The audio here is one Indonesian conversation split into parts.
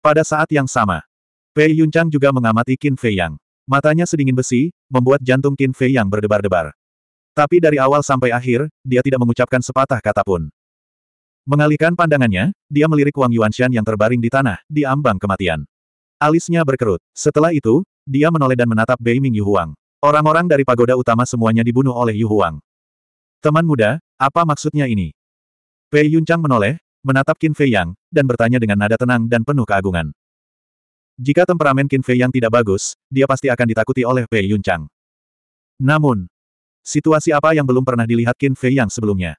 Pada saat yang sama, Pei Yunchang juga mengamati Qin Fei Yang. Matanya sedingin besi, membuat jantung Qin Fei Yang berdebar-debar. Tapi dari awal sampai akhir, dia tidak mengucapkan sepatah kata pun. Mengalihkan pandangannya, dia melirik Wang Yuanshan yang terbaring di tanah, di ambang kematian. Alisnya berkerut. Setelah itu, dia menoleh dan menatap Bei Ming Yu Huang. Orang-orang dari pagoda utama semuanya dibunuh oleh Yu Huang. Teman muda, apa maksudnya ini? Pei Yunchang menoleh, menatap Qin Fei Yang, dan bertanya dengan nada tenang dan penuh keagungan. Jika temperamen Qin Fei Yang tidak bagus, dia pasti akan ditakuti oleh Pei Yunchang. Namun, situasi apa yang belum pernah dilihat Qin Fei Yang sebelumnya?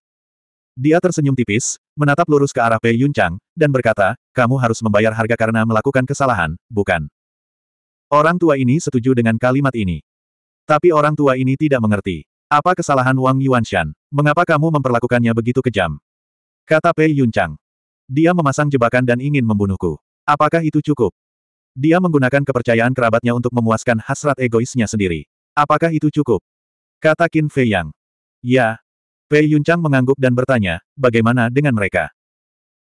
Dia tersenyum tipis, menatap lurus ke arah Pei Yunchang, dan berkata, kamu harus membayar harga karena melakukan kesalahan, bukan? Orang tua ini setuju dengan kalimat ini. Tapi orang tua ini tidak mengerti. Apa kesalahan Wang Yuanshan? Mengapa kamu memperlakukannya begitu kejam? Kata Pei Yunchang. Dia memasang jebakan dan ingin membunuhku. Apakah itu cukup? Dia menggunakan kepercayaan kerabatnya untuk memuaskan hasrat egoisnya sendiri. Apakah itu cukup? Kata Qin Fei Yang. Ya. Pei Yunchang mengangguk dan bertanya, bagaimana dengan mereka?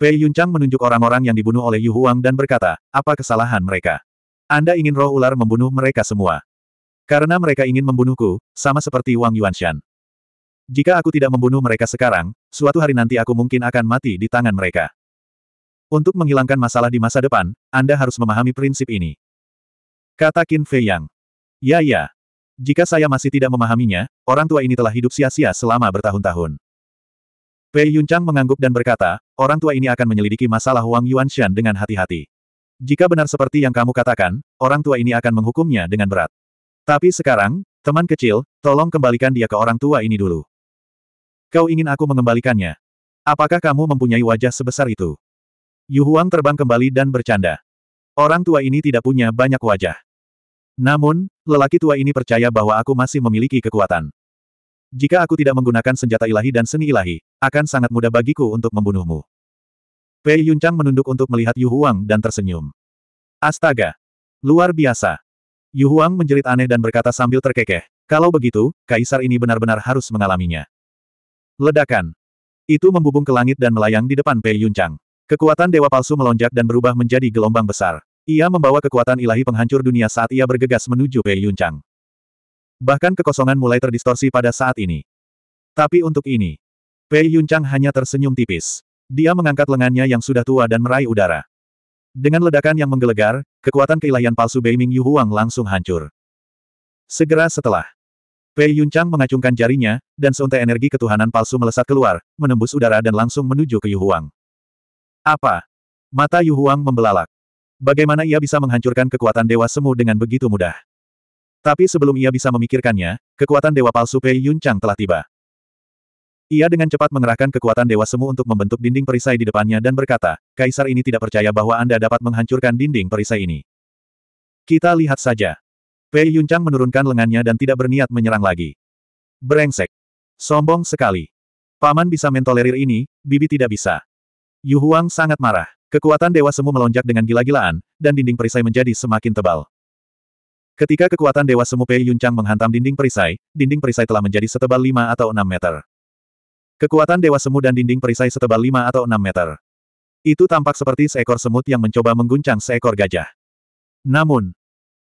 Pei Yunchang menunjuk orang-orang yang dibunuh oleh Yu Huang dan berkata, apa kesalahan mereka? Anda ingin roh ular membunuh mereka semua. Karena mereka ingin membunuhku, sama seperti Wang Yuanshan. Jika aku tidak membunuh mereka sekarang, suatu hari nanti aku mungkin akan mati di tangan mereka. Untuk menghilangkan masalah di masa depan, Anda harus memahami prinsip ini. Kata Qin Fei Yang. Ya ya. Jika saya masih tidak memahaminya, orang tua ini telah hidup sia-sia selama bertahun-tahun. Pei Yunchang mengangguk dan berkata, orang tua ini akan menyelidiki masalah Wang Yuanshan dengan hati-hati. Jika benar seperti yang kamu katakan, orang tua ini akan menghukumnya dengan berat. Tapi sekarang, teman kecil, tolong kembalikan dia ke orang tua ini dulu. Kau ingin aku mengembalikannya? Apakah kamu mempunyai wajah sebesar itu? Yu Huang terbang kembali dan bercanda. Orang tua ini tidak punya banyak wajah. Namun, lelaki tua ini percaya bahwa aku masih memiliki kekuatan. Jika aku tidak menggunakan senjata ilahi dan seni ilahi, akan sangat mudah bagiku untuk membunuhmu. Pei Yunchang menunduk untuk melihat Yu Huang dan tersenyum. Astaga! Luar biasa! Yu Huang menjerit aneh dan berkata sambil terkekeh, kalau begitu, kaisar ini benar-benar harus mengalaminya. Ledakan. Itu membubung ke langit dan melayang di depan Pei Yunchang. Kekuatan dewa palsu melonjak dan berubah menjadi gelombang besar. Ia membawa kekuatan ilahi penghancur dunia saat ia bergegas menuju Pei Yunchang. Bahkan kekosongan mulai terdistorsi pada saat ini. Tapi untuk ini, Pei Yunchang hanya tersenyum tipis. Dia mengangkat lengannya yang sudah tua dan meraih udara. Dengan ledakan yang menggelegar, kekuatan keilahian palsu Beiming Yu Huang langsung hancur. Segera setelah, Pei Yunchang mengacungkan jarinya, dan seuntai energi ketuhanan palsu melesat keluar, menembus udara dan langsung menuju ke Yu Huang. Apa? Mata Yu Huang membelalak. Bagaimana ia bisa menghancurkan kekuatan Dewa Semu dengan begitu mudah? Tapi sebelum ia bisa memikirkannya, kekuatan Dewa Palsu Pei Yunchang telah tiba. Ia dengan cepat mengerahkan kekuatan Dewa Semu untuk membentuk dinding perisai di depannya dan berkata, Kaisar ini tidak percaya bahwa Anda dapat menghancurkan dinding perisai ini. Kita lihat saja. Pei Yunchang menurunkan lengannya dan tidak berniat menyerang lagi. Brengsek. Sombong sekali. Paman bisa mentolerir ini, Bibi tidak bisa. Yu Huang sangat marah. Kekuatan Dewa Semu melonjak dengan gila-gilaan, dan dinding perisai menjadi semakin tebal. Ketika kekuatan Dewa Semu Pei Yunchang menghantam dinding perisai, dinding perisai telah menjadi setebal 5 atau 6 meter. Kekuatan Dewa Semu dan dinding perisai setebal 5 atau 6 meter. Itu tampak seperti seekor semut yang mencoba mengguncang seekor gajah. Namun,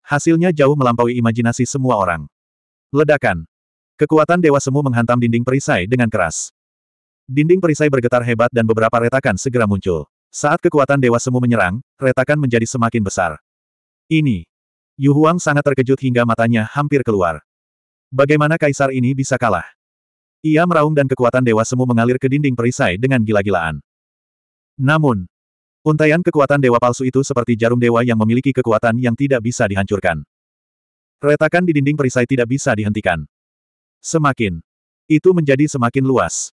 hasilnya jauh melampaui imajinasi semua orang. Ledakan. Kekuatan Dewa Semu menghantam dinding perisai dengan keras. Dinding perisai bergetar hebat dan beberapa retakan segera muncul. Saat kekuatan Dewa Semu menyerang, retakan menjadi semakin besar. Ini. Yu Huang sangat terkejut hingga matanya hampir keluar. Bagaimana kaisar ini bisa kalah? Ia meraung dan kekuatan Dewa Semu mengalir ke dinding perisai dengan gila-gilaan. Namun, untaian kekuatan Dewa palsu itu seperti jarum dewa yang memiliki kekuatan yang tidak bisa dihancurkan. Retakan di dinding perisai tidak bisa dihentikan. Semakin, itu menjadi semakin luas.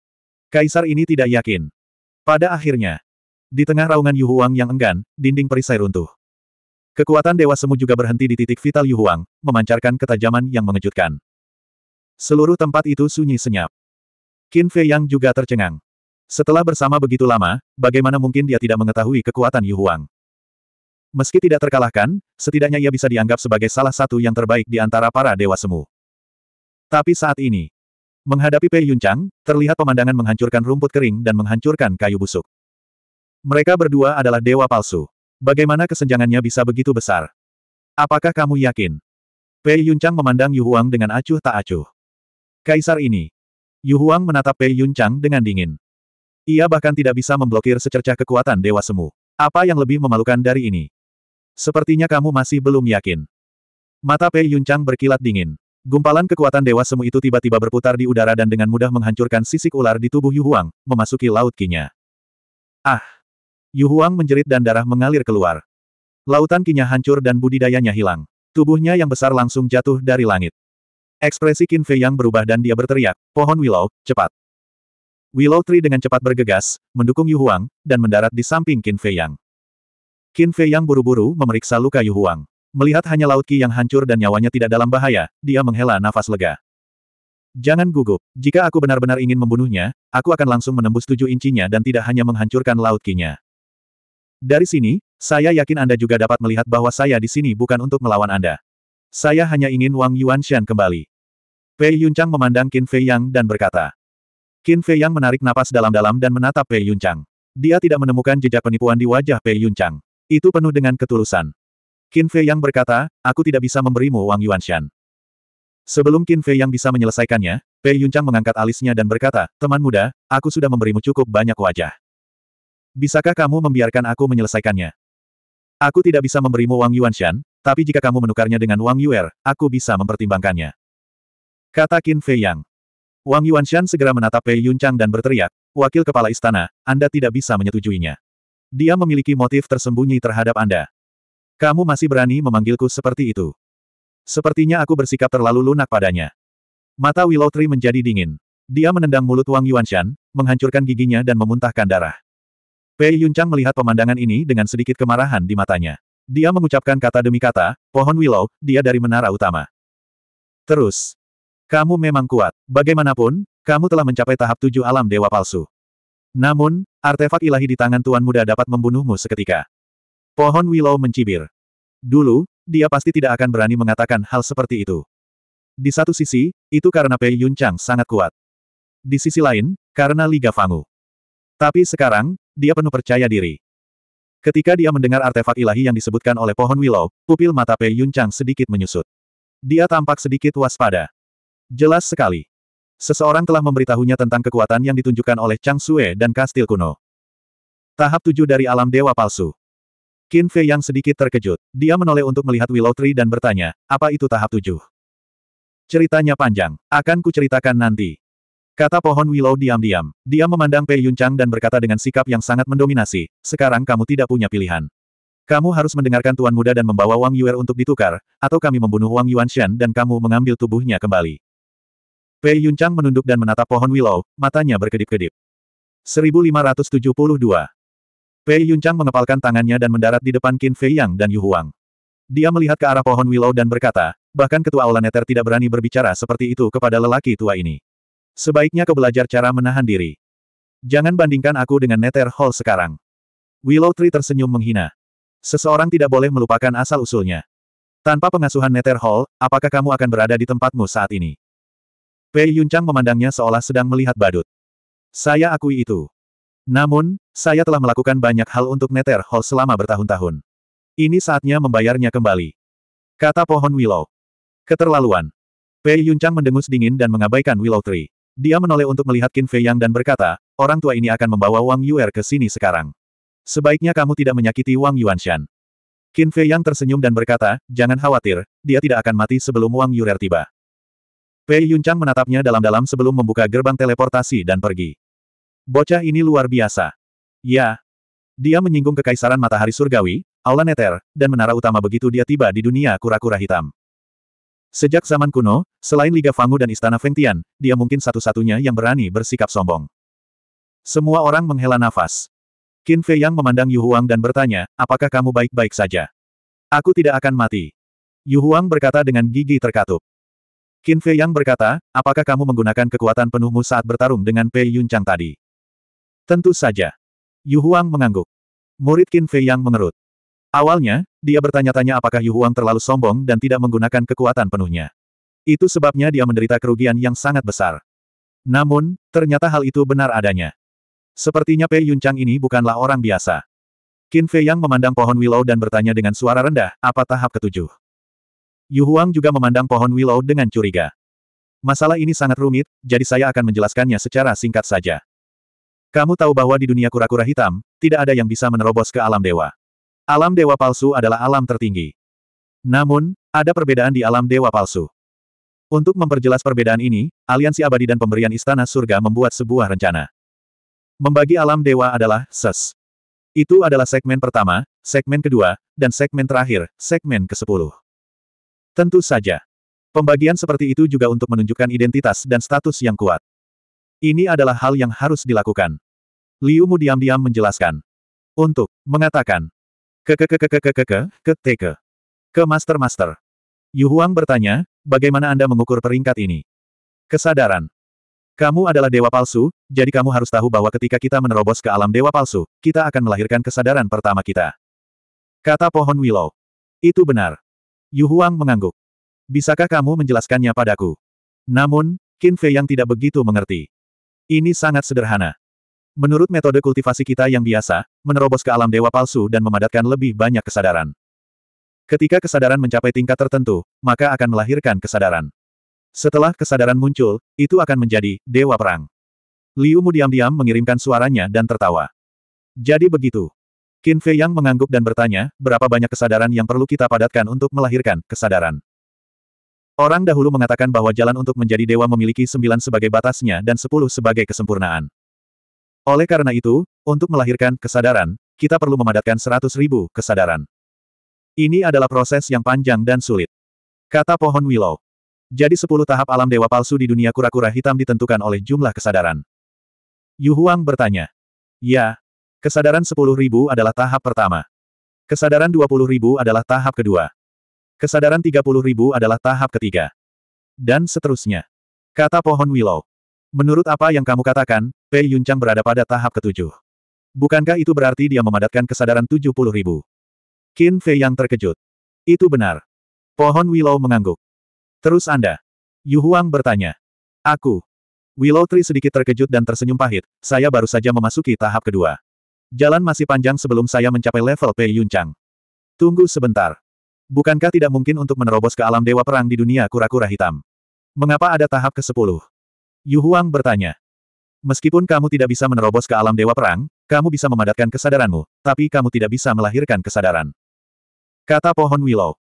Kaisar ini tidak yakin. Pada akhirnya, di tengah raungan Yu Huang yang enggan, dinding perisai runtuh. Kekuatan Dewa Semu juga berhenti di titik vital Yu Huang, memancarkan ketajaman yang mengejutkan. Seluruh tempat itu sunyi senyap. Qin Fei Yang juga tercengang. Setelah bersama begitu lama, bagaimana mungkin dia tidak mengetahui kekuatan Yu Huang? Meski tidak terkalahkan, setidaknya ia bisa dianggap sebagai salah satu yang terbaik di antara para dewa semu. Tapi saat ini, menghadapi Pei Yunchang, terlihat pemandangan menghancurkan rumput kering dan menghancurkan kayu busuk. Mereka berdua adalah dewa palsu. Bagaimana kesenjangannya bisa begitu besar? Apakah kamu yakin? Pei Yunchang memandang Yu Huang dengan acuh tak acuh. Kaisar ini. Yu Huang menatap Pei Yunchang dengan dingin. Ia bahkan tidak bisa memblokir secercah kekuatan Dewa Semu. Apa yang lebih memalukan dari ini? Sepertinya kamu masih belum yakin. Mata Pei Yunchang berkilat dingin. Gumpalan kekuatan Dewa Semu itu tiba-tiba berputar di udara dan dengan mudah menghancurkan sisik ular di tubuh Yu Huang, memasuki laut kinya. Ah! Yu Huang menjerit dan darah mengalir keluar. Lautan kinya hancur dan budidayanya hilang. Tubuhnya yang besar langsung jatuh dari langit. Ekspresi Qin Fei yang berubah dan dia berteriak, pohon Willow, cepat. Willow Tree dengan cepat bergegas, mendukung Yu Huang, dan mendarat di samping Qin Fei Yang. Qin Fei Yang buru-buru memeriksa luka Yu Huang. Melihat hanya Laut Qi yang hancur dan nyawanya tidak dalam bahaya, dia menghela nafas lega. Jangan gugup, jika aku benar-benar ingin membunuhnya, aku akan langsung menembus tujuh incinya dan tidak hanya menghancurkan Laut Qi-nya. Dari sini, saya yakin Anda juga dapat melihat bahwa saya di sini bukan untuk melawan Anda. Saya hanya ingin Wang Yuanshan kembali. Pei Yunchang memandang Qin Fei Yang dan berkata. Qin Fei Yang menarik napas dalam-dalam dan menatap Pei Yunchang. Dia tidak menemukan jejak penipuan di wajah Pei Yunchang. Itu penuh dengan ketulusan. Qin Fei Yang berkata, aku tidak bisa memberimu Wang Yuanshan. Sebelum Qin Fei Yang bisa menyelesaikannya, Pei Yunchang mengangkat alisnya dan berkata, teman muda, aku sudah memberimu cukup banyak wajah. Bisakah kamu membiarkan aku menyelesaikannya? Aku tidak bisa memberimu Wang Yuanshan, tapi jika kamu menukarnya dengan Wang Yuer, aku bisa mempertimbangkannya. Kata Qin Fei Yang. Wang Yuanshan segera menatap Pei Yunchang dan berteriak, Wakil Kepala Istana, Anda tidak bisa menyetujuinya. Dia memiliki motif tersembunyi terhadap Anda. Kamu masih berani memanggilku seperti itu. Sepertinya aku bersikap terlalu lunak padanya. Mata Willow Tree menjadi dingin. Dia menendang mulut Wang Yuanshan, menghancurkan giginya dan memuntahkan darah. Pei Yunchang melihat pemandangan ini dengan sedikit kemarahan di matanya. Dia mengucapkan kata demi kata, pohon Willow, dia dari menara utama. Terus. Kamu memang kuat. Bagaimanapun, kamu telah mencapai tahap tujuh alam dewa palsu. Namun, artefak ilahi di tangan Tuan Muda dapat membunuhmu seketika. Pohon Willow mencibir. Dulu, dia pasti tidak akan berani mengatakan hal seperti itu. Di satu sisi, itu karena Pei Yunchang sangat kuat. Di sisi lain, karena Liga Fangu. Tapi sekarang, dia penuh percaya diri. Ketika dia mendengar artefak ilahi yang disebutkan oleh pohon Willow, pupil mata Pei Yunchang sedikit menyusut. Dia tampak sedikit waspada. Jelas sekali. Seseorang telah memberitahunya tentang kekuatan yang ditunjukkan oleh Chang Sue dan kastil kuno. Tahap tujuh dari alam dewa palsu. Qin Fei yang sedikit terkejut. Dia menoleh untuk melihat Willow Tree dan bertanya, apa itu tahap tujuh? Ceritanya panjang. Akan kuceritakan nanti. Kata pohon Willow diam-diam. Dia memandang Pei Yunchang dan berkata dengan sikap yang sangat mendominasi, sekarang kamu tidak punya pilihan. Kamu harus mendengarkan Tuan Muda dan membawa Wang Yuer untuk ditukar, atau kami membunuh Wang Yuanshan dan kamu mengambil tubuhnya kembali. Pei Yunchang menunduk dan menatap pohon Willow, matanya berkedip-kedip. 1572 Pei Yunchang mengepalkan tangannya dan mendarat di depan Qin Fei Yang dan Yu Huang. Dia melihat ke arah pohon Willow dan berkata, bahkan ketua Aula Neter tidak berani berbicara seperti itu kepada lelaki tua ini. Sebaiknya kau belajar cara menahan diri. Jangan bandingkan aku dengan Nether Hall sekarang. Willow Tree tersenyum menghina. Seseorang tidak boleh melupakan asal-usulnya. Tanpa pengasuhan Nether Hall, apakah kamu akan berada di tempatmu saat ini? Pei Yunchang memandangnya seolah sedang melihat badut. Saya akui itu. Namun, saya telah melakukan banyak hal untuk Nether Hall selama bertahun-tahun. Ini saatnya membayarnya kembali. Kata pohon Willow. Keterlaluan. Pei Yunchang mendengus dingin dan mengabaikan Willow Tree. Dia menoleh untuk melihat Qin Fei Yang dan berkata, orang tua ini akan membawa Wang Yuer ke sini sekarang. Sebaiknya kamu tidak menyakiti Wang Yuanshan. Qin Fei Yang tersenyum dan berkata, jangan khawatir, dia tidak akan mati sebelum Wang Yuer tiba. Pei Yunchang menatapnya dalam-dalam sebelum membuka gerbang teleportasi dan pergi. Bocah ini luar biasa. Ya. Dia menyinggung kekaisaran matahari surgawi, aula neter, dan menara utama begitu dia tiba di dunia kura-kura hitam. Sejak zaman kuno, selain Liga Fangu dan Istana Fengtian, dia mungkin satu-satunya yang berani bersikap sombong. Semua orang menghela nafas. Qin Fei Yang memandang Yu Huang dan bertanya, apakah kamu baik-baik saja? Aku tidak akan mati. Yu Huang berkata dengan gigi terkatup. Qin Fei Yang berkata, apakah kamu menggunakan kekuatan penuhmu saat bertarung dengan Pei Yun Chang tadi? Tentu saja. Yu Huang mengangguk. Murid Qin Fei yang mengerut. Awalnya, dia bertanya-tanya apakah Yu Huang terlalu sombong dan tidak menggunakan kekuatan penuhnya. Itu sebabnya dia menderita kerugian yang sangat besar. Namun, ternyata hal itu benar adanya. Sepertinya Pei Yunchang ini bukanlah orang biasa. Qin Fei Yang memandang pohon willow dan bertanya dengan suara rendah, apa tahap ketujuh? Yu Huang juga memandang pohon willow dengan curiga. Masalah ini sangat rumit, jadi saya akan menjelaskannya secara singkat saja. Kamu tahu bahwa di dunia kura-kura hitam, tidak ada yang bisa menerobos ke alam dewa. Alam dewa palsu adalah alam tertinggi. Namun, ada perbedaan di alam dewa palsu. Untuk memperjelas perbedaan ini, Aliansi Abadi dan Pemberian Istana Surga membuat sebuah rencana. Membagi alam dewa adalah SES. Itu adalah segmen pertama, segmen kedua, dan segmen terakhir, segmen ke-10. Tentu saja. Pembagian seperti itu juga untuk menunjukkan identitas dan status yang kuat. Ini adalah hal yang harus dilakukan. Liu Mu diam-diam menjelaskan. Untuk mengatakan ke ke ke ke ke ke ke ke ke ke ke Master Master. Yu Huang bertanya, bagaimana Anda mengukur peringkat ini? Kesadaran. Kamu adalah dewa palsu, jadi kamu harus tahu bahwa ketika kita menerobos ke alam dewa palsu, kita akan melahirkan kesadaran pertama kita. Kata pohon Willow. Itu benar. Yu Huang mengangguk. Bisakah kamu menjelaskannya padaku? Namun, Qin Fei yang tidak begitu mengerti. Ini sangat sederhana. Menurut metode kultivasi kita yang biasa, menerobos ke alam dewa palsu dan memadatkan lebih banyak kesadaran. Ketika kesadaran mencapai tingkat tertentu, maka akan melahirkan kesadaran. Setelah kesadaran muncul, itu akan menjadi Dewa Perang. Liu Mu diam-diam mengirimkan suaranya dan tertawa. Jadi begitu. Qin Fei Yang mengangguk dan bertanya, berapa banyak kesadaran yang perlu kita padatkan untuk melahirkan kesadaran. Orang dahulu mengatakan bahwa jalan untuk menjadi dewa memiliki sembilan sebagai batasnya dan sepuluh sebagai kesempurnaan. Oleh karena itu, untuk melahirkan kesadaran, kita perlu memadatkan seratus ribu kesadaran. Ini adalah proses yang panjang dan sulit. Kata pohon Willow. Jadi sepuluh tahap alam dewa palsu di dunia kura-kura hitam ditentukan oleh jumlah kesadaran. Yu Huang bertanya. Ya. Kesadaran sepuluh ribu adalah tahap pertama. Kesadaran dua puluh ribu adalah tahap kedua. Kesadaran tiga puluh ribu adalah tahap ketiga. Dan seterusnya. Kata pohon Willow. Menurut apa yang kamu katakan, Pei Yunchang berada pada tahap ketujuh. Bukankah itu berarti dia memadatkan kesadaran tujuh puluh ribu? Qin Fei yang terkejut. Itu benar. Pohon Willow mengangguk. Terus Anda? Yu Huang bertanya. Aku. Willow Tree sedikit terkejut dan tersenyum pahit, saya baru saja memasuki tahap kedua. Jalan masih panjang sebelum saya mencapai level Pei Yunchang. Tunggu sebentar. Bukankah tidak mungkin untuk menerobos ke alam dewa perang di dunia kura-kura hitam? Mengapa ada tahap ke-10? Yu Huang bertanya. Meskipun kamu tidak bisa menerobos ke alam dewa perang, kamu bisa memadatkan kesadaranmu, tapi kamu tidak bisa melahirkan kesadaran. Kata pohon Willow.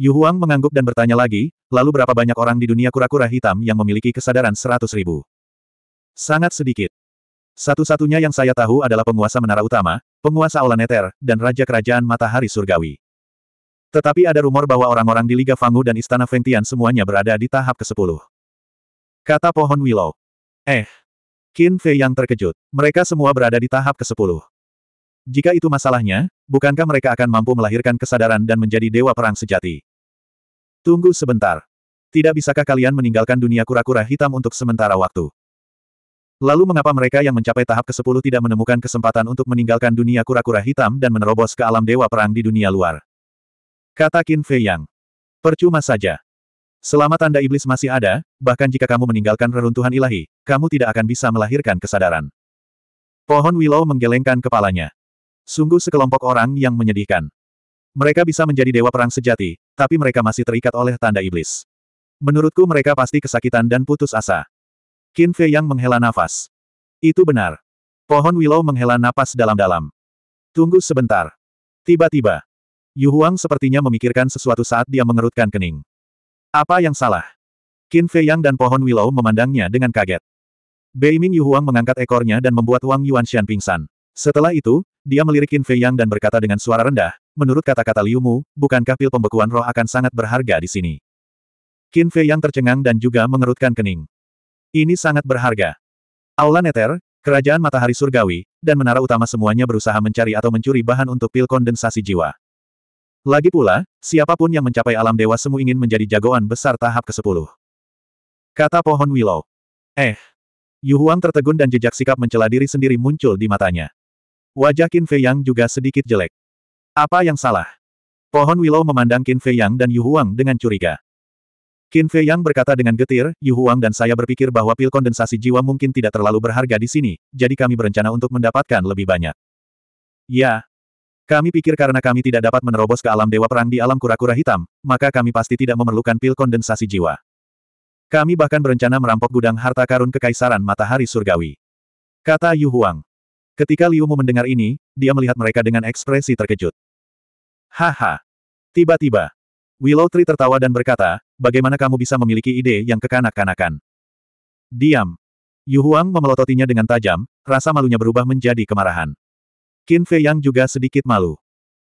Yu Huang mengangguk dan bertanya lagi, lalu berapa banyak orang di dunia kura-kura hitam yang memiliki kesadaran seratus ribu? Sangat sedikit. Satu-satunya yang saya tahu adalah penguasa menara utama, penguasa Aula Neter, dan Raja Kerajaan Matahari Surgawi. Tetapi ada rumor bahwa orang-orang di Liga Fangu dan Istana Fengtian semuanya berada di tahap ke-10. Kata pohon Willow. Eh. Qin Fei yang terkejut. Mereka semua berada di tahap ke-10. Jika itu masalahnya, bukankah mereka akan mampu melahirkan kesadaran dan menjadi dewa perang sejati? Tunggu sebentar. Tidak bisakah kalian meninggalkan dunia kura-kura hitam untuk sementara waktu? Lalu mengapa mereka yang mencapai tahap ke-10 tidak menemukan kesempatan untuk meninggalkan dunia kura-kura hitam dan menerobos ke alam dewa perang di dunia luar? Kata Qin Fei Yang. Percuma saja. Selama tanda iblis masih ada, bahkan jika kamu meninggalkan reruntuhan ilahi, kamu tidak akan bisa melahirkan kesadaran. Pohon Willow menggelengkan kepalanya. Sungguh sekelompok orang yang menyedihkan. Mereka bisa menjadi dewa perang sejati, tapi mereka masih terikat oleh tanda iblis. Menurutku mereka pasti kesakitan dan putus asa. Qin Fei yang menghela nafas. Itu benar. Pohon Willow menghela napas dalam-dalam. Tunggu sebentar. Tiba-tiba. Yu Huang sepertinya memikirkan sesuatu saat dia mengerutkan kening. Apa yang salah? Qin Fei Yang dan pohon Willow memandangnya dengan kaget. Beiming Yu Huang mengangkat ekornya dan membuat Wang Yuanshan pingsan. Setelah itu, dia melirik Qin Fei Yang dan berkata dengan suara rendah, menurut kata-kata Liu Mu, bukankah pil pembekuan roh akan sangat berharga di sini? Qin Fei Yang tercengang dan juga mengerutkan kening. Ini sangat berharga. Aula Neter, Kerajaan Matahari Surgawi, dan Menara Utama semuanya berusaha mencari atau mencuri bahan untuk pil kondensasi jiwa. Lagi pula, siapa pun yang mencapai alam dewa semu ingin menjadi jagoan besar tahap ke-10. Kata pohon Willow. Eh. Yu Huang tertegun dan jejak sikap mencela diri sendiri muncul di matanya. Wajah Qin Fei Yang juga sedikit jelek. Apa yang salah? Pohon Willow memandang Qin Fei Yang dan Yu Huang dengan curiga. Qin Fei Yang berkata dengan getir, Yu Huang dan saya berpikir bahwa pil kondensasi jiwa mungkin tidak terlalu berharga di sini, jadi kami berencana untuk mendapatkan lebih banyak. Ya. Kami pikir karena kami tidak dapat menerobos ke alam dewa perang di alam kura-kura hitam, maka kami pasti tidak memerlukan pil kondensasi jiwa. Kami bahkan berencana merampok gudang harta karun kekaisaran matahari surgawi. Kata Yu Huang. Ketika Liu Mu mendengar ini, dia melihat mereka dengan ekspresi terkejut. Haha. Tiba-tiba, Willow Tree tertawa dan berkata, bagaimana kamu bisa memiliki ide yang kekanak-kanakan? Diam. Yu Huang memelototinya dengan tajam, rasa malunya berubah menjadi kemarahan. Qin Fei Yang juga sedikit malu.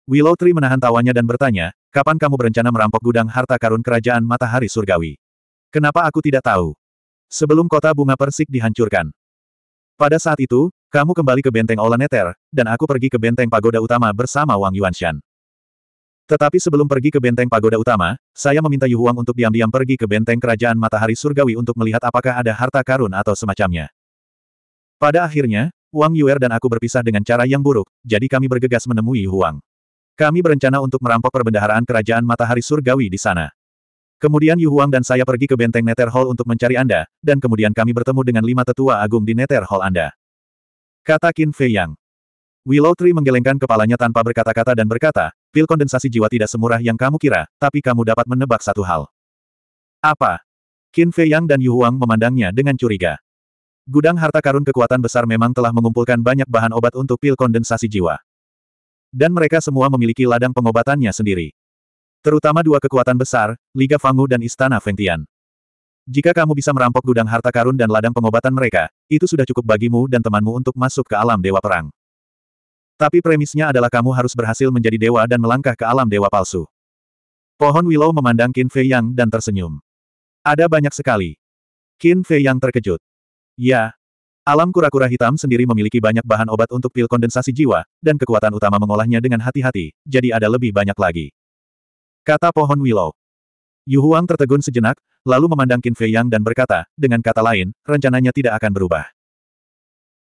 Willow Tree menahan tawanya dan bertanya, kapan kamu berencana merampok gudang harta karun kerajaan matahari surgawi? Kenapa aku tidak tahu? Sebelum kota bunga persik dihancurkan. Pada saat itu, kamu kembali ke benteng Olaneter, dan aku pergi ke benteng pagoda utama bersama Wang Yuanshan. Tetapi sebelum pergi ke benteng pagoda utama, saya meminta Yu Huang untuk diam-diam pergi ke benteng kerajaan matahari surgawi untuk melihat apakah ada harta karun atau semacamnya. Pada akhirnya, Wang Yuer dan aku berpisah dengan cara yang buruk, jadi kami bergegas menemui Huang. Kami berencana untuk merampok perbendaharaan kerajaan matahari surgawi di sana. Kemudian Yu Huang dan saya pergi ke benteng Nether Hall untuk mencari Anda, dan kemudian kami bertemu dengan lima tetua agung di Nether Hall Anda. Kata Qin Fei Yang. Willow Tree menggelengkan kepalanya tanpa berkata-kata dan berkata, pil kondensasi jiwa tidak semurah yang kamu kira, tapi kamu dapat menebak satu hal. Apa? Qin Fei Yang dan Yu Huang memandangnya dengan curiga. Gudang harta karun kekuatan besar memang telah mengumpulkan banyak bahan obat untuk pil kondensasi jiwa. Dan mereka semua memiliki ladang pengobatannya sendiri. Terutama dua kekuatan besar, Liga Fangu dan Istana Fengtian. Jika kamu bisa merampok gudang harta karun dan ladang pengobatan mereka, itu sudah cukup bagimu dan temanmu untuk masuk ke alam dewa perang. Tapi premisnya adalah kamu harus berhasil menjadi dewa dan melangkah ke alam dewa palsu. Pohon Willow memandang Qin Fei Yang dan tersenyum. Ada banyak sekali. Qin Fei Yang terkejut. Ya. Alam kura-kura hitam sendiri memiliki banyak bahan obat untuk pil kondensasi jiwa, dan kekuatan utama mengolahnya dengan hati-hati, jadi ada lebih banyak lagi. Kata pohon willow. Yu Huang tertegun sejenak, lalu memandang Qin Fei Yang dan berkata, dengan kata lain, rencananya tidak akan berubah.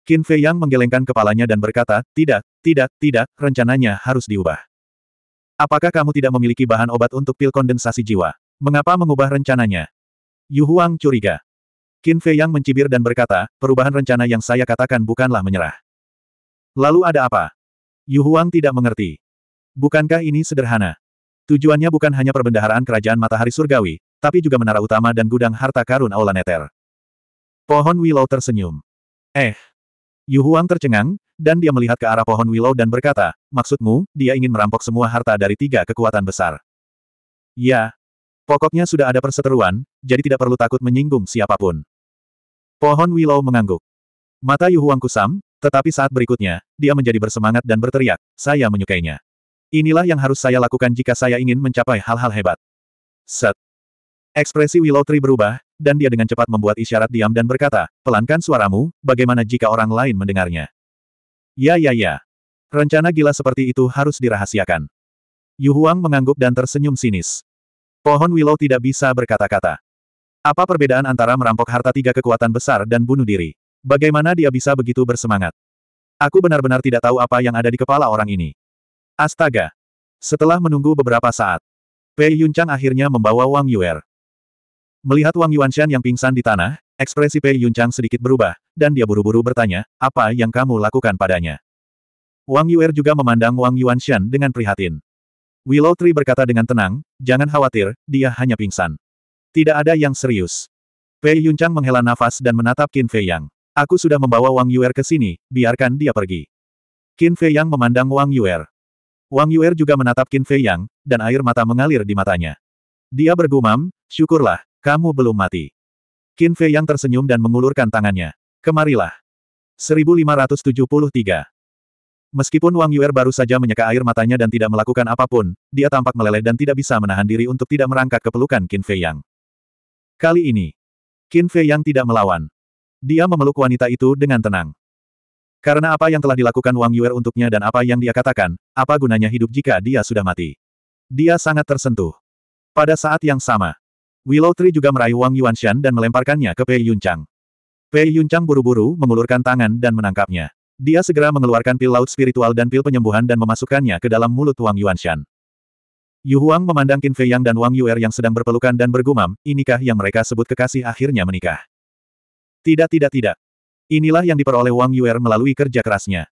Qin Fei Yang menggelengkan kepalanya dan berkata, tidak, tidak, tidak, rencananya harus diubah. Apakah kamu tidak memiliki bahan obat untuk pil kondensasi jiwa? Mengapa mengubah rencananya? Yu Huang curiga. Qin Fei Yang mencibir dan berkata, perubahan rencana yang saya katakan bukanlah menyerah. Lalu ada apa? Yu Huang tidak mengerti. Bukankah ini sederhana? Tujuannya bukan hanya perbendaharaan kerajaan matahari surgawi, tapi juga menara utama dan gudang harta karun Aula Neter. Pohon Willow tersenyum. Eh. Yu Huang tercengang, dan dia melihat ke arah pohon Willow dan berkata, maksudmu, dia ingin merampok semua harta dari tiga kekuatan besar. Ya. Pokoknya sudah ada perseteruan, jadi tidak perlu takut menyinggung siapa pun. Pohon Willow mengangguk. Mata Yu Huang kusam, tetapi saat berikutnya, dia menjadi bersemangat dan berteriak, saya menyukainya. Inilah yang harus saya lakukan jika saya ingin mencapai hal-hal hebat. Set. Ekspresi Willow Tree berubah, dan dia dengan cepat membuat isyarat diam dan berkata, pelankan suaramu, bagaimana jika orang lain mendengarnya? Ya ya ya. Rencana gila seperti itu harus dirahasiakan. Yu Huang mengangguk dan tersenyum sinis. Pohon Willow tidak bisa berkata-kata. Apa perbedaan antara merampok harta tiga kekuatan besar dan bunuh diri? Bagaimana dia bisa begitu bersemangat? Aku benar-benar tidak tahu apa yang ada di kepala orang ini. Astaga! Setelah menunggu beberapa saat, Pei Yunchang akhirnya membawa Wang Yuer. Melihat Wang Yuanshan yang pingsan di tanah, ekspresi Pei Yunchang sedikit berubah, dan dia buru-buru bertanya, apa yang kamu lakukan padanya? Wang Yuer juga memandang Wang Yuanshan dengan prihatin. Willow Tree berkata dengan tenang, jangan khawatir, dia hanya pingsan. Tidak ada yang serius. Pei Yunchang menghela nafas dan menatap Qin Fei Yang. Aku sudah membawa Wang Yuer ke sini, biarkan dia pergi. Qin Fei Yang memandang Wang Yuer. Wang Yuer juga menatap Qin Fei Yang, dan air mata mengalir di matanya. Dia bergumam, syukurlah, kamu belum mati. Qin Fei Yang tersenyum dan mengulurkan tangannya. Kemarilah. 1573 Meskipun Wang Yuer baru saja menyeka air matanya dan tidak melakukan apa pun, dia tampak meleleh dan tidak bisa menahan diri untuk tidak merangkak ke pelukan Qin Fei Yang. Kali ini, Qin Fei Yang tidak melawan. Dia memeluk wanita itu dengan tenang. Karena apa yang telah dilakukan Wang Yuer untuknya dan apa yang dia katakan, apa gunanya hidup jika dia sudah mati. Dia sangat tersentuh. Pada saat yang sama, Willow Tree juga meraih Wang Yuanshan dan melemparkannya ke Pei Yunchang. Pei Yunchang buru-buru mengulurkan tangan dan menangkapnya. Dia segera mengeluarkan pil laut spiritual dan pil penyembuhan dan memasukkannya ke dalam mulut Wang Yuanshan. Yu Huang memandang Qin Fei Yang dan Wang Yuer yang sedang berpelukan dan bergumam, inikah yang mereka sebut kekasih akhirnya menikah. Tidak tidak tidak. Inilah yang diperoleh Wang Yuer melalui kerja kerasnya.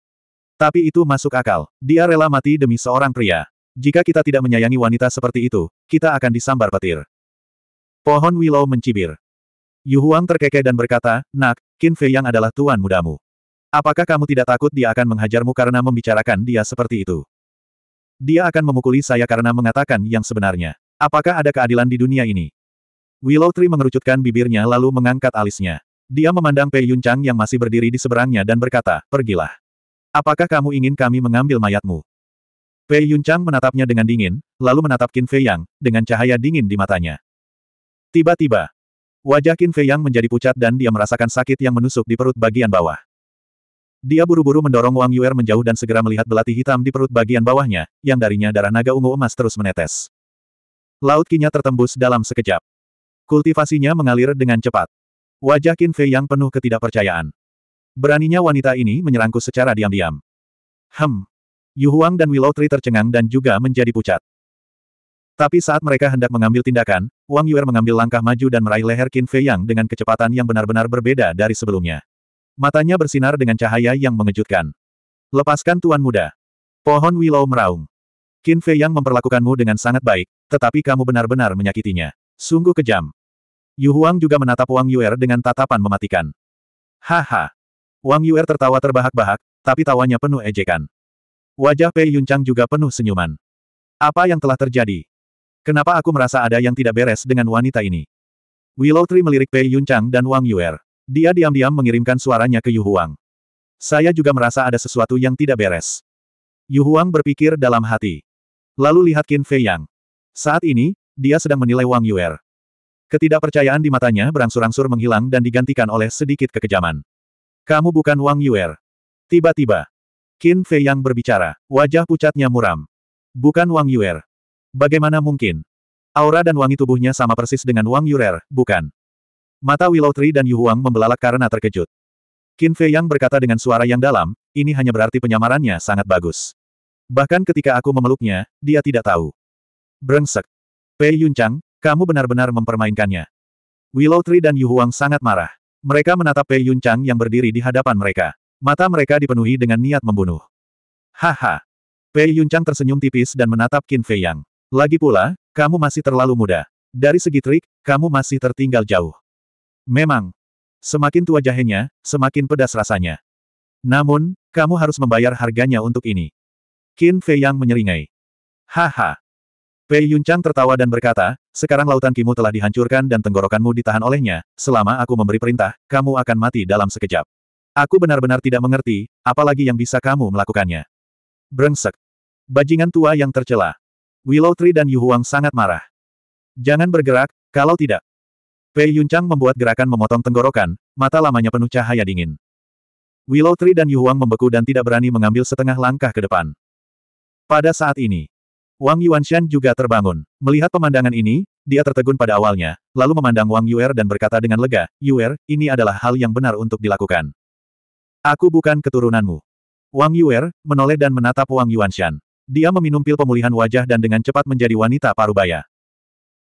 Tapi itu masuk akal. Dia rela mati demi seorang pria. Jika kita tidak menyayangi wanita seperti itu, kita akan disambar petir. Pohon Willow mencibir. Yu Huang terkekeh dan berkata, Nak, Qin Fei Yang adalah tuan mudamu. Apakah kamu tidak takut dia akan menghajarmu karena membicarakan dia seperti itu? Dia akan memukuli saya karena mengatakan yang sebenarnya. Apakah ada keadilan di dunia ini? Willow Tree mengerucutkan bibirnya lalu mengangkat alisnya. Dia memandang Pei Yun Chang yang masih berdiri di seberangnya dan berkata, pergilah. Apakah kamu ingin kami mengambil mayatmu? Pei Yun Chang menatapnya dengan dingin, lalu menatap Qin Fei Yang, dengan cahaya dingin di matanya. Tiba-tiba, wajah Qin Fei Yang menjadi pucat dan dia merasakan sakit yang menusuk di perut bagian bawah. Dia buru-buru mendorong Wang Yuer menjauh dan segera melihat belati hitam di perut bagian bawahnya, yang darinya darah naga ungu emas terus menetes. Laut kinya tertembus dalam sekejap. Kultivasinya mengalir dengan cepat. Wajah Qin Fei Yang penuh ketidakpercayaan. Beraninya wanita ini menyerangku secara diam-diam. Hem. Yu Huang dan Willow Tree tercengang dan juga menjadi pucat. Tapi saat mereka hendak mengambil tindakan, Wang Yuer mengambil langkah maju dan meraih leher Qin Fei Yang dengan kecepatan yang benar-benar berbeda dari sebelumnya. Matanya bersinar dengan cahaya yang mengejutkan. Lepaskan tuan muda. Pohon Willow meraung. Qin Fei Yang memperlakukanmu dengan sangat baik, tetapi kamu benar-benar menyakitinya. Sungguh kejam. Yu Huang juga menatap Wang Yuer dengan tatapan mematikan. Haha. Wang Yuer tertawa terbahak-bahak, tapi tawanya penuh ejekan. Wajah Pei Yunchang juga penuh senyuman. Apa yang telah terjadi? Kenapa aku merasa ada yang tidak beres dengan wanita ini? Willow Tree melirik Pei Yunchang dan Wang Yuer. Dia diam-diam mengirimkan suaranya ke Yu Huang. Saya juga merasa ada sesuatu yang tidak beres. Yu Huang berpikir dalam hati. Lalu lihat Qin Fei Yang. Saat ini, dia sedang menilai Wang Yuer. Ketidakpercayaan di matanya berangsur-angsur menghilang dan digantikan oleh sedikit kekejaman. Kamu bukan Wang Yuer. Tiba-tiba, Qin Fei Yang berbicara, wajah pucatnya muram. Bukan Wang Yuer. Bagaimana mungkin? Aura dan wangi tubuhnya sama persis dengan Wang Yurer, bukan? Mata Willow Tree dan Yu Huang membelalak karena terkejut. Qin Fei Yang berkata dengan suara yang dalam, ini hanya berarti penyamarannya sangat bagus. Bahkan ketika aku memeluknya, dia tidak tahu. Brengsek. Pei Yun Chang, kamu benar-benar mempermainkannya. Willow Tree dan Yu Huang sangat marah. Mereka menatap Pei Yun Chang yang berdiri di hadapan mereka. Mata mereka dipenuhi dengan niat membunuh. Haha. Pei Yun Chang tersenyum tipis dan menatap Qin Fei Yang. Lagi pula, kamu masih terlalu muda. Dari segi trik, kamu masih tertinggal jauh. Memang, semakin tua jahenya, semakin pedas rasanya. Namun, kamu harus membayar harganya untuk ini. Qin Fei yang menyeringai. Haha. Pei Yunchang tertawa dan berkata, sekarang lautan kimu telah dihancurkan dan tenggorokanmu ditahan olehnya, selama aku memberi perintah, kamu akan mati dalam sekejap. Aku benar-benar tidak mengerti, apalagi yang bisa kamu melakukannya. Brengsek. Bajingan tua yang tercela. Willow Tree dan Yu Huang sangat marah. Jangan bergerak, kalau tidak. Pei Yunchang membuat gerakan memotong tenggorokan, mata lamanya penuh cahaya dingin. Willow Tree dan Yu Huang membeku dan tidak berani mengambil setengah langkah ke depan. Pada saat ini, Wang Yuanshan juga terbangun. Melihat pemandangan ini, dia tertegun pada awalnya, lalu memandang Wang Yuer dan berkata dengan lega, Yuer, ini adalah hal yang benar untuk dilakukan. Aku bukan keturunanmu. Wang Yuer, menoleh dan menatap Wang Yuanshan. Dia meminum pil pemulihan wajah dan dengan cepat menjadi wanita parubaya.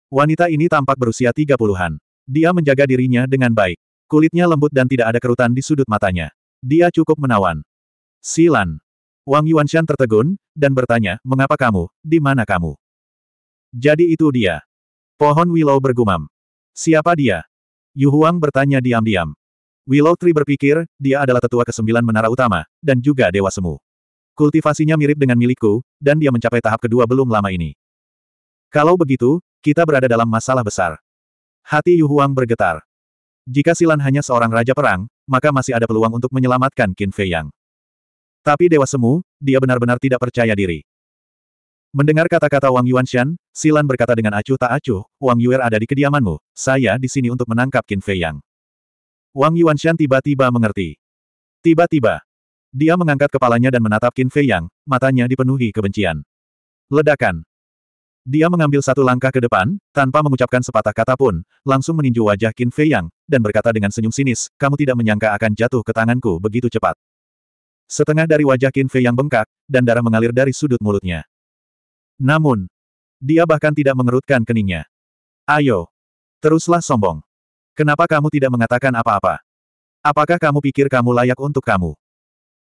Wanita ini tampak berusia tiga puluhan. Dia menjaga dirinya dengan baik. Kulitnya lembut dan tidak ada kerutan di sudut matanya. Dia cukup menawan. Silan. Wang Yuanshan tertegun, dan bertanya, mengapa kamu, di mana kamu? Jadi itu dia. Pohon Willow bergumam. Siapa dia? Yu Huang bertanya diam-diam. Willow Tree berpikir, dia adalah tetua kesembilan menara utama, dan juga dewa semu. Kultivasinya mirip dengan milikku, dan dia mencapai tahap kedua belum lama ini. Kalau begitu, kita berada dalam masalah besar. Hati Yu Huang bergetar. Jika Silan hanya seorang raja perang, maka masih ada peluang untuk menyelamatkan Qin Fei Yang. Tapi Dewa Semu, dia benar-benar tidak percaya diri. Mendengar kata-kata Wang Yuanshan, Silan berkata dengan acuh tak acuh, Wang Yuer ada di kediamanmu, saya di sini untuk menangkap Qin Fei Yang. Wang Yuanshan tiba-tiba mengerti. Tiba-tiba, dia mengangkat kepalanya dan menatap Qin Fei Yang, matanya dipenuhi kebencian. Ledakan. Dia mengambil satu langkah ke depan, tanpa mengucapkan sepatah kata pun, langsung meninju wajah Qin Fei Yang, dan berkata dengan senyum sinis, kamu tidak menyangka akan jatuh ke tanganku begitu cepat. Setengah dari wajah Qin Fei Yang bengkak, dan darah mengalir dari sudut mulutnya. Namun, dia bahkan tidak mengerutkan keningnya. Ayo. Teruslah sombong. Kenapa kamu tidak mengatakan apa-apa? Apakah kamu pikir kamu layak untuk kamu?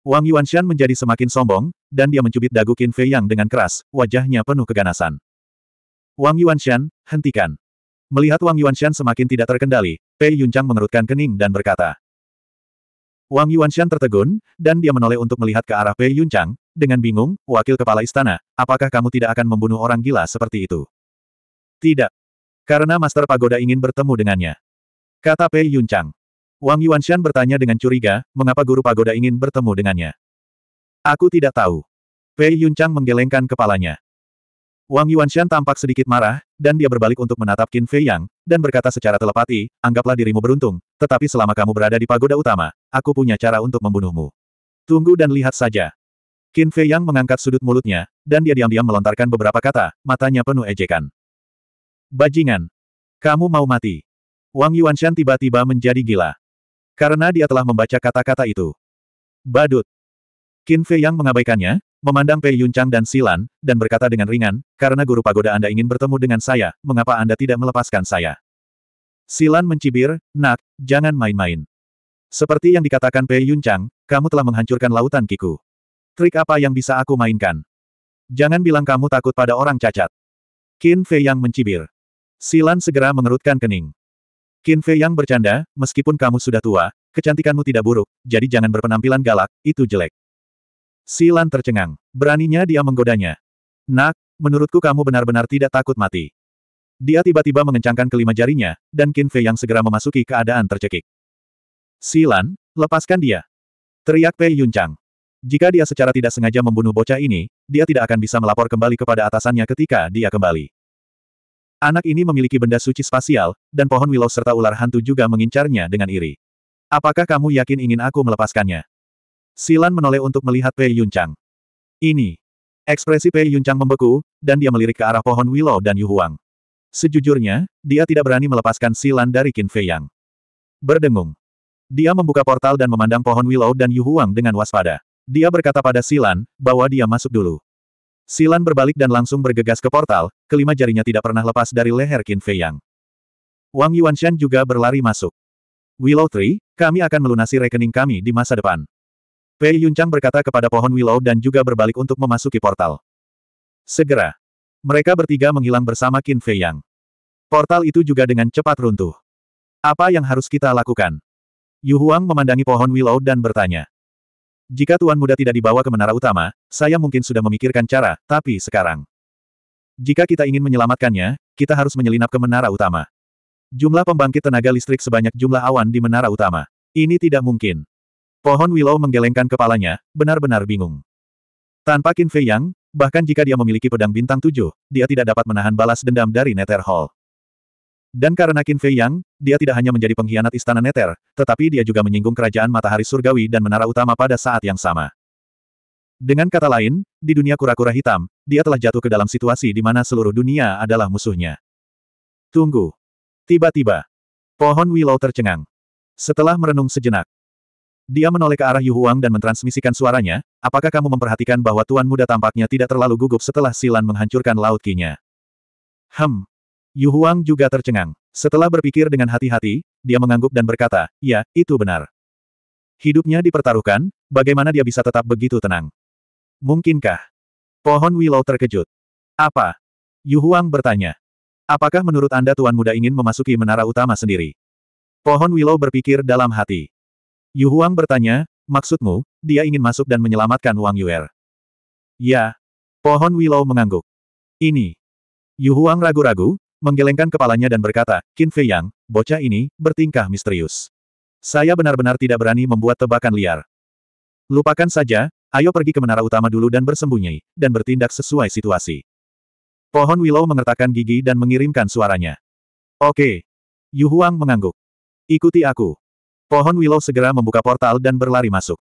Wang Yuanshan menjadi semakin sombong, dan dia mencubit dagu Qin Fei Yang dengan keras, wajahnya penuh keganasan. Wang Yuanshan, hentikan. Melihat Wang Yuanshan semakin tidak terkendali, Pei Yunchang mengerutkan kening dan berkata. Wang Yuanshan tertegun, dan dia menoleh untuk melihat ke arah Pei Yunchang, dengan bingung, wakil kepala istana, apakah kamu tidak akan membunuh orang gila seperti itu? Tidak. Karena Master Pagoda ingin bertemu dengannya. Kata Pei Yunchang. Wang Yuanshan bertanya dengan curiga, mengapa guru pagoda ingin bertemu dengannya. Aku tidak tahu. Pei Yunchang menggelengkan kepalanya. Wang Yuanshan tampak sedikit marah, dan dia berbalik untuk menatap Qin Fei Yang, dan berkata secara telepati, anggaplah dirimu beruntung, tetapi selama kamu berada di pagoda utama, aku punya cara untuk membunuhmu. Tunggu dan lihat saja. Qin Fei Yang mengangkat sudut mulutnya, dan dia diam-diam melontarkan beberapa kata, matanya penuh ejekan. Bajingan! Kamu mau mati. Wang Yuanshan tiba-tiba menjadi gila. Karena dia telah membaca kata-kata itu. Badut. Qin Fei yang mengabaikannya, memandang Pei Yunchang dan Silan, dan berkata dengan ringan, karena guru pagoda Anda ingin bertemu dengan saya, mengapa Anda tidak melepaskan saya? Silan mencibir, nak, jangan main-main. Seperti yang dikatakan Pei Yunchang, kamu telah menghancurkan lautan Kiku. Trik apa yang bisa aku mainkan? Jangan bilang kamu takut pada orang cacat. Qin Fei yang mencibir. Silan segera mengerutkan kening. Qin Fei yang bercanda, meskipun kamu sudah tua, kecantikanmu tidak buruk, jadi jangan berpenampilan galak, itu jelek. Silan tercengang. Beraninya dia menggodanya. Nak, menurutku kamu benar-benar tidak takut mati. Dia tiba-tiba mengencangkan kelima jarinya, dan Qin Fei yang segera memasuki keadaan tercekik. Silan, lepaskan dia. Teriak Pei Yunchang. Jika dia secara tidak sengaja membunuh bocah ini, dia tidak akan bisa melapor kembali kepada atasannya ketika dia kembali. Anak ini memiliki benda suci spasial, dan pohon willow serta ular hantu juga mengincarnya dengan iri. Apakah kamu yakin ingin aku melepaskannya? Silan menoleh untuk melihat Pei Yunchang. Ini. Ekspresi Pei Yunchang membeku, dan dia melirik ke arah pohon willow dan Yu Huang. Sejujurnya, dia tidak berani melepaskan Silan dari Qin Fei Yang. Berdengung. Dia membuka portal dan memandang pohon willow dan Yu Huang dengan waspada. Dia berkata pada Silan, bahwa dia masuk dulu. Silan berbalik dan langsung bergegas ke portal, kelima jarinya tidak pernah lepas dari leher Qin Fei Yang. Wang Yuanshan juga berlari masuk. Willow Tree, kami akan melunasi rekening kami di masa depan. Pei Yunchang berkata kepada pohon Willow dan juga berbalik untuk memasuki portal. Segera. Mereka bertiga menghilang bersama Qin Fei Yang. Portal itu juga dengan cepat runtuh. Apa yang harus kita lakukan? Yu Huang memandangi pohon Willow dan bertanya. Jika Tuan Muda tidak dibawa ke menara utama, saya mungkin sudah memikirkan cara, tapi sekarang. Jika kita ingin menyelamatkannya, kita harus menyelinap ke menara utama. Jumlah pembangkit tenaga listrik sebanyak jumlah awan di menara utama. Ini tidak mungkin. Pohon Willow menggelengkan kepalanya, benar-benar bingung. Tanpa Qin Fei Yang, bahkan jika dia memiliki pedang bintang tujuh, dia tidak dapat menahan balas dendam dari Nether Hall. Dan karena Qin Fei Yang, dia tidak hanya menjadi pengkhianat Istana Neter, tetapi dia juga menyinggung kerajaan matahari surgawi dan menara utama pada saat yang sama. Dengan kata lain, di dunia kura-kura hitam, dia telah jatuh ke dalam situasi di mana seluruh dunia adalah musuhnya. Tunggu. Tiba-tiba, pohon Willow tercengang. Setelah merenung sejenak, dia menoleh ke arah Yu Huang dan mentransmisikan suaranya, apakah kamu memperhatikan bahwa Tuan Muda tampaknya tidak terlalu gugup setelah Silan menghancurkan Laut Kinya? Hem, Yu Huang juga tercengang. Setelah berpikir dengan hati-hati, dia mengangguk dan berkata, ya, itu benar. Hidupnya dipertaruhkan, bagaimana dia bisa tetap begitu tenang? Mungkinkah? Pohon Willow terkejut. Apa? Yu Huang bertanya. Apakah menurut Anda Tuan Muda ingin memasuki menara utama sendiri? Pohon Willow berpikir dalam hati. Yu Huang bertanya, maksudmu, dia ingin masuk dan menyelamatkan Wang Yuer? Ya. Pohon Willow mengangguk. Ini. Yu Huang ragu-ragu, menggelengkan kepalanya dan berkata, Qin Fei Yang, bocah ini, bertingkah misterius. Saya benar-benar tidak berani membuat tebakan liar. Lupakan saja, ayo pergi ke menara utama dulu dan bersembunyi, dan bertindak sesuai situasi. Pohon Willow mengertakkan gigi dan mengirimkan suaranya. Oke. Yu Huang mengangguk. Ikuti aku. Pohon Willow segera membuka portal dan berlari masuk.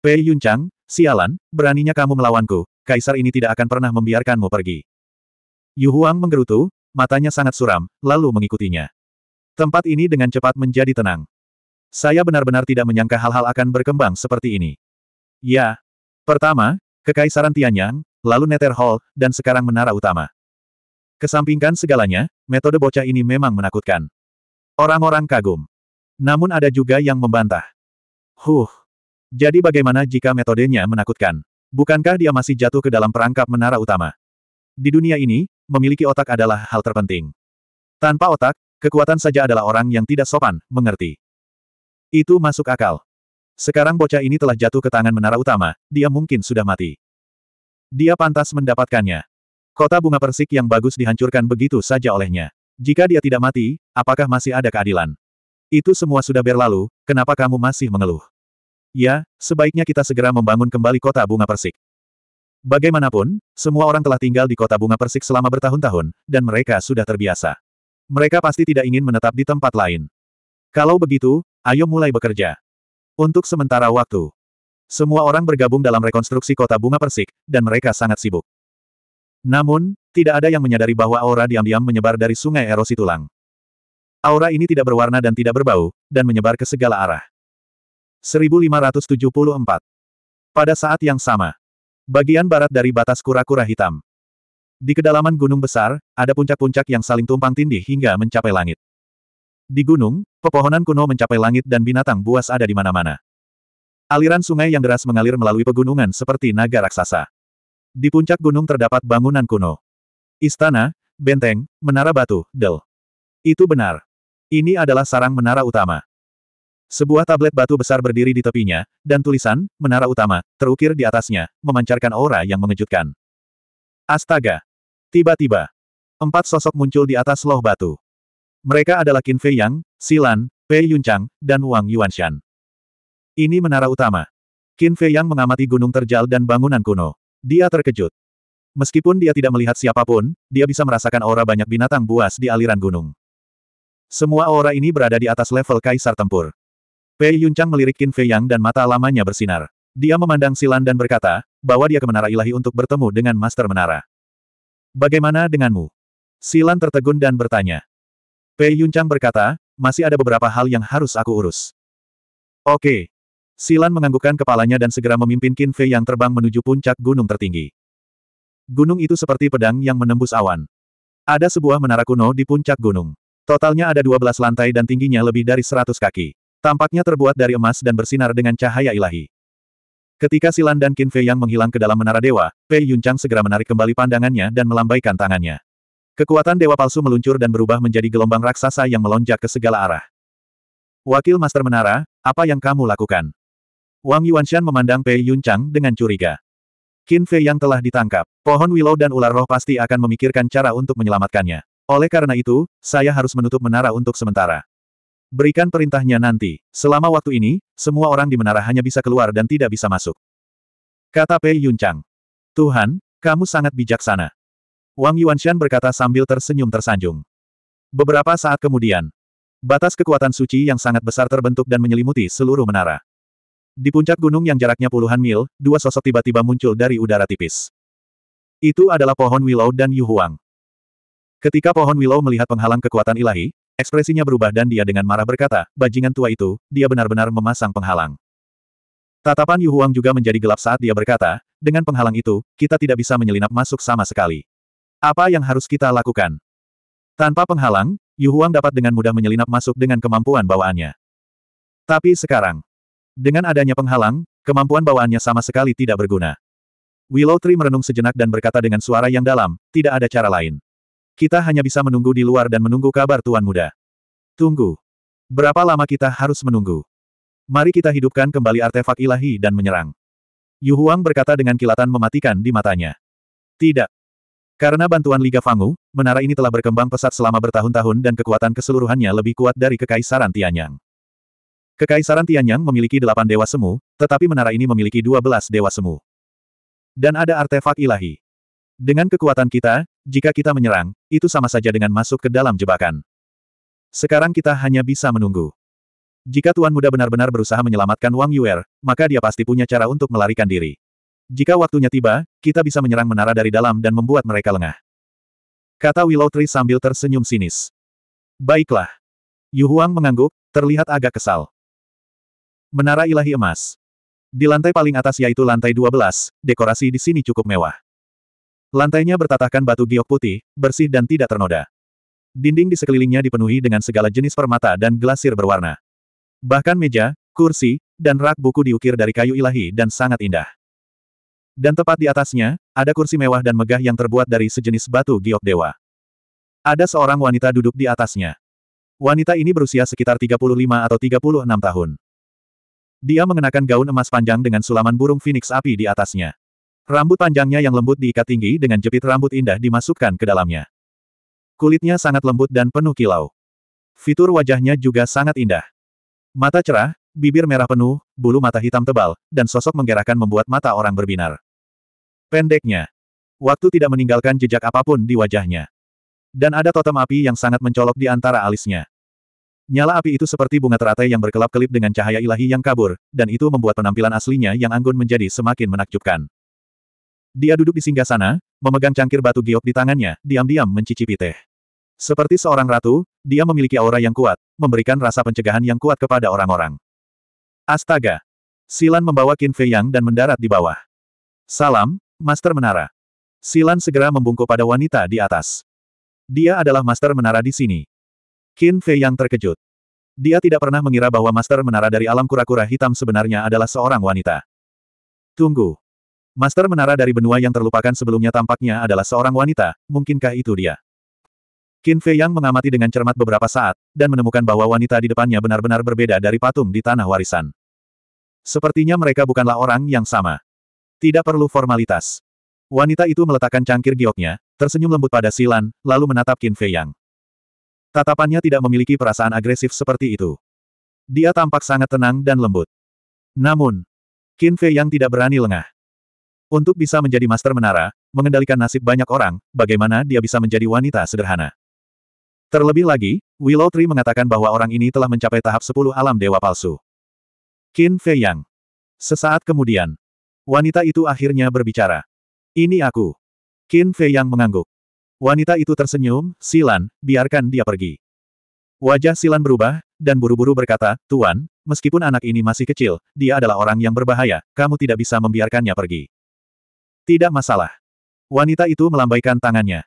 Pei Yunchang, sialan, beraninya kamu melawanku, kaisar ini tidak akan pernah membiarkanmu pergi. Yu Huang menggerutu, matanya sangat suram, lalu mengikutinya. Tempat ini dengan cepat menjadi tenang. Saya benar-benar tidak menyangka hal-hal akan berkembang seperti ini. Ya. Pertama, Kekaisaran Tianyang, lalu Nether Hall, dan sekarang Menara Utama. Kesampingkan segalanya, metode bocah ini memang menakutkan. Orang-orang kagum. Namun ada juga yang membantah. Huh. Jadi bagaimana jika metodenya menakutkan? Bukankah dia masih jatuh ke dalam perangkap menara utama? Di dunia ini, memiliki otak adalah hal terpenting. Tanpa otak, kekuatan saja adalah orang yang tidak sopan, mengerti. Itu masuk akal. Sekarang bocah ini telah jatuh ke tangan menara utama, dia mungkin sudah mati. Dia pantas mendapatkannya. Kota bunga persik yang bagus dihancurkan begitu saja olehnya. Jika dia tidak mati, apakah masih ada keadilan? Itu semua sudah berlalu, kenapa kamu masih mengeluh? Ya, sebaiknya kita segera membangun kembali kota bunga persik. Bagaimanapun, semua orang telah tinggal di kota bunga persik selama bertahun-tahun, dan mereka sudah terbiasa. Mereka pasti tidak ingin menetap di tempat lain. Kalau begitu, ayo mulai bekerja. Untuk sementara waktu. Semua orang bergabung dalam rekonstruksi kota bunga persik, dan mereka sangat sibuk. Namun, tidak ada yang menyadari bahwa aura diam-diam menyebar dari sungai erosi tulang. Aura ini tidak berwarna dan tidak berbau, dan menyebar ke segala arah. 1574. Pada saat yang sama, bagian barat dari batas kura-kura hitam. Di kedalaman gunung besar, ada puncak-puncak yang saling tumpang tindih hingga mencapai langit. Di gunung, pepohonan kuno mencapai langit dan binatang buas ada di mana-mana. Aliran sungai yang deras mengalir melalui pegunungan seperti naga raksasa. Di puncak gunung terdapat bangunan kuno. Istana, benteng, menara batu, del. Itu benar. Ini adalah sarang menara utama. Sebuah tablet batu besar berdiri di tepinya, dan tulisan, Menara Utama, terukir di atasnya, memancarkan aura yang mengejutkan. Astaga! Tiba-tiba, empat sosok muncul di atas loh batu. Mereka adalah Qin Fei Yang, Silan, Pei Yunchang, dan Wang Yuanshan. Ini menara utama. Qin Fei Yang mengamati gunung terjal dan bangunan kuno. Dia terkejut. Meskipun dia tidak melihat siapa pun, dia bisa merasakan aura banyak binatang buas di aliran gunung. Semua aura ini berada di atas level kaisar tempur. Pei Yunchang melirik Qin Fei Yang dan mata lamanya bersinar. Dia memandang Silan dan berkata, bahwa dia ke menara ilahi untuk bertemu dengan Master Menara. Bagaimana denganmu? Silan tertegun dan bertanya. Pei Yunchang berkata, masih ada beberapa hal yang harus aku urus. Oke. Silan menganggukkan kepalanya dan segera memimpin Qin Fei yang terbang menuju puncak gunung tertinggi. Gunung itu seperti pedang yang menembus awan. Ada sebuah menara kuno di puncak gunung. Totalnya ada 12 lantai dan tingginya lebih dari 100 kaki. Tampaknya terbuat dari emas dan bersinar dengan cahaya ilahi. Ketika Silan dan Qin Fei yang menghilang ke dalam menara dewa, Pei Yunchang segera menarik kembali pandangannya dan melambaikan tangannya. Kekuatan dewa palsu meluncur dan berubah menjadi gelombang raksasa yang melonjak ke segala arah. Wakil Master Menara, apa yang kamu lakukan? Wang Yuanshan memandang Pei Yunchang dengan curiga. Qin Fei yang telah ditangkap. Pohon willow dan ular roh pasti akan memikirkan cara untuk menyelamatkannya. Oleh karena itu, saya harus menutup menara untuk sementara. Berikan perintahnya nanti. Selama waktu ini, semua orang di menara hanya bisa keluar dan tidak bisa masuk. Kata Pei Yunchang. Tuhan, kamu sangat bijaksana. Wang Yuanshan berkata sambil tersenyum tersanjung. Beberapa saat kemudian, batas kekuatan suci yang sangat besar terbentuk dan menyelimuti seluruh menara. Di puncak gunung yang jaraknya puluhan mil, dua sosok tiba-tiba muncul dari udara tipis. Itu adalah pohon Willow dan Yu Huang. Ketika pohon Willow melihat penghalang kekuatan ilahi, Ekspresinya berubah dan dia dengan marah berkata, bajingan tua itu, dia benar-benar memasang penghalang. Tatapan Yu Huang juga menjadi gelap saat dia berkata, dengan penghalang itu, kita tidak bisa menyelinap masuk sama sekali. Apa yang harus kita lakukan? Tanpa penghalang, Yu Huang dapat dengan mudah menyelinap masuk dengan kemampuan bawaannya. Tapi sekarang, dengan adanya penghalang, kemampuan bawaannya sama sekali tidak berguna. Willow Tree merenung sejenak dan berkata dengan suara yang dalam, tidak ada cara lain. Kita hanya bisa menunggu di luar dan menunggu kabar Tuan Muda. Tunggu. Berapa lama kita harus menunggu? Mari kita hidupkan kembali artefak ilahi dan menyerang. Yu Huang berkata dengan kilatan mematikan di matanya. Tidak. Karena bantuan Liga Fangu, menara ini telah berkembang pesat selama bertahun-tahun dan kekuatan keseluruhannya lebih kuat dari Kekaisaran Tianyang. Kekaisaran Tianyang memiliki delapan dewa semu, tetapi menara ini memiliki dua belas dewa semu. Dan ada artefak ilahi. Dengan kekuatan kita, jika kita menyerang, itu sama saja dengan masuk ke dalam jebakan. Sekarang kita hanya bisa menunggu. Jika Tuan Muda benar-benar berusaha menyelamatkan Wang Yuer, maka dia pasti punya cara untuk melarikan diri. Jika waktunya tiba, kita bisa menyerang menara dari dalam dan membuat mereka lengah. Kata Willow Tree sambil tersenyum sinis. Baiklah. Yu Huang mengangguk, terlihat agak kesal. Menara ilahi emas. Di lantai paling atas yaitu lantai 12, dekorasi di sini cukup mewah. Lantainya bertatahkan batu giok putih, bersih dan tidak ternoda. Dinding di sekelilingnya dipenuhi dengan segala jenis permata dan glasir berwarna. Bahkan meja, kursi, dan rak buku diukir dari kayu ilahi dan sangat indah. Dan tepat di atasnya, ada kursi mewah dan megah yang terbuat dari sejenis batu giok dewa. Ada seorang wanita duduk di atasnya. Wanita ini berusia sekitar 35 atau 36 tahun. Dia mengenakan gaun emas panjang dengan sulaman burung phoenix api di atasnya. Rambut panjangnya yang lembut diikat tinggi dengan jepit rambut indah dimasukkan ke dalamnya. Kulitnya sangat lembut dan penuh kilau. Fitur wajahnya juga sangat indah. Mata cerah, bibir merah penuh, bulu mata hitam tebal, dan sosok menggerakkan membuat mata orang berbinar. Pendeknya. Waktu tidak meninggalkan jejak apa pun di wajahnya. Dan ada totem api yang sangat mencolok di antara alisnya. Nyala api itu seperti bunga teratai yang berkelap-kelip dengan cahaya ilahi yang kabur, dan itu membuat penampilan aslinya yang anggun menjadi semakin menakjubkan. Dia duduk di singgah sana, memegang cangkir batu giok di tangannya, diam-diam mencicipi teh. Seperti seorang ratu, dia memiliki aura yang kuat, memberikan rasa pencegahan yang kuat kepada orang-orang. Astaga! Silan membawa Qin Fei Yang dan mendarat di bawah. Salam, Master Menara. Silan segera membungkuk pada wanita di atas. Dia adalah Master Menara di sini. Qin Fei Yang terkejut. Dia tidak pernah mengira bahwa Master Menara dari alam kura-kura hitam sebenarnya adalah seorang wanita. Tunggu. Master Menara dari benua yang terlupakan sebelumnya tampaknya adalah seorang wanita, mungkinkah itu dia? Qin Fei Yang mengamati dengan cermat beberapa saat, dan menemukan bahwa wanita di depannya benar-benar berbeda dari patung di tanah warisan. Sepertinya mereka bukanlah orang yang sama. Tidak perlu formalitas. Wanita itu meletakkan cangkir gioknya, tersenyum lembut pada Silan, lalu menatap Qin Fei Yang. Tatapannya tidak memiliki perasaan agresif seperti itu. Dia tampak sangat tenang dan lembut. Namun, Qin Fei Yang tidak berani lengah. Untuk bisa menjadi master menara, mengendalikan nasib banyak orang, bagaimana dia bisa menjadi wanita sederhana. Terlebih lagi, Willow Tree mengatakan bahwa orang ini telah mencapai tahap 10 alam dewa palsu. Qin Fei Yang. Sesaat kemudian, wanita itu akhirnya berbicara. Ini aku. Qin Fei Yang mengangguk. Wanita itu tersenyum, Silan, biarkan dia pergi. Wajah Silan berubah, dan buru-buru berkata, Tuan, meskipun anak ini masih kecil, dia adalah orang yang berbahaya, kamu tidak bisa membiarkannya pergi. Tidak masalah. Wanita itu melambaikan tangannya.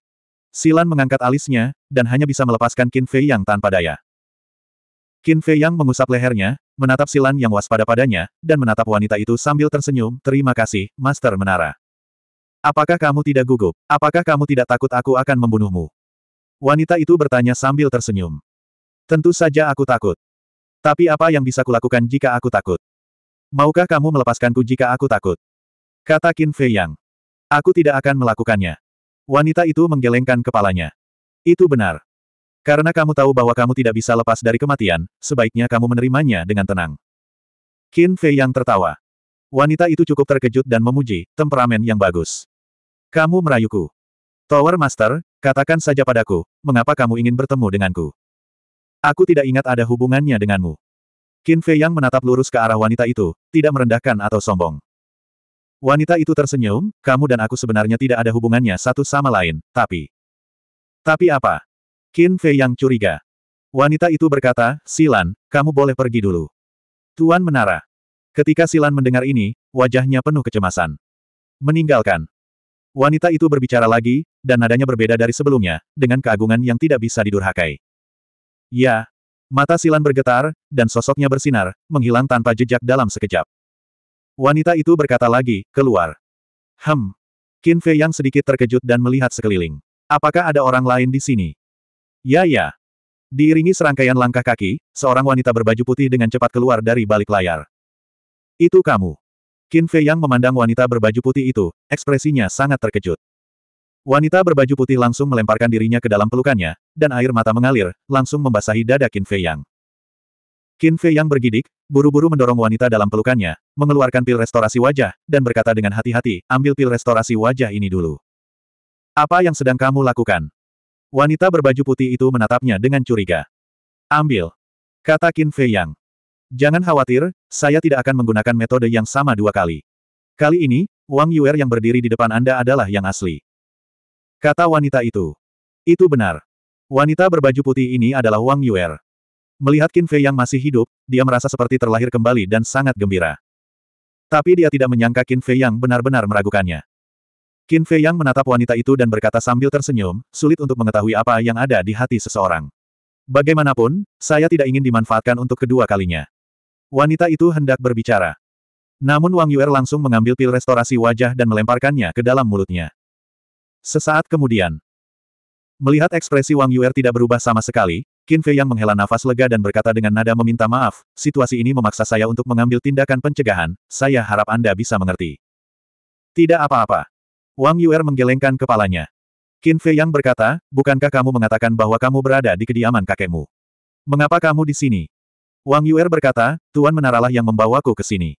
Silan mengangkat alisnya, dan hanya bisa melepaskan Qin Fei Yang tanpa daya. Qin Fei Yang mengusap lehernya, menatap Silan yang waspada padanya, dan menatap wanita itu sambil tersenyum, terima kasih, Master Menara. Apakah kamu tidak gugup? Apakah kamu tidak takut aku akan membunuhmu? Wanita itu bertanya sambil tersenyum. Tentu saja aku takut. Tapi apa yang bisa kulakukan jika aku takut? Maukah kamu melepaskanku jika aku takut? Kata Qin Fei Yang. Aku tidak akan melakukannya. Wanita itu menggelengkan kepalanya. Itu benar. Karena kamu tahu bahwa kamu tidak bisa lepas dari kematian, sebaiknya kamu menerimanya dengan tenang. Qin Fei yang tertawa. Wanita itu cukup terkejut dan memuji, temperamen yang bagus. Kamu merayuku. Tower Master, katakan saja padaku, mengapa kamu ingin bertemu denganku? Aku tidak ingat ada hubungannya denganmu. Qin Fei yang menatap lurus ke arah wanita itu, tidak merendahkan atau sombong. Wanita itu tersenyum, kamu dan aku sebenarnya tidak ada hubungannya satu sama lain, tapi... Tapi apa? Qin Fei yang curiga. Wanita itu berkata, Silan, kamu boleh pergi dulu. Tuan Menara. Ketika Silan mendengar ini, wajahnya penuh kecemasan. Meninggalkan. Wanita itu berbicara lagi, dan nadanya berbeda dari sebelumnya, dengan keagungan yang tidak bisa didurhakai. Ya. Mata Silan bergetar, dan sosoknya bersinar, menghilang tanpa jejak dalam sekejap. Wanita itu berkata lagi, keluar. Hem. Qin Fei yang sedikit terkejut dan melihat sekeliling. Apakah ada orang lain di sini? Ya ya. Diiringi serangkaian langkah kaki, seorang wanita berbaju putih dengan cepat keluar dari balik layar. Itu kamu. Qin Fei yang memandang wanita berbaju putih itu, ekspresinya sangat terkejut. Wanita berbaju putih langsung melemparkan dirinya ke dalam pelukannya, dan air mata mengalir, langsung membasahi dada Qin Fei Yang. Qin Fei yang bergidik, buru-buru mendorong wanita dalam pelukannya, mengeluarkan pil restorasi wajah, dan berkata dengan hati-hati, ambil pil restorasi wajah ini dulu. Apa yang sedang kamu lakukan? Wanita berbaju putih itu menatapnya dengan curiga. Ambil. Kata Qin Fei Yang. Jangan khawatir, saya tidak akan menggunakan metode yang sama dua kali. Kali ini, Wang Yuer yang berdiri di depan Anda adalah yang asli. Kata wanita itu. Itu benar. Wanita berbaju putih ini adalah Wang Yuer. Melihat Qin Fei yang masih hidup, dia merasa seperti terlahir kembali dan sangat gembira. Tapi dia tidak menyangka Qin Fei yang benar-benar meragukannya. Qin Fei yang menatap wanita itu dan berkata sambil tersenyum, sulit untuk mengetahui apa yang ada di hati seseorang. Bagaimanapun, saya tidak ingin dimanfaatkan untuk kedua kalinya. Wanita itu hendak berbicara. Namun Wang Yuer langsung mengambil pil restorasi wajah dan melemparkannya ke dalam mulutnya. Sesaat kemudian, melihat ekspresi Wang Yuer tidak berubah sama sekali, Qin Fei yang menghela nafas lega dan berkata dengan nada meminta maaf, situasi ini memaksa saya untuk mengambil tindakan pencegahan, saya harap Anda bisa mengerti. Tidak apa-apa. Wang Yuer menggelengkan kepalanya. Qin Fei yang berkata, bukankah kamu mengatakan bahwa kamu berada di kediaman kakekmu? Mengapa kamu di sini? Wang Yuer berkata, Tuan Menaralah yang membawaku ke sini.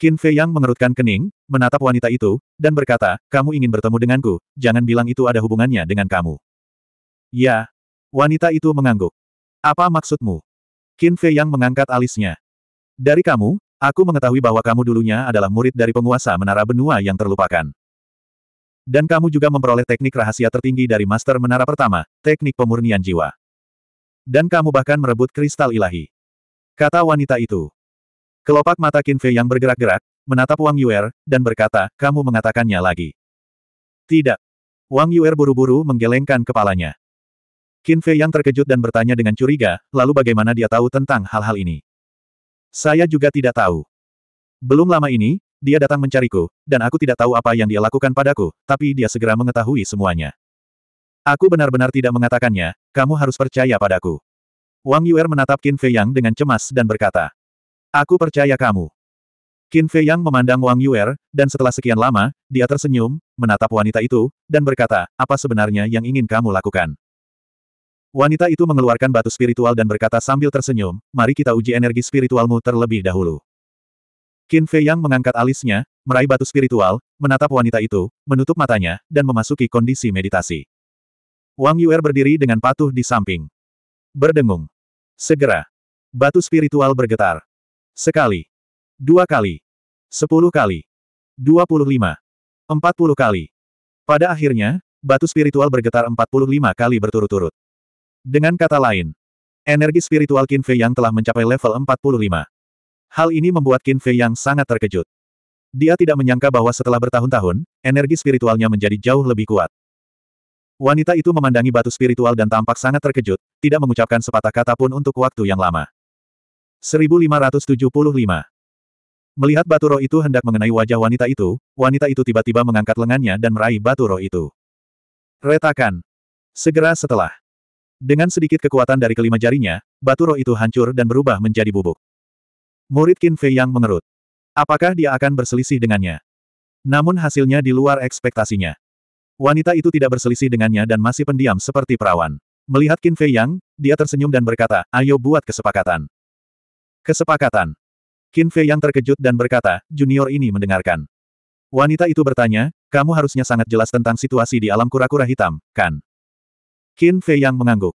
Qin Fei Yang mengerutkan kening, menatap wanita itu, dan berkata, kamu ingin bertemu denganku, jangan bilang itu ada hubungannya dengan kamu. Ya. Wanita itu mengangguk. Apa maksudmu? Qin Fei Yang mengangkat alisnya. Dari kamu, aku mengetahui bahwa kamu dulunya adalah murid dari penguasa menara benua yang terlupakan. Dan kamu juga memperoleh teknik rahasia tertinggi dari Master Menara Pertama, teknik pemurnian jiwa. Dan kamu bahkan merebut kristal ilahi. Kata wanita itu. Kelopak mata Qin Fei yang bergerak-gerak, menatap Wang Yuer, dan berkata, kamu mengatakannya lagi. Tidak. Wang Yuer buru-buru menggelengkan kepalanya. Qin Fei yang terkejut dan bertanya dengan curiga, lalu bagaimana dia tahu tentang hal-hal ini? Saya juga tidak tahu. Belum lama ini, dia datang mencariku, dan aku tidak tahu apa yang dia lakukan padaku, tapi dia segera mengetahui semuanya. Aku benar-benar tidak mengatakannya, kamu harus percaya padaku. Wang Yuer menatap Qin Fei Yang dengan cemas dan berkata, Aku percaya kamu. Qin Fei Yang memandang Wang Yuer, dan setelah sekian lama, dia tersenyum, menatap wanita itu, dan berkata, apa sebenarnya yang ingin kamu lakukan? Wanita itu mengeluarkan batu spiritual dan berkata sambil tersenyum, mari kita uji energi spiritualmu terlebih dahulu. Qin Fei Yang mengangkat alisnya, meraih batu spiritual, menatap wanita itu, menutup matanya, dan memasuki kondisi meditasi. Wang Yuer berdiri dengan patuh di samping. Berdengung. Segera. Batu spiritual bergetar. Sekali. Dua kali. Sepuluh kali. Dua puluh lima. Empat puluh kali. Pada akhirnya, batu spiritual bergetar empat puluh lima kali berturut-turut. Dengan kata lain, energi spiritual Qin Fei Yang telah mencapai level empat puluh lima. Hal ini membuat Qin Fei Yang sangat terkejut. Dia tidak menyangka bahwa setelah bertahun-tahun, energi spiritualnya menjadi jauh lebih kuat. Wanita itu memandangi batu spiritual dan tampak sangat terkejut, tidak mengucapkan sepatah kata pun untuk waktu yang lama. 1575 Melihat batu roh itu hendak mengenai wajah wanita itu, wanita itu tiba-tiba mengangkat lengannya dan meraih batu roh itu. Retakan. Segera setelah. Dengan sedikit kekuatan dari kelima jarinya, batu roh itu hancur dan berubah menjadi bubuk. Murid Qin Fei yang mengerut. Apakah dia akan berselisih dengannya? Namun hasilnya di luar ekspektasinya. Wanita itu tidak berselisih dengannya dan masih pendiam seperti perawan. Melihat Qin Fei Yang, dia tersenyum dan berkata, ayo buat kesepakatan. Kesepakatan. Qin Fei Yang terkejut dan berkata, junior ini mendengarkan. Wanita itu bertanya, kamu harusnya sangat jelas tentang situasi di alam kura-kura hitam, kan? Qin Fei Yang mengangguk.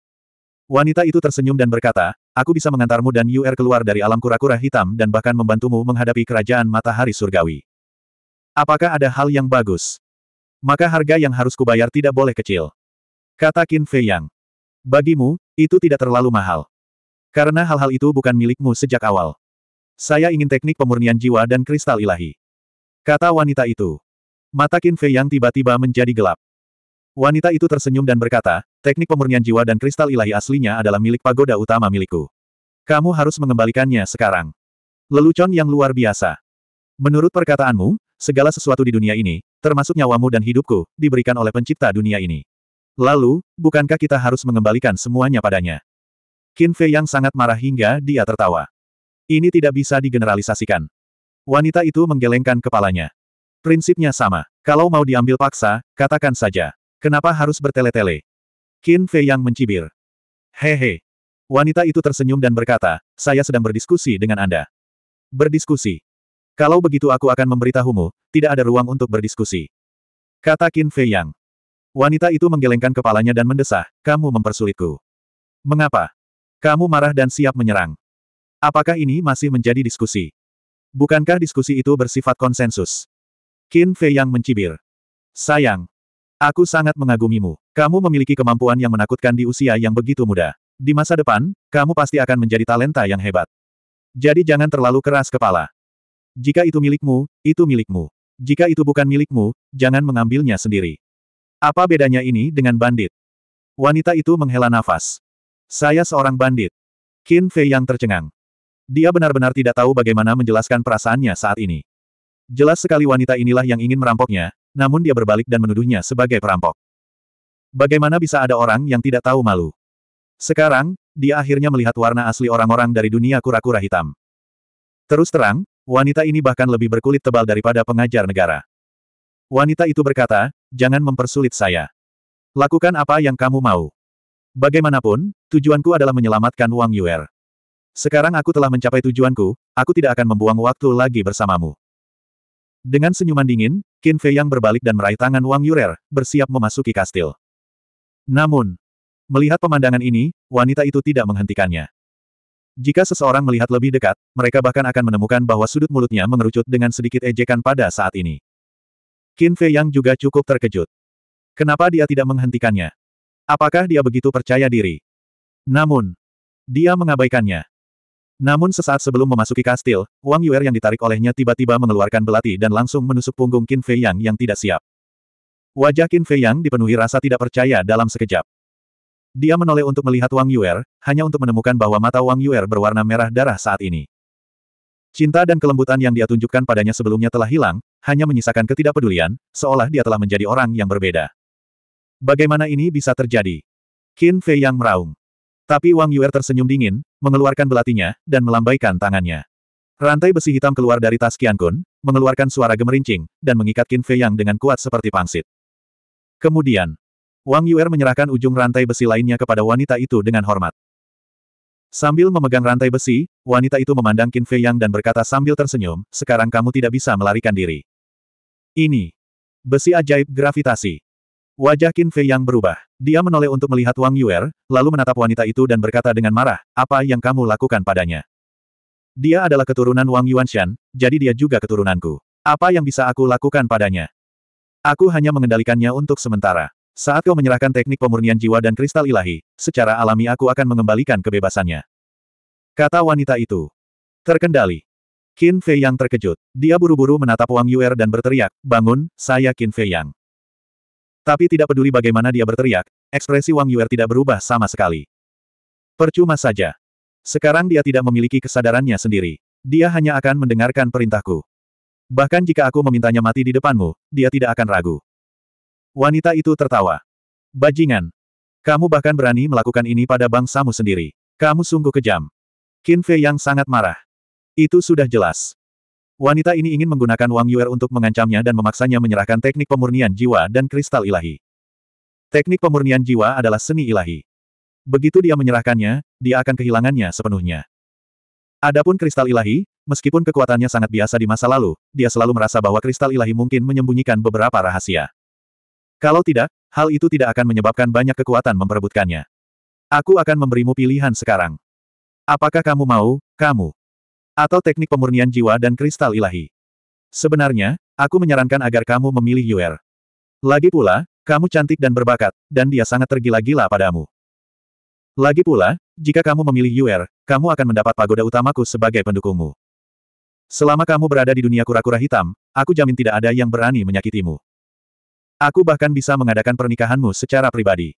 Wanita itu tersenyum dan berkata, aku bisa mengantarmu dan Yu Er keluar dari alam kura-kura hitam dan bahkan membantumu menghadapi kerajaan matahari surgawi. Apakah ada hal yang bagus? Maka harga yang harus kubayar tidak boleh kecil. Kata Qin Fei Yang. Bagimu, itu tidak terlalu mahal. Karena hal-hal itu bukan milikmu sejak awal. Saya ingin teknik pemurnian jiwa dan kristal ilahi. Kata wanita itu. Mata Qin Fei Yang tiba-tiba menjadi gelap. Wanita itu tersenyum dan berkata, teknik pemurnian jiwa dan kristal ilahi aslinya adalah milik pagoda utama milikku. Kamu harus mengembalikannya sekarang. Lelucon yang luar biasa. Menurut perkataanmu, segala sesuatu di dunia ini, termasuk nyawamu dan hidupku, diberikan oleh pencipta dunia ini. Lalu, bukankah kita harus mengembalikan semuanya padanya? Qin Fei yang sangat marah hingga dia tertawa. Ini tidak bisa digeneralisasikan. Wanita itu menggelengkan kepalanya. Prinsipnya sama. Kalau mau diambil paksa, katakan saja. Kenapa harus bertele-tele? Qin Fei yang mencibir. Hehe. Wanita itu tersenyum dan berkata, saya sedang berdiskusi dengan Anda. Berdiskusi. Kalau begitu aku akan memberitahumu, tidak ada ruang untuk berdiskusi. Kata Qin Fei Yang. Wanita itu menggelengkan kepalanya dan mendesah, kamu mempersulitku. Mengapa? Kamu marah dan siap menyerang. Apakah ini masih menjadi diskusi? Bukankah diskusi itu bersifat konsensus? Qin Fei Yang mencibir. Sayang. Aku sangat mengagumimu. Kamu memiliki kemampuan yang menakutkan di usia yang begitu muda. Di masa depan, kamu pasti akan menjadi talenta yang hebat. Jadi jangan terlalu keras kepala. Jika itu milikmu, itu milikmu. Jika itu bukan milikmu, jangan mengambilnya sendiri. Apa bedanya ini dengan bandit? Wanita itu menghela nafas. Saya seorang bandit. Qin Fei yang tercengang. Dia benar-benar tidak tahu bagaimana menjelaskan perasaannya saat ini. Jelas sekali wanita inilah yang ingin merampoknya, namun dia berbalik dan menuduhnya sebagai perampok. Bagaimana bisa ada orang yang tidak tahu malu? Sekarang, dia akhirnya melihat warna asli orang-orang dari dunia kura-kura hitam. Terus terang, wanita ini bahkan lebih berkulit tebal daripada pengajar negara. Wanita itu berkata, jangan mempersulit saya. Lakukan apa yang kamu mau. Bagaimanapun, tujuanku adalah menyelamatkan Wang Yuer. Sekarang aku telah mencapai tujuanku, aku tidak akan membuang waktu lagi bersamamu. Dengan senyuman dingin, Qin Fei yang berbalik dan meraih tangan Wang Yuer, bersiap memasuki kastil. Namun, melihat pemandangan ini, wanita itu tidak menghentikannya. Jika seseorang melihat lebih dekat, mereka bahkan akan menemukan bahwa sudut mulutnya mengerucut dengan sedikit ejekan pada saat ini. Qin Fei yang juga cukup terkejut. Kenapa dia tidak menghentikannya? Apakah dia begitu percaya diri? Namun, dia mengabaikannya. Namun sesaat sebelum memasuki kastil, Wang Yuer yang ditarik olehnya tiba-tiba mengeluarkan belati dan langsung menusuk punggung Qin Fei Yang yang tidak siap. Wajah Qin Fei Yang dipenuhi rasa tidak percaya dalam sekejap. Dia menoleh untuk melihat Wang Yuer, hanya untuk menemukan bahwa mata Wang Yuer berwarna merah darah saat ini. Cinta dan kelembutan yang dia tunjukkan padanya sebelumnya telah hilang, hanya menyisakan ketidakpedulian, seolah dia telah menjadi orang yang berbeda. Bagaimana ini bisa terjadi? Qin Fei Yang meraung. Tapi Wang Yuer tersenyum dingin, mengeluarkan belatinya, dan melambaikan tangannya. Rantai besi hitam keluar dari tas Qian Kun, mengeluarkan suara gemerincing, dan mengikat Qin Fei Yang dengan kuat seperti pangsit. Kemudian, Wang Yuer menyerahkan ujung rantai besi lainnya kepada wanita itu dengan hormat. Sambil memegang rantai besi, wanita itu memandang Qin Fei Yang dan berkata sambil tersenyum, sekarang kamu tidak bisa melarikan diri. Ini. Besi ajaib gravitasi. Wajah Qin Fei Yang berubah. Dia menoleh untuk melihat Wang Yuer, lalu menatap wanita itu dan berkata dengan marah, apa yang kamu lakukan padanya? Dia adalah keturunan Wang Yuanshan, jadi dia juga keturunanku. Apa yang bisa aku lakukan padanya? Aku hanya mengendalikannya untuk sementara. Saat kau menyerahkan teknik pemurnian jiwa dan kristal ilahi, secara alami aku akan mengembalikan kebebasannya. Kata wanita itu. Terkendali. Qin Fei yang terkejut. Dia buru-buru menatap Wang Yuer dan berteriak, bangun, saya Qin Fei Yang. Tapi tidak peduli bagaimana dia berteriak, ekspresi Wang Yuer tidak berubah sama sekali. Percuma saja. Sekarang dia tidak memiliki kesadarannya sendiri. Dia hanya akan mendengarkan perintahku. Bahkan jika aku memintanya mati di depanmu, dia tidak akan ragu. Wanita itu tertawa. Bajingan. Kamu bahkan berani melakukan ini pada bangsamu sendiri. Kamu sungguh kejam. Qin Fei yang sangat marah. Itu sudah jelas. Wanita ini ingin menggunakan Wang Yuer untuk mengancamnya dan memaksanya menyerahkan teknik pemurnian jiwa dan kristal ilahi. Teknik pemurnian jiwa adalah seni ilahi. Begitu dia menyerahkannya, dia akan kehilangannya sepenuhnya. Adapun kristal ilahi, Meskipun kekuatannya sangat biasa di masa lalu, dia selalu merasa bahwa kristal ilahi mungkin menyembunyikan beberapa rahasia. Kalau tidak, hal itu tidak akan menyebabkan banyak kekuatan memperebutkannya. Aku akan memberimu pilihan sekarang. Apakah kamu mau, kamu? Atau teknik pemurnian jiwa dan kristal ilahi? Sebenarnya, aku menyarankan agar kamu memilih Yuer. Lagi pula, kamu cantik dan berbakat, dan dia sangat tergila-gila padamu. Lagi pula, jika kamu memilih Yuer, kamu akan mendapat pagoda utamaku sebagai pendukungmu. Selama kamu berada di dunia kura-kura hitam, aku jamin tidak ada yang berani menyakitimu. Aku bahkan bisa mengadakan pernikahanmu secara pribadi.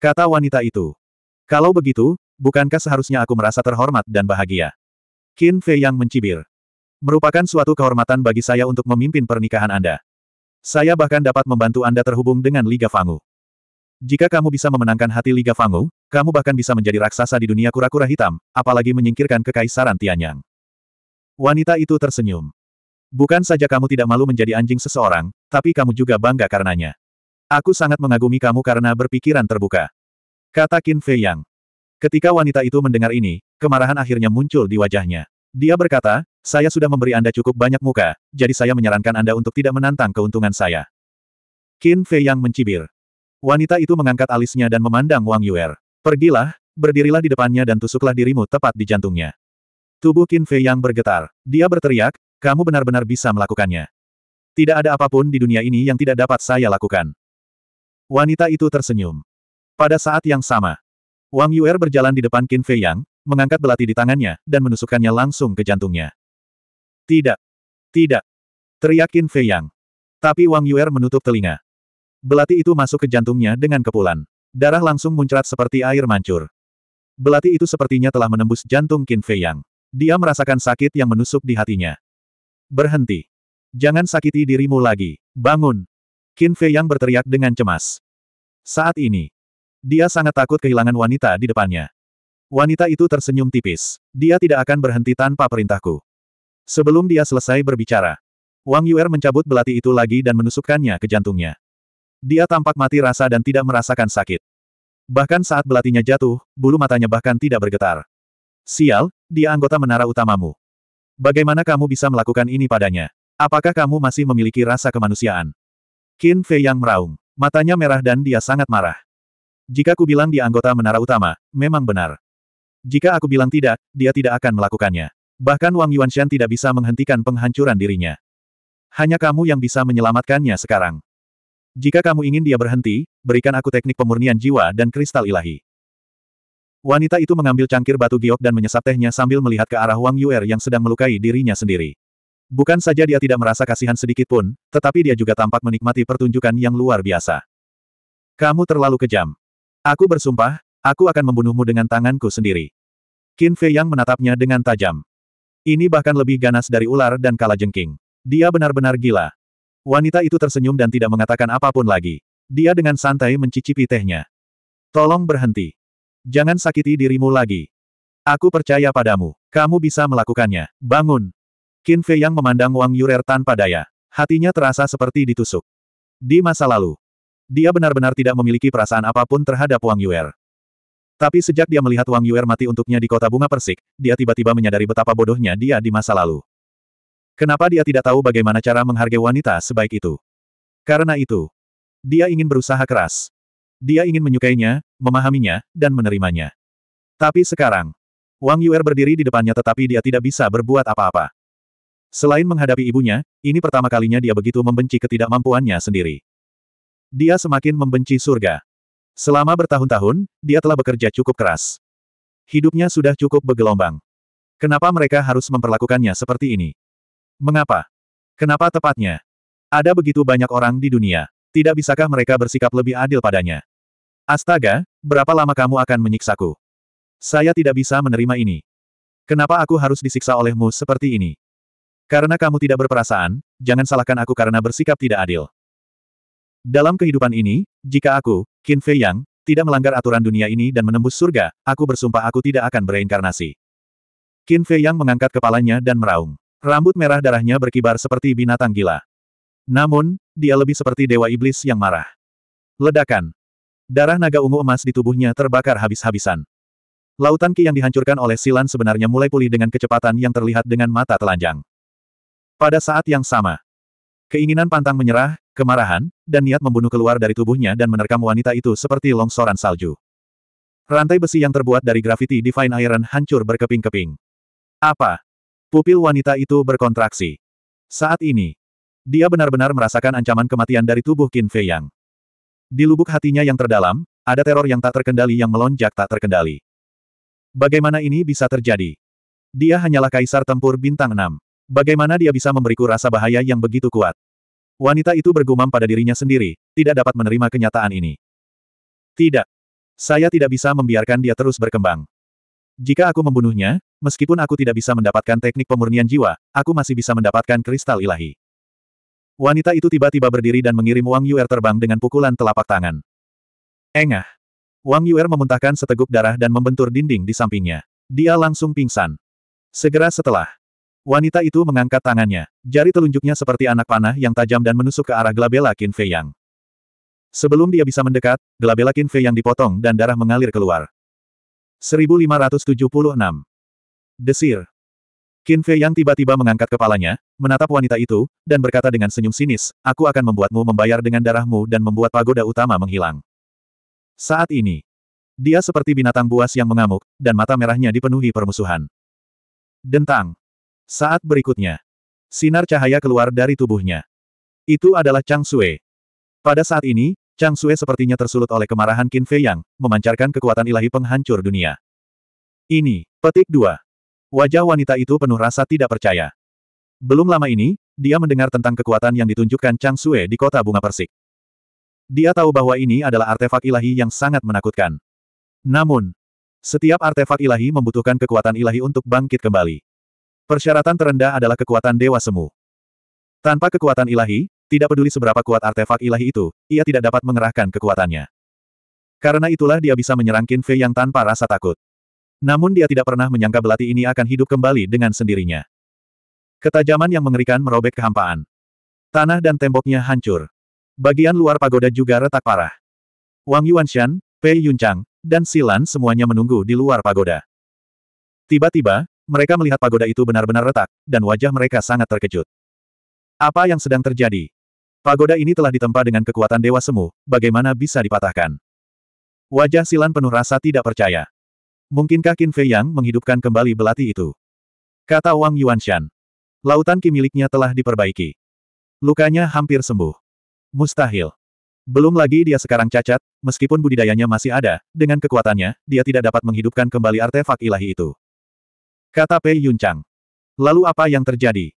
Kata wanita itu. Kalau begitu, bukankah seharusnya aku merasa terhormat dan bahagia? Qin Fei yang mencibir. Merupakan suatu kehormatan bagi saya untuk memimpin pernikahan Anda. Saya bahkan dapat membantu Anda terhubung dengan Liga Fangu. Jika kamu bisa memenangkan hati Liga Fangu, kamu bahkan bisa menjadi raksasa di dunia kura-kura hitam, apalagi menyingkirkan kekaisaran Tianyang. Wanita itu tersenyum. Bukan saja kamu tidak malu menjadi anjing seseorang, tapi kamu juga bangga karenanya. Aku sangat mengagumi kamu karena berpikiran terbuka. Kata Qin Fei Yang. Ketika wanita itu mendengar ini, kemarahan akhirnya muncul di wajahnya. Dia berkata, saya sudah memberi Anda cukup banyak muka, jadi saya menyarankan Anda untuk tidak menantang keuntungan saya. Qin Fei Yang mencibir. Wanita itu mengangkat alisnya dan memandang Wang Yuer. Pergilah, berdirilah di depannya dan tusuklah dirimu tepat di jantungnya. Tubuh Qin Fei yang bergetar. Dia berteriak, kamu benar-benar bisa melakukannya. Tidak ada apa pun di dunia ini yang tidak dapat saya lakukan. Wanita itu tersenyum. Pada saat yang sama, Wang Yuer berjalan di depan Qin Fei Yang, mengangkat belati di tangannya, dan menusukkannya langsung ke jantungnya. Tidak. Tidak. Teriak Qin Fei Yang. Tapi Wang Yuer menutup telinga. Belati itu masuk ke jantungnya dengan kepulan. Darah langsung muncrat seperti air mancur. Belati itu sepertinya telah menembus jantung Qin Fei Yang. Dia merasakan sakit yang menusuk di hatinya. Berhenti. Jangan sakiti dirimu lagi. Bangun. Qin Fei Yang berteriak dengan cemas. Saat ini, dia sangat takut kehilangan wanita di depannya. Wanita itu tersenyum tipis. Dia tidak akan berhenti tanpa perintahku. Sebelum dia selesai berbicara, Wang Yuer mencabut belati itu lagi dan menusukkannya ke jantungnya. Dia tampak mati rasa dan tidak merasakan sakit. Bahkan saat belatinya jatuh, bulu matanya bahkan tidak bergetar. Sial, dia anggota menara utamamu. Bagaimana kamu bisa melakukan ini padanya? Apakah kamu masih memiliki rasa kemanusiaan? Qin Fei yang meraung. Matanya merah dan dia sangat marah. Jika aku bilang dia anggota menara utama, memang benar. Jika aku bilang tidak, dia tidak akan melakukannya. Bahkan Wang Yuanshan tidak bisa menghentikan penghancuran dirinya. Hanya kamu yang bisa menyelamatkannya sekarang. Jika kamu ingin dia berhenti, berikan aku teknik pemurnian jiwa dan kristal ilahi. Wanita itu mengambil cangkir batu giok dan menyesap tehnya sambil melihat ke arah Wang Yuer yang sedang melukai dirinya sendiri. Bukan saja dia tidak merasa kasihan sedikit pun, tetapi dia juga tampak menikmati pertunjukan yang luar biasa. Kamu terlalu kejam. Aku bersumpah, aku akan membunuhmu dengan tanganku sendiri. Qin Fei Yang menatapnya dengan tajam. Ini bahkan lebih ganas dari ular dan kala jengking. Dia benar-benar gila. Wanita itu tersenyum dan tidak mengatakan apa pun lagi. Dia dengan santai mencicipi tehnya. Tolong berhenti. Jangan sakiti dirimu lagi. Aku percaya padamu. Kamu bisa melakukannya. Bangun. Qin Fei yang memandang Wang Yurer tanpa daya. Hatinya terasa seperti ditusuk. Di masa lalu, dia benar-benar tidak memiliki perasaan apa pun terhadap Wang Yuer. Tapi sejak dia melihat Wang Yuer mati untuknya di kota bunga persik, dia tiba-tiba menyadari betapa bodohnya dia di masa lalu. Kenapa dia tidak tahu bagaimana cara menghargai wanita sebaik itu? Karena itu, dia ingin berusaha keras. Dia ingin menyukainya, memahaminya, dan menerimanya. Tapi sekarang, Wang Yuer berdiri di depannya tetapi dia tidak bisa berbuat apa-apa. Selain menghadapi ibunya, ini pertama kalinya dia begitu membenci ketidakmampuannya sendiri. Dia semakin membenci surga. Selama bertahun-tahun, dia telah bekerja cukup keras. Hidupnya sudah cukup bergelombang. Kenapa mereka harus memperlakukannya seperti ini? Mengapa? Kenapa tepatnya? Ada begitu banyak orang di dunia. Tidak bisakah mereka bersikap lebih adil padanya? Astaga, berapa lama kamu akan menyiksaku? Saya tidak bisa menerima ini. Kenapa aku harus disiksa olehmu seperti ini? Karena kamu tidak berperasaan, jangan salahkan aku karena bersikap tidak adil. Dalam kehidupan ini, jika aku, Qin Fei Yang, tidak melanggar aturan dunia ini dan menembus surga, aku bersumpah aku tidak akan bereinkarnasi. Qin Fei Yang mengangkat kepalanya dan meraung. Rambut merah darahnya berkibar seperti binatang gila. Namun, dia lebih seperti dewa iblis yang marah. Ledakan. Darah naga ungu emas di tubuhnya terbakar habis-habisan. Lautan ki yang dihancurkan oleh Silan sebenarnya mulai pulih dengan kecepatan yang terlihat dengan mata telanjang. Pada saat yang sama, keinginan pantang menyerah, kemarahan, dan niat membunuh keluar dari tubuhnya dan menerkam wanita itu seperti longsoran salju. Rantai besi yang terbuat dari grafiti Divine Iron hancur berkeping-keping. Apa? Pupil wanita itu berkontraksi. Saat ini, dia benar-benar merasakan ancaman kematian dari tubuh Qin Fei Yang. Di lubuk hatinya yang terdalam, ada teror yang tak terkendali yang melonjak tak terkendali. Bagaimana ini bisa terjadi? Dia hanyalah kaisar tempur bintang 6. Bagaimana dia bisa memberiku rasa bahaya yang begitu kuat? Wanita itu bergumam pada dirinya sendiri, tidak dapat menerima kenyataan ini. Tidak. Saya tidak bisa membiarkan dia terus berkembang. Jika aku membunuhnya, meskipun aku tidak bisa mendapatkan teknik pemurnian jiwa, aku masih bisa mendapatkan kristal ilahi. Wanita itu tiba-tiba berdiri dan mengirim Wang Yuer terbang dengan pukulan telapak tangan. Engah. Wang Yuer memuntahkan seteguk darah dan membentur dinding di sampingnya. Dia langsung pingsan. Segera setelah, wanita itu mengangkat tangannya. Jari telunjuknya seperti anak panah yang tajam dan menusuk ke arah gelabela Qin Fei Yang. Sebelum dia bisa mendekat, gelabela Qin Fei Yang dipotong dan darah mengalir keluar. 1576. Desir. Qin Fei yang tiba-tiba mengangkat kepalanya, menatap wanita itu, dan berkata dengan senyum sinis, aku akan membuatmu membayar dengan darahmu dan membuat pagoda utama menghilang. Saat ini, dia seperti binatang buas yang mengamuk, dan mata merahnya dipenuhi permusuhan. Dentang. Saat berikutnya, sinar cahaya keluar dari tubuhnya. Itu adalah Chang Sui. Pada saat ini, Chang Sui sepertinya tersulut oleh kemarahan Qin Fei Yang, memancarkan kekuatan ilahi penghancur dunia. Ini, petik 2. Wajah wanita itu penuh rasa tidak percaya. Belum lama ini, dia mendengar tentang kekuatan yang ditunjukkan Chang Sue di kota bunga persik. Dia tahu bahwa ini adalah artefak ilahi yang sangat menakutkan. Namun, setiap artefak ilahi membutuhkan kekuatan ilahi untuk bangkit kembali. Persyaratan terendah adalah kekuatan Dewa Semu. Tanpa kekuatan ilahi, tidak peduli seberapa kuat artefak ilahi itu, ia tidak dapat mengerahkan kekuatannya. Karena itulah dia bisa menyerang Qin Fei yang tanpa rasa takut. Namun dia tidak pernah menyangka belati ini akan hidup kembali dengan sendirinya. Ketajaman yang mengerikan merobek kehampaan. Tanah dan temboknya hancur. Bagian luar pagoda juga retak parah. Wang Yuanshan, Pei Yunchang, dan Silan semuanya menunggu di luar pagoda. Tiba-tiba, mereka melihat pagoda itu benar-benar retak, dan wajah mereka sangat terkejut. Apa yang sedang terjadi? Pagoda ini telah ditempa dengan kekuatan Dewa Semu, bagaimana bisa dipatahkan? Wajah Silan penuh rasa tidak percaya. Mungkinkah Qin Fei Yang menghidupkan kembali belati itu? Kata Wang Yuanshan. Lautan ki miliknya telah diperbaiki. Lukanya hampir sembuh. Mustahil. Belum lagi dia sekarang cacat, meskipun budidayanya masih ada, dengan kekuatannya, dia tidak dapat menghidupkan kembali artefak ilahi itu. Kata Pei Yunchang. Lalu apa yang terjadi?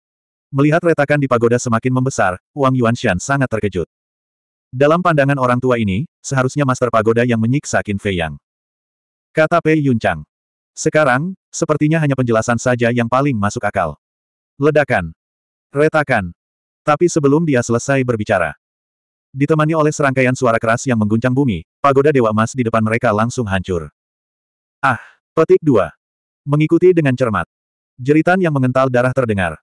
Melihat retakan di pagoda semakin membesar, Wang Yuanshan sangat terkejut. Dalam pandangan orang tua ini, seharusnya Master Pagoda yang menyiksa Qin Fei Yang. Kata Pei Yunchang. Sekarang, sepertinya hanya penjelasan saja yang paling masuk akal. Ledakan. Retakan. Tapi sebelum dia selesai berbicara. Ditemani oleh serangkaian suara keras yang mengguncang bumi, pagoda Dewa Emas di depan mereka langsung hancur. Ah! Petik 2. Mengikuti dengan cermat. Jeritan yang mengental darah terdengar.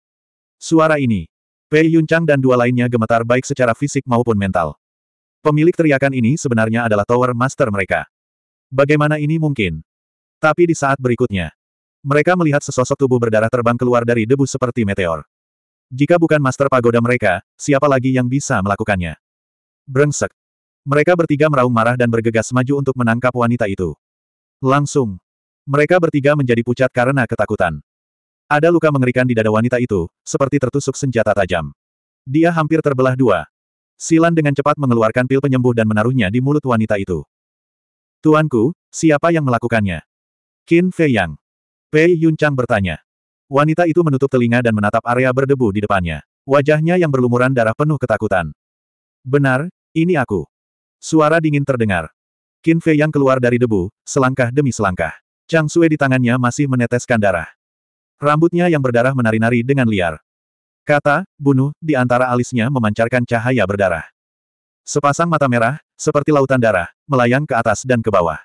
Suara ini. Pei Yunchang dan dua lainnya gemetar baik secara fisik maupun mental. Pemilik teriakan ini sebenarnya adalah Tower Master mereka. Bagaimana ini mungkin? Tapi di saat berikutnya, mereka melihat sesosok tubuh berdarah terbang keluar dari debu seperti meteor. Jika bukan Master Pagoda mereka, siapa lagi yang bisa melakukannya? Brengsek. Mereka bertiga meraung marah dan bergegas maju untuk menangkap wanita itu. Langsung. Mereka bertiga menjadi pucat karena ketakutan. Ada luka mengerikan di dada wanita itu, seperti tertusuk senjata tajam. Dia hampir terbelah dua. Silan dengan cepat mengeluarkan pil penyembuh dan menaruhnya di mulut wanita itu. Tuanku, siapa yang melakukannya? Qin Fei Yang. Pei Yunchang bertanya. Wanita itu menutup telinga dan menatap area berdebu di depannya. Wajahnya yang berlumuran darah penuh ketakutan. Benar, ini aku. Suara dingin terdengar. Qin Fei yang keluar dari debu, selangkah demi selangkah. Chang Sui di tangannya masih meneteskan darah. Rambutnya yang berdarah menari-nari dengan liar. Kata, bunuh, di antara alisnya memancarkan cahaya berdarah. Sepasang mata merah, seperti lautan darah, melayang ke atas dan ke bawah.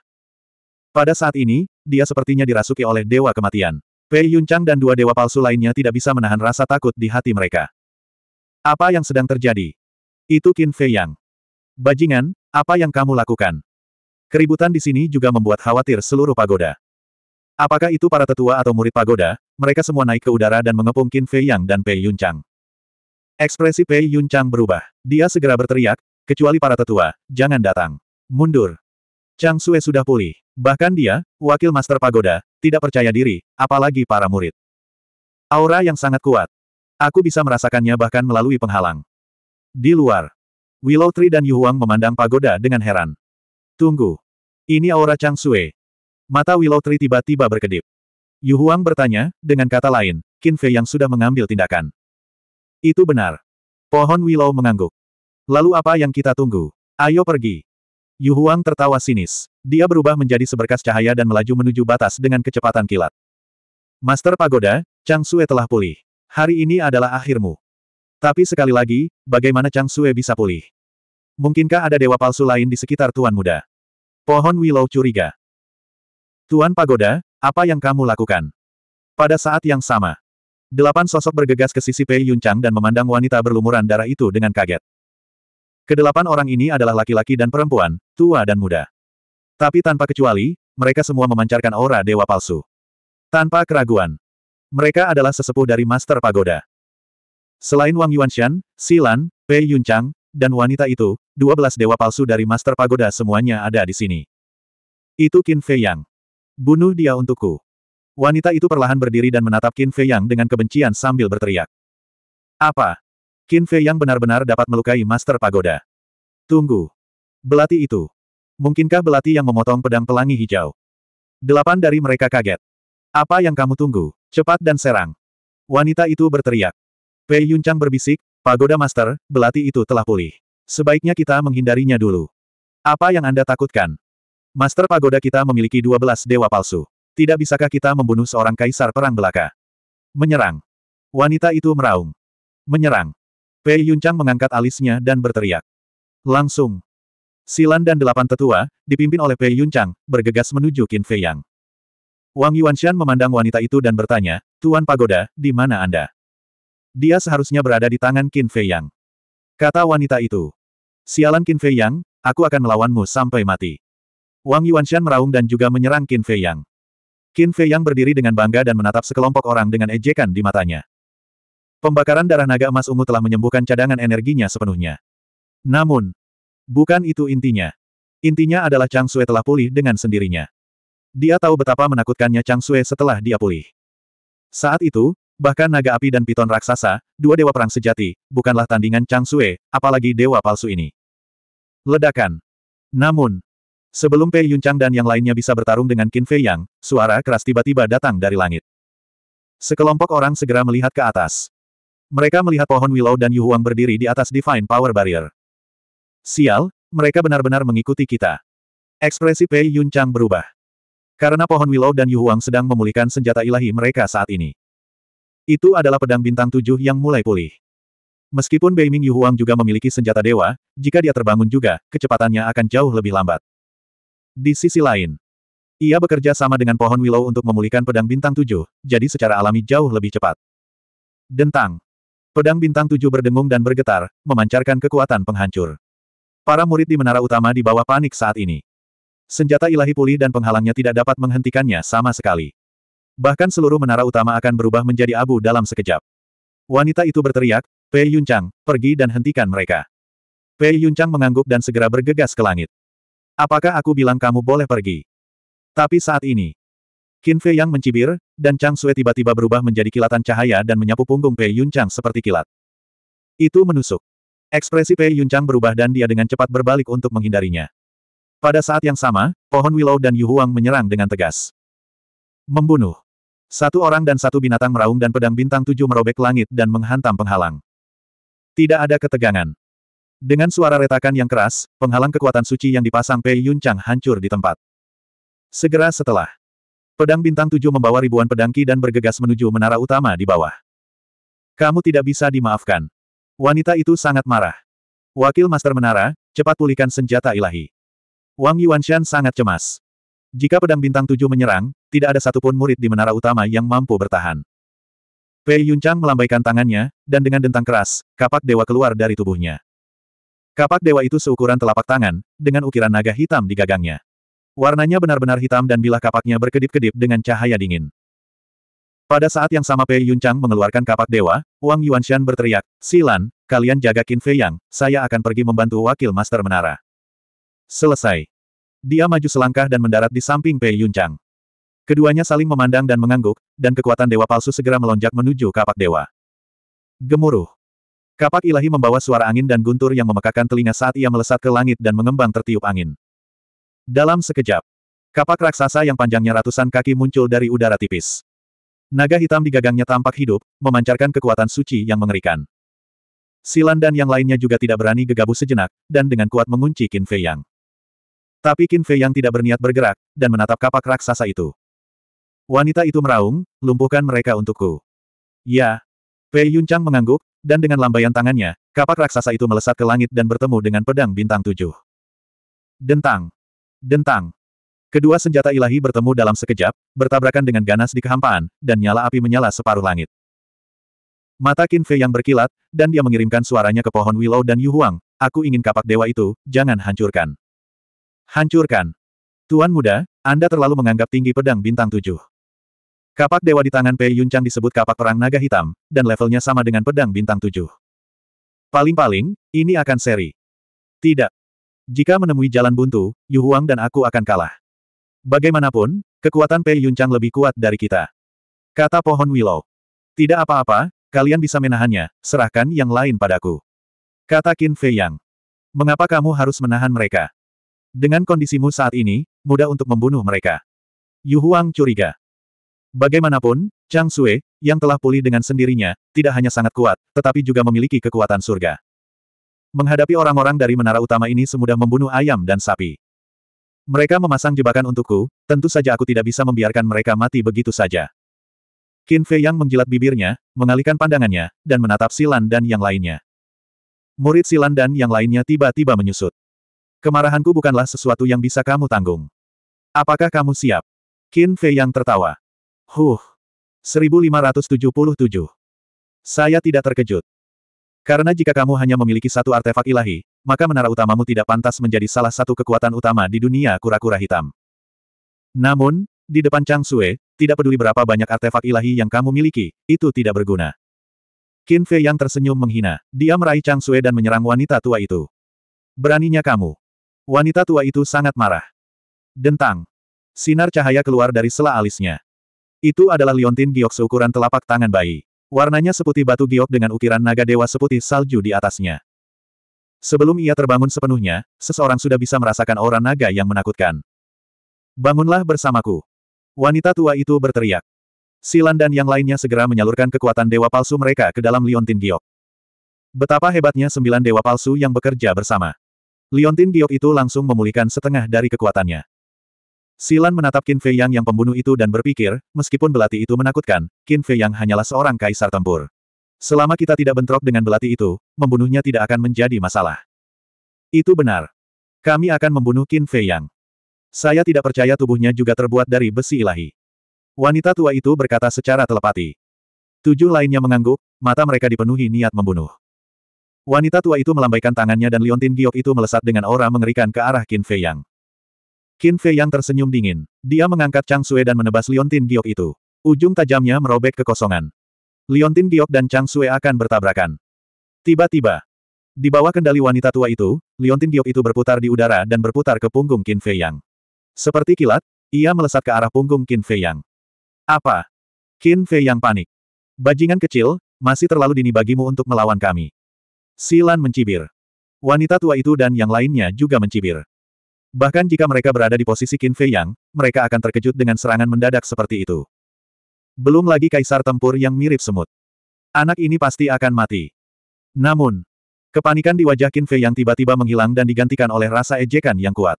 Pada saat ini, dia sepertinya dirasuki oleh dewa kematian. Pei Yunchang dan dua dewa palsu lainnya tidak bisa menahan rasa takut di hati mereka. Apa yang sedang terjadi? Itu Qin Fei Yang. Bajingan, apa yang kamu lakukan? Keributan di sini juga membuat khawatir seluruh pagoda. Apakah itu para tetua atau murid pagoda, mereka semua naik ke udara dan mengepung Qin Fei Yang dan Pei Yunchang. Ekspresi Pei Yunchang berubah. Dia segera berteriak, Kecuali para tetua, jangan datang. Mundur. Chang Sue sudah pulih. Bahkan dia, wakil Master Pagoda, tidak percaya diri, apalagi para murid. Aura yang sangat kuat. Aku bisa merasakannya bahkan melalui penghalang. Di luar, Willow Tree dan Yu Huang memandang pagoda dengan heran. Tunggu. Ini aura Chang Sue. Mata Willow Tree tiba-tiba berkedip. Yu Huang bertanya, dengan kata lain, Qin Fei yang sudah mengambil tindakan. Itu benar. Pohon Willow mengangguk. Lalu apa yang kita tunggu? Ayo pergi. Yu Huang tertawa sinis. Dia berubah menjadi seberkas cahaya dan melaju menuju batas dengan kecepatan kilat. Master Pagoda, Chang Sue telah pulih. Hari ini adalah akhirmu. Tapi sekali lagi, bagaimana Chang Sue bisa pulih? Mungkinkah ada dewa palsu lain di sekitar Tuan Muda? Pohon Willow curiga. Tuan Pagoda, apa yang kamu lakukan? Pada saat yang sama, delapan sosok bergegas ke sisi Pei Yunchang dan memandang wanita berlumuran darah itu dengan kaget. Kedelapan orang ini adalah laki-laki dan perempuan, tua dan muda. Tapi tanpa kecuali, mereka semua memancarkan aura dewa palsu. Tanpa keraguan. Mereka adalah sesepuh dari Master Pagoda. Selain Wang Yuanshan, Silan, Pei Yunchang, dan wanita itu, 12 dewa palsu dari Master Pagoda semuanya ada di sini. Itu Qin Fei Yang. Bunuh dia untukku. Wanita itu perlahan berdiri dan menatap Qin Fei Yang dengan kebencian sambil berteriak. Apa? Qin Fei yang benar-benar dapat melukai Master Pagoda. Tunggu. Belati itu. Mungkinkah belati yang memotong pedang pelangi hijau? Delapan dari mereka kaget. Apa yang kamu tunggu? Cepat dan serang. Wanita itu berteriak. Pei Yunchang berbisik, Pagoda Master, belati itu telah pulih. Sebaiknya kita menghindarinya dulu. Apa yang Anda takutkan? Master Pagoda kita memiliki 12 dewa palsu. Tidak bisakah kita membunuh seorang kaisar perang belaka? Menyerang. Wanita itu meraung. Menyerang. Pei Yunchang mengangkat alisnya dan berteriak. Langsung. Silan dan delapan tetua, dipimpin oleh Pei Yunchang, bergegas menuju Qin Fei Yang. Wang Yuanshan memandang wanita itu dan bertanya, Tuan Pagoda, di mana Anda? Dia seharusnya berada di tangan Qin Fei Yang. Kata wanita itu. Sialan Qin Fei Yang, aku akan melawanmu sampai mati. Wang Yuanshan meraung dan juga menyerang Qin Fei Yang. Qin Fei Yang berdiri dengan bangga dan menatap sekelompok orang dengan ejekan di matanya. Pembakaran darah naga emas ungu telah menyembuhkan cadangan energinya sepenuhnya. Namun, bukan itu intinya. Intinya adalah Chang Sui telah pulih dengan sendirinya. Dia tahu betapa menakutkannya Chang Sui setelah dia pulih. Saat itu, bahkan naga api dan piton raksasa, dua dewa perang sejati, bukanlah tandingan Chang Sui, apalagi dewa palsu ini. Ledakan. Namun, sebelum Pei Yunchang dan yang lainnya bisa bertarung dengan Qin Fei Yang, suara keras tiba-tiba datang dari langit. Sekelompok orang segera melihat ke atas. Mereka melihat pohon Willow dan Yu Huang berdiri di atas Divine Power Barrier. Sial, mereka benar-benar mengikuti kita. Ekspresi Pei Yunchang berubah. Karena pohon Willow dan Yu Huang sedang memulihkan senjata ilahi mereka saat ini. Itu adalah pedang bintang tujuh yang mulai pulih. Meskipun Beiming Yu Huang juga memiliki senjata dewa, jika dia terbangun juga, kecepatannya akan jauh lebih lambat. Di sisi lain, ia bekerja sama dengan pohon Willow untuk memulihkan pedang bintang tujuh, jadi secara alami jauh lebih cepat. Dentang. Pedang bintang tujuh berdengung dan bergetar, memancarkan kekuatan penghancur. Para murid di menara utama di bawah panik saat ini. Senjata ilahi pulih dan penghalangnya tidak dapat menghentikannya sama sekali. Bahkan seluruh menara utama akan berubah menjadi abu dalam sekejap. Wanita itu berteriak, Pei Yunchang, pergi dan hentikan mereka. Pei Yunchang mengangguk dan segera bergegas ke langit. Apakah aku bilang kamu boleh pergi? Tapi saat ini, Qin Fei yang mencibir, dan Chang Sui tiba-tiba berubah menjadi kilatan cahaya dan menyapu punggung Pei Yunchang seperti kilat. Itu menusuk. Ekspresi Pei Yunchang berubah dan dia dengan cepat berbalik untuk menghindarinya. Pada saat yang sama, pohon Willow dan Yu Huang menyerang dengan tegas. Membunuh. Satu orang dan satu binatang meraung dan pedang bintang tujuh merobek langit dan menghantam penghalang. Tidak ada ketegangan. Dengan suara retakan yang keras, penghalang kekuatan suci yang dipasang Pei Yunchang hancur di tempat. Segera setelah, pedang bintang tujuh membawa ribuan pedang ki dan bergegas menuju menara utama di bawah. Kamu tidak bisa dimaafkan. Wanita itu sangat marah. Wakil Master Menara, cepat pulihkan senjata ilahi. Wang Yuanshan sangat cemas. Jika pedang bintang tujuh menyerang, tidak ada satupun murid di menara utama yang mampu bertahan. Pei Yunchang melambaikan tangannya, dan dengan dentang keras, kapak dewa keluar dari tubuhnya. Kapak dewa itu seukuran telapak tangan, dengan ukiran naga hitam di gagangnya. Warnanya benar-benar hitam dan bilah kapaknya berkedip-kedip dengan cahaya dingin. Pada saat yang sama Pei Yunchang mengeluarkan kapak dewa, Wang Yuanshan berteriak, Silan, kalian jaga Qin Fei Yang, saya akan pergi membantu wakil master menara. Selesai. Dia maju selangkah dan mendarat di samping Pei Yunchang. Keduanya saling memandang dan mengangguk, dan kekuatan dewa palsu segera melonjak menuju kapak dewa. Gemuruh. Kapak ilahi membawa suara angin dan guntur yang memekakan telinga saat ia melesat ke langit dan mengembang tertiup angin. Dalam sekejap, kapak raksasa yang panjangnya ratusan kaki muncul dari udara tipis. Naga hitam di gagangnya tampak hidup, memancarkan kekuatan suci yang mengerikan. Silan dan yang lainnya juga tidak berani gegabah sejenak, dan dengan kuat mengunci Qin Fei Yang. Tapi Qin Fei yang tidak berniat bergerak, dan menatap kapak raksasa itu. Wanita itu meraung, lumpuhkan mereka untukku. Ya. Pei Yunchang mengangguk, dan dengan lambaian tangannya, kapak raksasa itu melesat ke langit dan bertemu dengan pedang bintang tujuh. Dentang. Dentang. Kedua senjata ilahi bertemu dalam sekejap, bertabrakan dengan ganas di kehampaan, dan nyala api menyala separuh langit. Mata Qin Fei yang berkilat, dan dia mengirimkan suaranya ke pohon Willow dan Yu Huang, aku ingin kapak dewa itu, jangan hancurkan. Hancurkan. Tuan muda, Anda terlalu menganggap tinggi pedang bintang tujuh. Kapak dewa di tangan Pei Yunchang disebut kapak perang naga hitam, dan levelnya sama dengan pedang bintang tujuh. Paling-paling, ini akan seri. Tidak. Jika menemui jalan buntu, Yu Huang dan aku akan kalah. Bagaimanapun, kekuatan Pei Yunchang lebih kuat dari kita. Kata pohon Willow. Tidak apa-apa, kalian bisa menahannya, serahkan yang lain padaku. Kata Qin Fei Yang. Mengapa kamu harus menahan mereka? Dengan kondisimu saat ini, mudah untuk membunuh mereka. Yu Huang curiga. Bagaimanapun, Chang Sui, yang telah pulih dengan sendirinya, tidak hanya sangat kuat, tetapi juga memiliki kekuatan surga. Menghadapi orang-orang dari menara utama ini semudah membunuh ayam dan sapi. Mereka memasang jebakan untukku, tentu saja aku tidak bisa membiarkan mereka mati begitu saja. Qin Fei Yang menjilat bibirnya, mengalihkan pandangannya, dan menatap Silan dan yang lainnya. Murid Silan dan yang lainnya tiba-tiba menyusut. Kemarahanku bukanlah sesuatu yang bisa kamu tanggung. Apakah kamu siap? Qin Fei Yang tertawa. Huh. 1577. Saya tidak terkejut. Karena jika kamu hanya memiliki satu artefak ilahi, maka menara utamamu tidak pantas menjadi salah satu kekuatan utama di dunia kura-kura hitam. Namun, di depan Chang Sue, tidak peduli berapa banyak artefak ilahi yang kamu miliki, itu tidak berguna. Qin Fei yang tersenyum menghina. Dia meraih Chang Sue dan menyerang wanita tua itu. Beraninya kamu. Wanita tua itu sangat marah. Dentang. Sinar cahaya keluar dari sela alisnya. Itu adalah liontin giok seukuran telapak tangan bayi. Warnanya seputih batu giok dengan ukiran naga dewa seputih salju di atasnya. Sebelum ia terbangun sepenuhnya, seseorang sudah bisa merasakan aura naga yang menakutkan. Bangunlah bersamaku. Wanita tua itu berteriak. Silan dan yang lainnya segera menyalurkan kekuatan dewa palsu mereka ke dalam Liontin Giok. Betapa hebatnya sembilan dewa palsu yang bekerja bersama. Liontin Giok itu langsung memulihkan setengah dari kekuatannya. Silan menatap Qin Fei Yang yang pembunuh itu dan berpikir, meskipun belati itu menakutkan, Qin Fei Yang hanyalah seorang kaisar tempur. Selama kita tidak bentrok dengan belati itu, membunuhnya tidak akan menjadi masalah. Itu benar. Kami akan membunuh Qin Fei Yang. Saya tidak percaya tubuhnya juga terbuat dari besi ilahi. Wanita tua itu berkata secara telepati. Tujuh lainnya mengangguk, mata mereka dipenuhi niat membunuh. Wanita tua itu melambaikan tangannya dan liontin giok itu melesat dengan aura mengerikan ke arah Qin Fei Yang. Qin Fei Yang tersenyum dingin. Dia mengangkat Chang Sui dan menebas liontin giok itu. Ujung tajamnya merobek kekosongan. Liontin giok dan Chang Sui akan bertabrakan. Tiba-tiba, di bawah kendali wanita tua itu, liontin giok itu berputar di udara dan berputar ke punggung Qin Fei Yang. Seperti kilat, ia melesat ke arah punggung Qin Fei Yang. Apa? Qin Fei Yang panik. Bajingan kecil, masih terlalu dini bagimu untuk melawan kami. Silan mencibir. Wanita tua itu dan yang lainnya juga mencibir. Bahkan jika mereka berada di posisi Qin Fei Yang, mereka akan terkejut dengan serangan mendadak seperti itu. Belum lagi kaisar tempur yang mirip semut. Anak ini pasti akan mati. Namun, kepanikan di wajah Qin Fei Yang tiba-tiba menghilang dan digantikan oleh rasa ejekan yang kuat.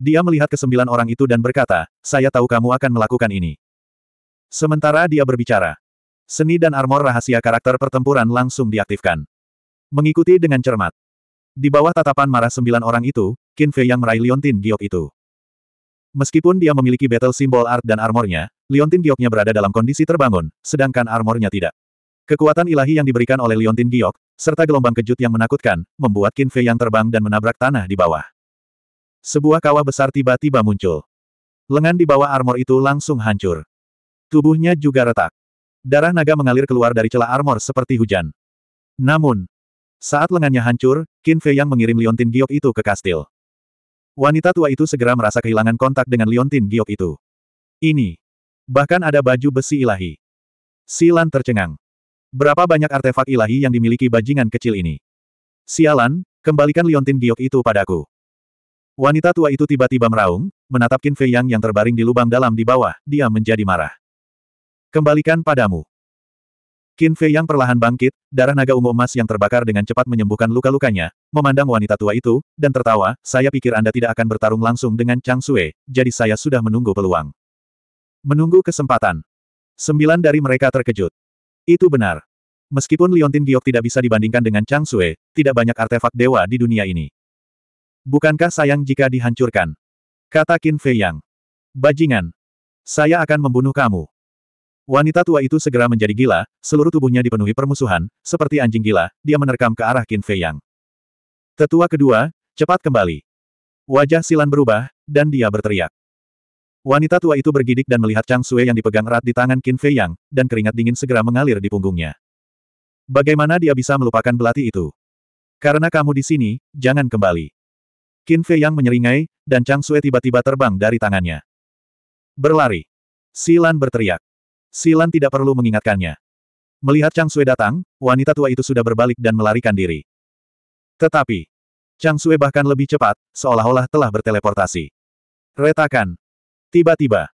Dia melihat kesembilan orang itu dan berkata, saya tahu kamu akan melakukan ini. Sementara dia berbicara, seni dan armor rahasia karakter pertempuran langsung diaktifkan. Mengikuti dengan cermat. Di bawah tatapan marah sembilan orang itu, Qin Fei yang meraih Liontin Giok itu. Meskipun dia memiliki battle symbol art dan armornya, Liontin Gioknya berada dalam kondisi terbangun, sedangkan armornya tidak. Kekuatan ilahi yang diberikan oleh Liontin Giok, serta gelombang kejut yang menakutkan, membuat Qin Fei yang terbang dan menabrak tanah di bawah. Sebuah kawah besar tiba-tiba muncul. Lengan di bawah armor itu langsung hancur. Tubuhnya juga retak. Darah naga mengalir keluar dari celah armor seperti hujan. Namun, saat lengannya hancur, Qin Fei yang mengirim Liontin Giok itu ke kastil. Wanita tua itu segera merasa kehilangan kontak dengan Liontin Giok itu. Ini. Bahkan ada baju besi ilahi. Silan tercengang. Berapa banyak artefak ilahi yang dimiliki bajingan kecil ini? Sialan, kembalikan Liontin Giok itu padaku. Wanita tua itu tiba-tiba meraung, menatap Qin Fei Yang yang terbaring di lubang dalam di bawah, dia menjadi marah. Kembalikan padamu. Qin Fei Yang perlahan bangkit, darah naga ungu emas yang terbakar dengan cepat menyembuhkan luka-lukanya, memandang wanita tua itu, dan tertawa, saya pikir Anda tidak akan bertarung langsung dengan Chang Sui, jadi saya sudah menunggu peluang. Menunggu kesempatan. Sembilan dari mereka terkejut. Itu benar. Meskipun Liontin Giok tidak bisa dibandingkan dengan Chang Sui, tidak banyak artefak dewa di dunia ini. Bukankah sayang jika dihancurkan? Kata Qin Fei Yang. Bajingan. Saya akan membunuh kamu. Wanita tua itu segera menjadi gila, seluruh tubuhnya dipenuhi permusuhan, seperti anjing gila, dia menerkam ke arah Qin Fei Yang. Tetua kedua, cepat kembali. Wajah Silan berubah, dan dia berteriak. Wanita tua itu bergidik dan melihat Chang Sui yang dipegang erat di tangan Qin Fei Yang, dan keringat dingin segera mengalir di punggungnya. Bagaimana dia bisa melupakan belati itu? Karena kamu di sini, jangan kembali. Qin Fei yang menyeringai, dan Chang Sui tiba-tiba terbang dari tangannya. Berlari. Silan berteriak. Silan tidak perlu mengingatkannya. Melihat Chang Sui datang, wanita tua itu sudah berbalik dan melarikan diri. Tetapi, Chang Sui bahkan lebih cepat, seolah-olah telah berteleportasi. Retakan. Tiba-tiba,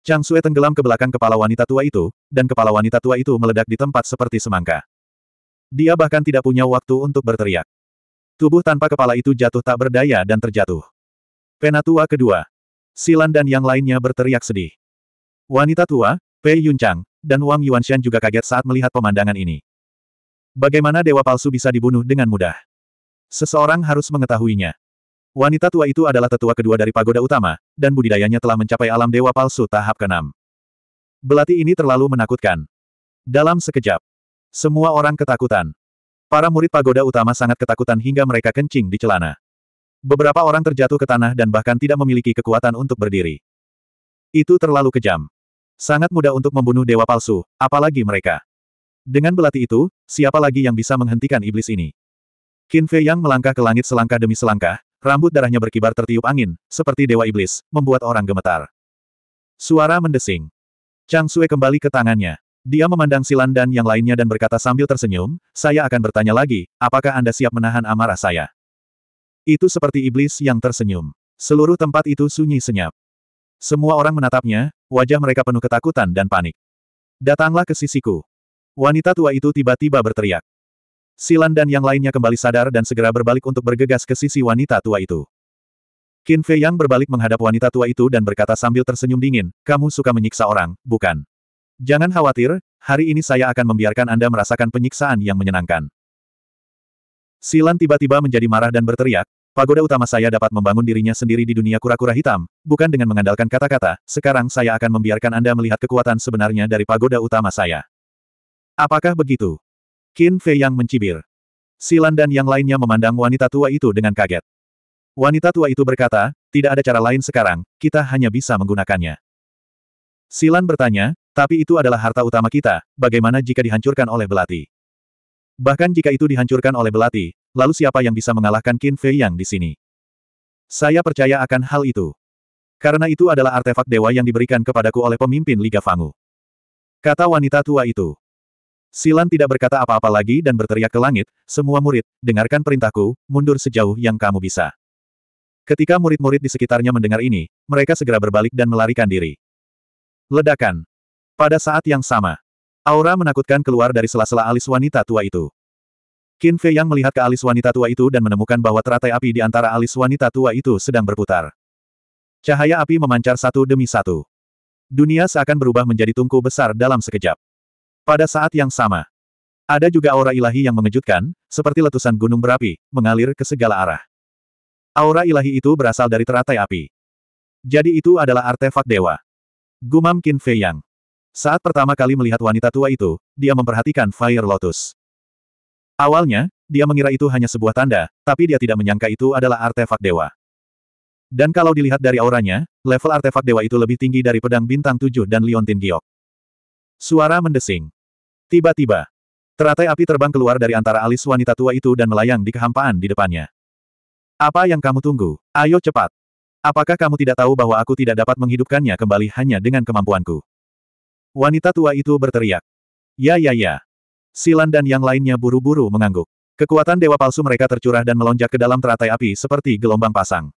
Chang Sui tenggelam ke belakang kepala wanita tua itu, dan kepala wanita tua itu meledak di tempat seperti semangka. Dia bahkan tidak punya waktu untuk berteriak. Tubuh tanpa kepala itu jatuh tak berdaya dan terjatuh. Penatua kedua. Silan dan yang lainnya berteriak sedih. Wanita tua, Pei Yunchang, dan Wang Yuanshan juga kaget saat melihat pemandangan ini. Bagaimana dewa palsu bisa dibunuh dengan mudah? Seseorang harus mengetahuinya. Wanita tua itu adalah tetua kedua dari pagoda utama, dan budidayanya telah mencapai alam dewa palsu tahap keenam. Belati ini terlalu menakutkan. Dalam sekejap, semua orang ketakutan. Para murid pagoda utama sangat ketakutan hingga mereka kencing di celana. Beberapa orang terjatuh ke tanah dan bahkan tidak memiliki kekuatan untuk berdiri. Itu terlalu kejam. Sangat mudah untuk membunuh dewa palsu, apalagi mereka. Dengan belati itu, siapa lagi yang bisa menghentikan iblis ini? Qin Fei Yang melangkah ke langit selangkah demi selangkah, rambut darahnya berkibar tertiup angin, seperti dewa iblis, membuat orang gemetar. Suara mendesing. Chang Sui kembali ke tangannya. Dia memandang Silan dan yang lainnya dan berkata sambil tersenyum, saya akan bertanya lagi, apakah Anda siap menahan amarah saya? Itu seperti iblis yang tersenyum. Seluruh tempat itu sunyi senyap. Semua orang menatapnya, wajah mereka penuh ketakutan dan panik. Datanglah ke sisiku. Wanita tua itu tiba-tiba berteriak. Silan dan yang lainnya kembali sadar dan segera berbalik untuk bergegas ke sisi wanita tua itu. Qin Fei Yang berbalik menghadap wanita tua itu dan berkata sambil tersenyum dingin, kamu suka menyiksa orang, bukan? Jangan khawatir, hari ini saya akan membiarkan Anda merasakan penyiksaan yang menyenangkan. Silan tiba-tiba menjadi marah dan berteriak, Pagoda utama saya dapat membangun dirinya sendiri di dunia kura-kura hitam, bukan dengan mengandalkan kata-kata, sekarang saya akan membiarkan Anda melihat kekuatan sebenarnya dari pagoda utama saya. Apakah begitu? Qin Fei yang mencibir. Silan dan yang lainnya memandang wanita tua itu dengan kaget. Wanita tua itu berkata, tidak ada cara lain sekarang, kita hanya bisa menggunakannya. Silan bertanya, tapi itu adalah harta utama kita, bagaimana jika dihancurkan oleh belati? Bahkan jika itu dihancurkan oleh belati, lalu siapa yang bisa mengalahkan Qin Fei Yang di sini? Saya percaya akan hal itu. Karena itu adalah artefak dewa yang diberikan kepadaku oleh pemimpin Liga Fangu. Kata wanita tua itu. Silan tidak berkata apa-apa lagi dan berteriak ke langit, semua murid, dengarkan perintahku, mundur sejauh yang kamu bisa. Ketika murid-murid di sekitarnya mendengar ini, mereka segera berbalik dan melarikan diri. Ledakan. Pada saat yang sama, aura menakutkan keluar dari sela-sela alis wanita tua itu. Qin Fei Yang melihat ke alis wanita tua itu dan menemukan bahwa teratai api di antara alis wanita tua itu sedang berputar. Cahaya api memancar satu demi satu. Dunia seakan berubah menjadi tungku besar dalam sekejap. Pada saat yang sama, ada juga aura ilahi yang mengejutkan, seperti letusan gunung berapi, mengalir ke segala arah. Aura ilahi itu berasal dari teratai api. Jadi itu adalah artefak dewa. Gumam Qin Fei Yang. Saat pertama kali melihat wanita tua itu, dia memperhatikan Fire Lotus. Awalnya, dia mengira itu hanya sebuah tanda, tapi dia tidak menyangka itu adalah artefak dewa. Dan kalau dilihat dari auranya, level artefak dewa itu lebih tinggi dari pedang bintang tujuh dan liontin giok. Suara mendesing. Tiba-tiba, teratai api terbang keluar dari antara alis wanita tua itu dan melayang di kehampaan di depannya. Apa yang kamu tunggu? Ayo cepat. Apakah kamu tidak tahu bahwa aku tidak dapat menghidupkannya kembali hanya dengan kemampuanku? Wanita tua itu berteriak. Ya ya ya. Silan dan yang lainnya buru-buru mengangguk. Kekuatan dewa palsu mereka tercurah dan melonjak ke dalam teratai api seperti gelombang pasang.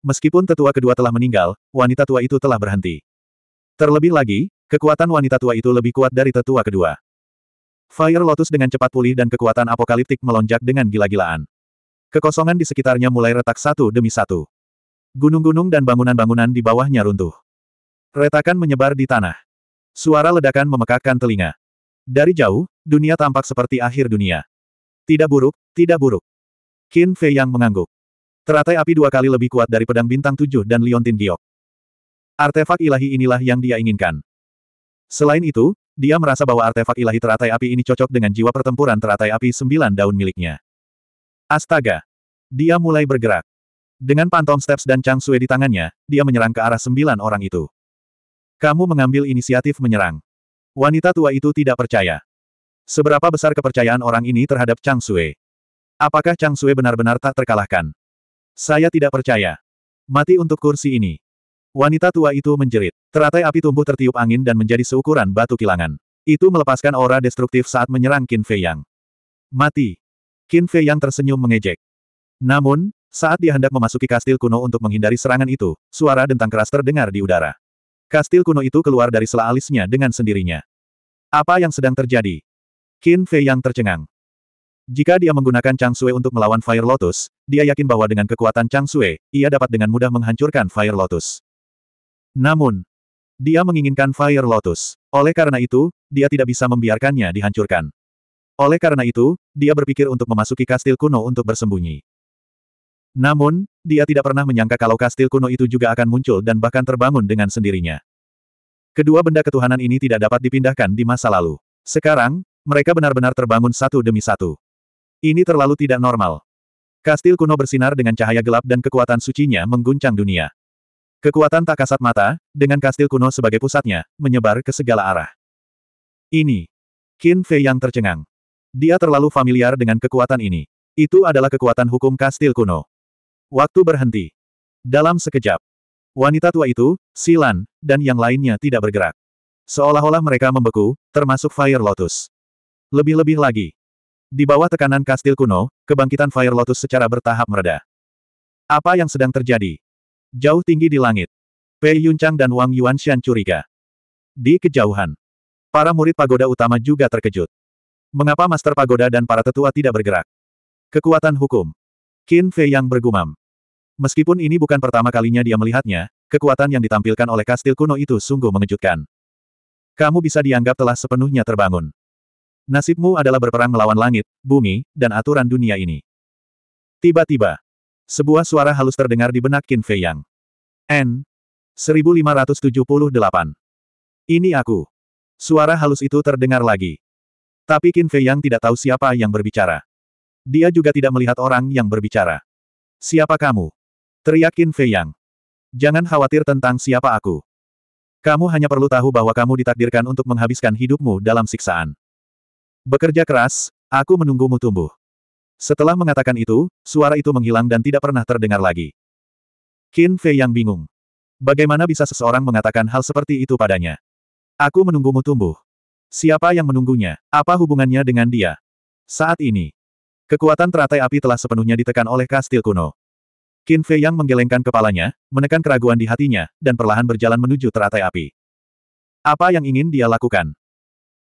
Meskipun tetua kedua telah meninggal, wanita tua itu telah berhenti. Terlebih lagi, kekuatan wanita tua itu lebih kuat dari tetua kedua. Fire Lotus dengan cepat pulih dan kekuatan apokaliptik melonjak dengan gila-gilaan. Kekosongan di sekitarnya mulai retak satu demi satu. Gunung-gunung dan bangunan-bangunan di bawahnya runtuh. Retakan menyebar di tanah. Suara ledakan memekakkan telinga. Dari jauh, dunia tampak seperti akhir dunia. Tidak buruk, tidak buruk. Qin Fei yang mengangguk. Teratai api dua kali lebih kuat dari pedang bintang tujuh dan liontin giok. Artefak ilahi inilah yang dia inginkan. Selain itu, dia merasa bahwa artefak ilahi teratai api ini cocok dengan jiwa pertempuran teratai api sembilan daun miliknya. Astaga! Dia mulai bergerak. Dengan pantom steps dan Chang Sui di tangannya, dia menyerang ke arah sembilan orang itu. Kamu mengambil inisiatif menyerang. Wanita tua itu tidak percaya. Seberapa besar kepercayaan orang ini terhadap Chang Sui? Apakah Chang Sui benar-benar tak terkalahkan? Saya tidak percaya. Mati untuk kursi ini. Wanita tua itu menjerit. Teratai api tumbuh tertiup angin dan menjadi seukuran batu kilangan. Itu melepaskan aura destruktif saat menyerang Qin Fei Yang. Mati. Qin Fei Yang tersenyum mengejek. Namun, saat dia hendak memasuki kastil kuno untuk menghindari serangan itu, suara dentang keras terdengar di udara. Kastil kuno itu keluar dari sela alisnya dengan sendirinya. Apa yang sedang terjadi? Qin Fei yang tercengang. Jika dia menggunakan Chang Sui untuk melawan Fire Lotus, dia yakin bahwa dengan kekuatan Chang Sui, ia dapat dengan mudah menghancurkan Fire Lotus. Namun, Dia menginginkan Fire Lotus. Oleh karena itu, dia tidak bisa membiarkannya dihancurkan. Oleh karena itu, dia berpikir untuk memasuki kastil kuno untuk bersembunyi. Namun, dia tidak pernah menyangka kalau kastil kuno itu juga akan muncul dan bahkan terbangun dengan sendirinya. Kedua benda ketuhanan ini tidak dapat dipindahkan di masa lalu. Sekarang, mereka benar-benar terbangun satu demi satu. Ini terlalu tidak normal. Kastil kuno bersinar dengan cahaya gelap dan kekuatan sucinya mengguncang dunia. Kekuatan tak kasat mata, dengan kastil kuno sebagai pusatnya, menyebar ke segala arah. Ini. Qin Fei yang tercengang. Dia terlalu familiar dengan kekuatan ini. Itu adalah kekuatan hukum kastil kuno. Waktu berhenti. Dalam sekejap. Wanita tua itu, Silan, dan yang lainnya tidak bergerak. Seolah-olah mereka membeku, termasuk Fire Lotus. Lebih-lebih lagi. Di bawah tekanan kastil kuno, kebangkitan Fire Lotus secara bertahap mereda. Apa yang sedang terjadi? Jauh tinggi di langit. Pei Yunchang dan Wang Yuanshan curiga. Di kejauhan. Para murid pagoda utama juga terkejut. Mengapa Master Pagoda dan para tetua tidak bergerak? Kekuatan hukum. Qin Fei yang bergumam. Meskipun ini bukan pertama kalinya dia melihatnya, kekuatan yang ditampilkan oleh kastil kuno itu sungguh mengejutkan. Kamu bisa dianggap telah sepenuhnya terbangun. Nasibmu adalah berperang melawan langit, bumi, dan aturan dunia ini. Tiba-tiba, sebuah suara halus terdengar di benak Qin Fei Yang. N. 1578. Ini aku. Suara halus itu terdengar lagi. Tapi Qin Fei Yang tidak tahu siapa yang berbicara. Dia juga tidak melihat orang yang berbicara. Siapa kamu? Teriak Qin Fei Yang. Jangan khawatir tentang siapa aku. Kamu hanya perlu tahu bahwa kamu ditakdirkan untuk menghabiskan hidupmu dalam siksaan. Bekerja keras, aku menunggumu tumbuh. Setelah mengatakan itu, suara itu menghilang dan tidak pernah terdengar lagi. Qin Fei yang bingung. Bagaimana bisa seseorang mengatakan hal seperti itu padanya? Aku menunggumu tumbuh. Siapa yang menunggunya? Apa hubungannya dengan dia? Saat ini, Kekuatan teratai api telah sepenuhnya ditekan oleh kastil kuno. Qin Fei yang menggelengkan kepalanya, menekan keraguan di hatinya, dan perlahan berjalan menuju teratai api. Apa yang ingin dia lakukan?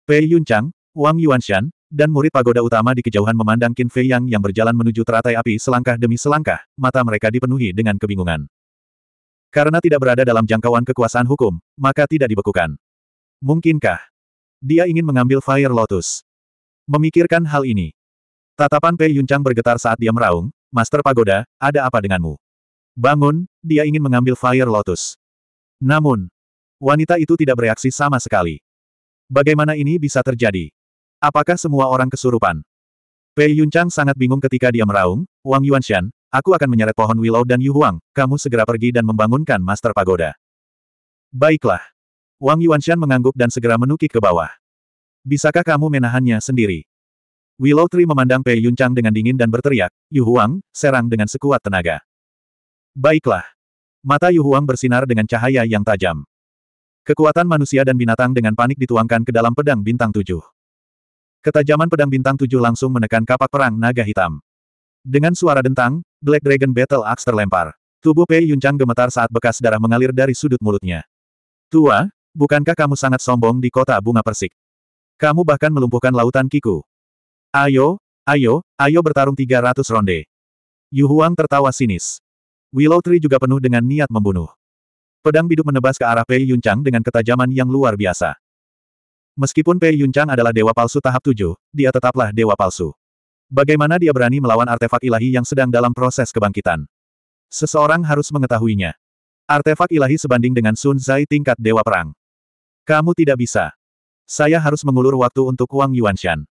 Pei Yunchang, Wang Yuanshan, dan murid pagoda utama di kejauhan memandang Qin Fei Yang yang berjalan menuju teratai api selangkah demi selangkah, mata mereka dipenuhi dengan kebingungan. Karena tidak berada dalam jangkauan kekuasaan hukum, maka tidak dibekukan. Mungkinkah dia ingin mengambil Fire Lotus? Memikirkan hal ini, Tatapan Pei Yunchang bergetar saat dia meraung, Master Pagoda, ada apa denganmu? Bangun, dia ingin mengambil Fire Lotus. Namun, wanita itu tidak bereaksi sama sekali. Bagaimana ini bisa terjadi? Apakah semua orang kesurupan? Pei Yunchang sangat bingung ketika dia meraung, Wang Yuanshan, aku akan menyeret pohon Willow dan Yu Huang, kamu segera pergi dan membangunkan Master Pagoda. Baiklah. Wang Yuanshan mengangguk dan segera menukik ke bawah. Bisakah kamu menahannya sendiri? Willow Tree memandang Pei Yunchang dengan dingin dan berteriak, Yu Huang, serang dengan sekuat tenaga. Baiklah. Mata Yu Huang bersinar dengan cahaya yang tajam. Kekuatan manusia dan binatang dengan panik dituangkan ke dalam pedang bintang tujuh. Ketajaman pedang bintang tujuh langsung menekan kapak perang naga hitam. Dengan suara dentang, Black Dragon Battle Axe terlempar. Tubuh Pei Yunchang gemetar saat bekas darah mengalir dari sudut mulutnya. Tua, bukankah kamu sangat sombong di kota bunga persik? Kamu bahkan melumpuhkan lautan Kiku. Ayo, ayo, ayo bertarung 300 ronde. Yu Huang tertawa sinis. Willow Tree juga penuh dengan niat membunuh. Pedang biduk menebas ke arah Pei Yunchang dengan ketajaman yang luar biasa. Meskipun Pei Yunchang adalah dewa palsu tahap tujuh, dia tetaplah dewa palsu. Bagaimana dia berani melawan artefak ilahi yang sedang dalam proses kebangkitan? Seseorang harus mengetahuinya. Artefak ilahi sebanding dengan Sun Zai tingkat dewa perang. Kamu tidak bisa. Saya harus mengulur waktu untuk Wang Yuanshan.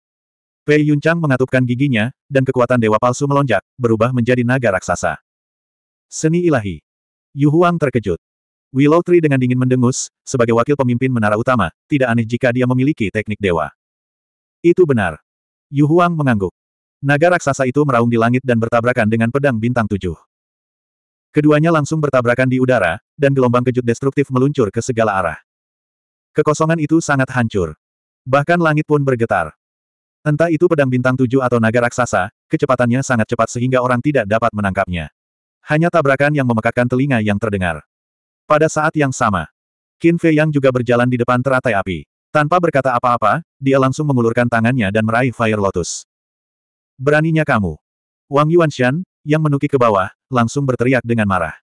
Pei Yunchang mengatupkan giginya, dan kekuatan dewa palsu melonjak, berubah menjadi naga raksasa. Seni ilahi. Yu Huang terkejut. Willow Tree dengan dingin mendengus, sebagai wakil pemimpin menara utama, tidak aneh jika dia memiliki teknik dewa. Itu benar. Yu Huang mengangguk. Naga raksasa itu meraung di langit dan bertabrakan dengan pedang bintang tujuh. Keduanya langsung bertabrakan di udara, dan gelombang kejut destruktif meluncur ke segala arah. Kekosongan itu sangat hancur. Bahkan langit pun bergetar. Entah itu pedang bintang tujuh atau naga raksasa, kecepatannya sangat cepat sehingga orang tidak dapat menangkapnya. Hanya tabrakan yang memekakkan telinga yang terdengar. Pada saat yang sama, Qin Fei Yang juga berjalan di depan teratai api. Tanpa berkata apa-apa, dia langsung mengulurkan tangannya dan meraih Fire Lotus. Beraninya kamu. Wang Yuanshan, yang menukik ke bawah, langsung berteriak dengan marah.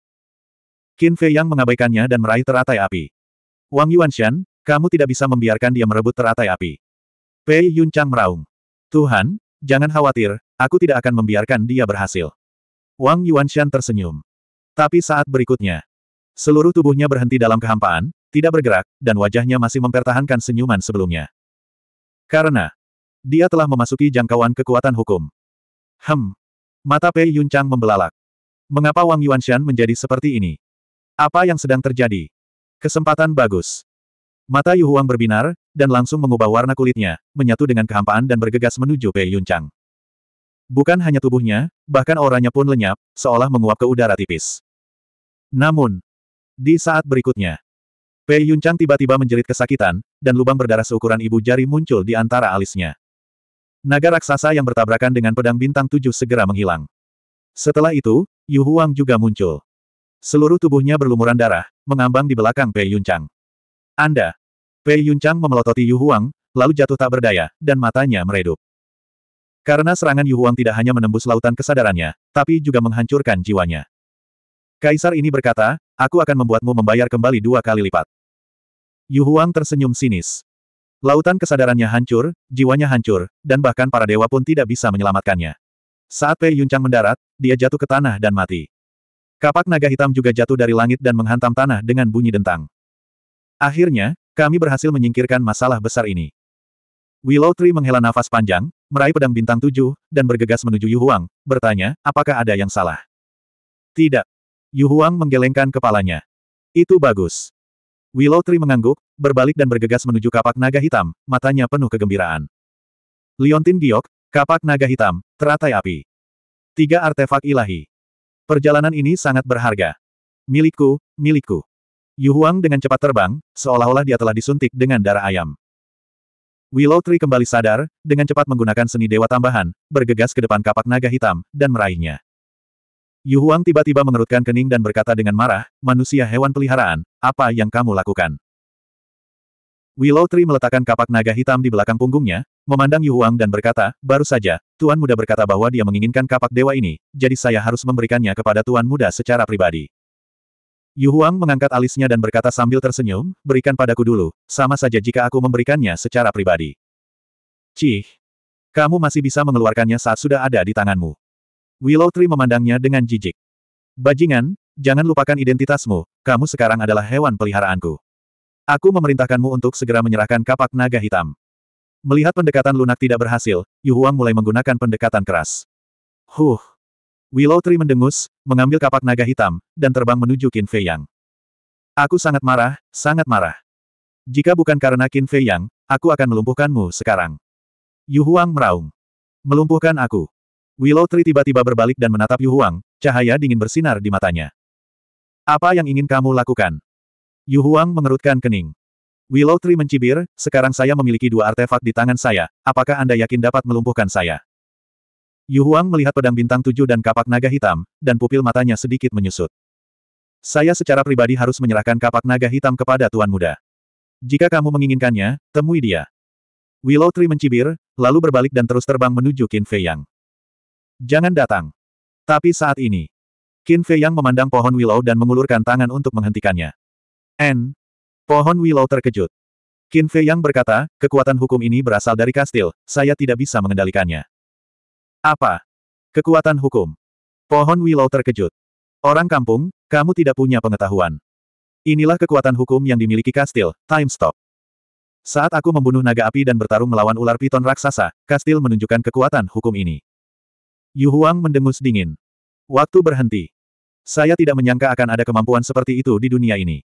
Qin Fei Yang mengabaikannya dan meraih teratai api. Wang Yuanshan, kamu tidak bisa membiarkan dia merebut teratai api. Pei Yunchang meraung. Tuhan, jangan khawatir, aku tidak akan membiarkan dia berhasil. Wang Yuanshan tersenyum. Tapi saat berikutnya, seluruh tubuhnya berhenti dalam kehampaan, tidak bergerak, dan wajahnya masih mempertahankan senyuman sebelumnya. Karena, dia telah memasuki jangkauan kekuatan hukum. Hem. Mata Pei Yunchang membelalak. Mengapa Wang Yuanshan menjadi seperti ini? Apa yang sedang terjadi? Kesempatan bagus. Mata Yu Huang berbinar, dan langsung mengubah warna kulitnya, menyatu dengan kehampaan dan bergegas menuju Pei Yunchang. Bukan hanya tubuhnya, bahkan auranya pun lenyap, seolah menguap ke udara tipis. Namun, di saat berikutnya, Pei Yunchang tiba-tiba menjerit kesakitan, dan lubang berdarah seukuran ibu jari muncul di antara alisnya. Naga raksasa yang bertabrakan dengan pedang bintang tujuh segera menghilang. Setelah itu, Yu Huang juga muncul. Seluruh tubuhnya berlumuran darah, mengambang di belakang Pei Yunchang. Anda. Pei Yunchang memelototi Yu Huang, lalu jatuh tak berdaya, dan matanya meredup. Karena serangan Yu Huang tidak hanya menembus lautan kesadarannya, tapi juga menghancurkan jiwanya. Kaisar ini berkata, aku akan membuatmu membayar kembali dua kali lipat. Yu Huang tersenyum sinis. Lautan kesadarannya hancur, jiwanya hancur, dan bahkan para dewa pun tidak bisa menyelamatkannya. Saat Pei Yunchang mendarat, dia jatuh ke tanah dan mati. Kapak naga hitam juga jatuh dari langit dan menghantam tanah dengan bunyi dentang. Akhirnya, kami berhasil menyingkirkan masalah besar ini. Willow Tree menghela nafas panjang, meraih pedang bintang tujuh, dan bergegas menuju Yu Huang, bertanya, apakah ada yang salah? Tidak. Yu Huang menggelengkan kepalanya. Itu bagus. Willow Tree mengangguk, berbalik dan bergegas menuju kapak naga hitam, matanya penuh kegembiraan. Liontin Giok, kapak naga hitam, teratai api. Tiga artefak ilahi. Perjalanan ini sangat berharga. Milikku, milikku. Yu Huang dengan cepat terbang, seolah-olah dia telah disuntik dengan darah ayam. Willow Tree kembali sadar, dengan cepat menggunakan seni dewa tambahan, bergegas ke depan kapak naga hitam, dan meraihnya. Yu Huang tiba-tiba mengerutkan kening dan berkata dengan marah, manusia hewan peliharaan, apa yang kamu lakukan? Willow Tree meletakkan kapak naga hitam di belakang punggungnya, memandang Yu Huang dan berkata, baru saja, Tuan Muda berkata bahwa dia menginginkan kapak dewa ini, jadi saya harus memberikannya kepada Tuan Muda secara pribadi. Yu Huang mengangkat alisnya dan berkata sambil tersenyum, berikan padaku dulu, sama saja jika aku memberikannya secara pribadi. Cih! Kamu masih bisa mengeluarkannya saat sudah ada di tanganmu. Willow Tree memandangnya dengan jijik. Bajingan, jangan lupakan identitasmu, kamu sekarang adalah hewan peliharaanku. Aku memerintahkanmu untuk segera menyerahkan kapak naga hitam. Melihat pendekatan lunak tidak berhasil, Yu Huang mulai menggunakan pendekatan keras. Huh! Willow Tree mendengus, mengambil kapak naga hitam, dan terbang menuju Qin Fei Yang. Aku sangat marah, sangat marah. Jika bukan karena Qin Fei Yang, aku akan melumpuhkanmu sekarang. Yu Huang meraung. Melumpuhkan aku. Willow Tree tiba-tiba berbalik dan menatap Yu Huang, cahaya dingin bersinar di matanya. Apa yang ingin kamu lakukan? Yu Huang mengerutkan kening. Willow Tree mencibir, sekarang saya memiliki dua artefak di tangan saya, apakah Anda yakin dapat melumpuhkan saya? Yu Huang melihat pedang bintang tujuh dan kapak naga hitam, dan pupil matanya sedikit menyusut. Saya secara pribadi harus menyerahkan kapak naga hitam kepada Tuan Muda. Jika kamu menginginkannya, temui dia. Willow Tree mencibir, lalu berbalik dan terus terbang menuju Qin Fei Yang. Jangan datang. Tapi saat ini, Qin Fei Yang memandang pohon Willow dan mengulurkan tangan untuk menghentikannya. N. Pohon Willow terkejut. Qin Fei Yang berkata, kekuatan hukum ini berasal dari kastil, saya tidak bisa mengendalikannya. Apa? Kekuatan hukum. Pohon Willow terkejut. Orang kampung, kamu tidak punya pengetahuan. Inilah kekuatan hukum yang dimiliki kastil, time stop. Saat aku membunuh naga api dan bertarung melawan ular piton raksasa, kastil menunjukkan kekuatan hukum ini. Yu Huang mendengus dingin. Waktu berhenti. Saya tidak menyangka akan ada kemampuan seperti itu di dunia ini.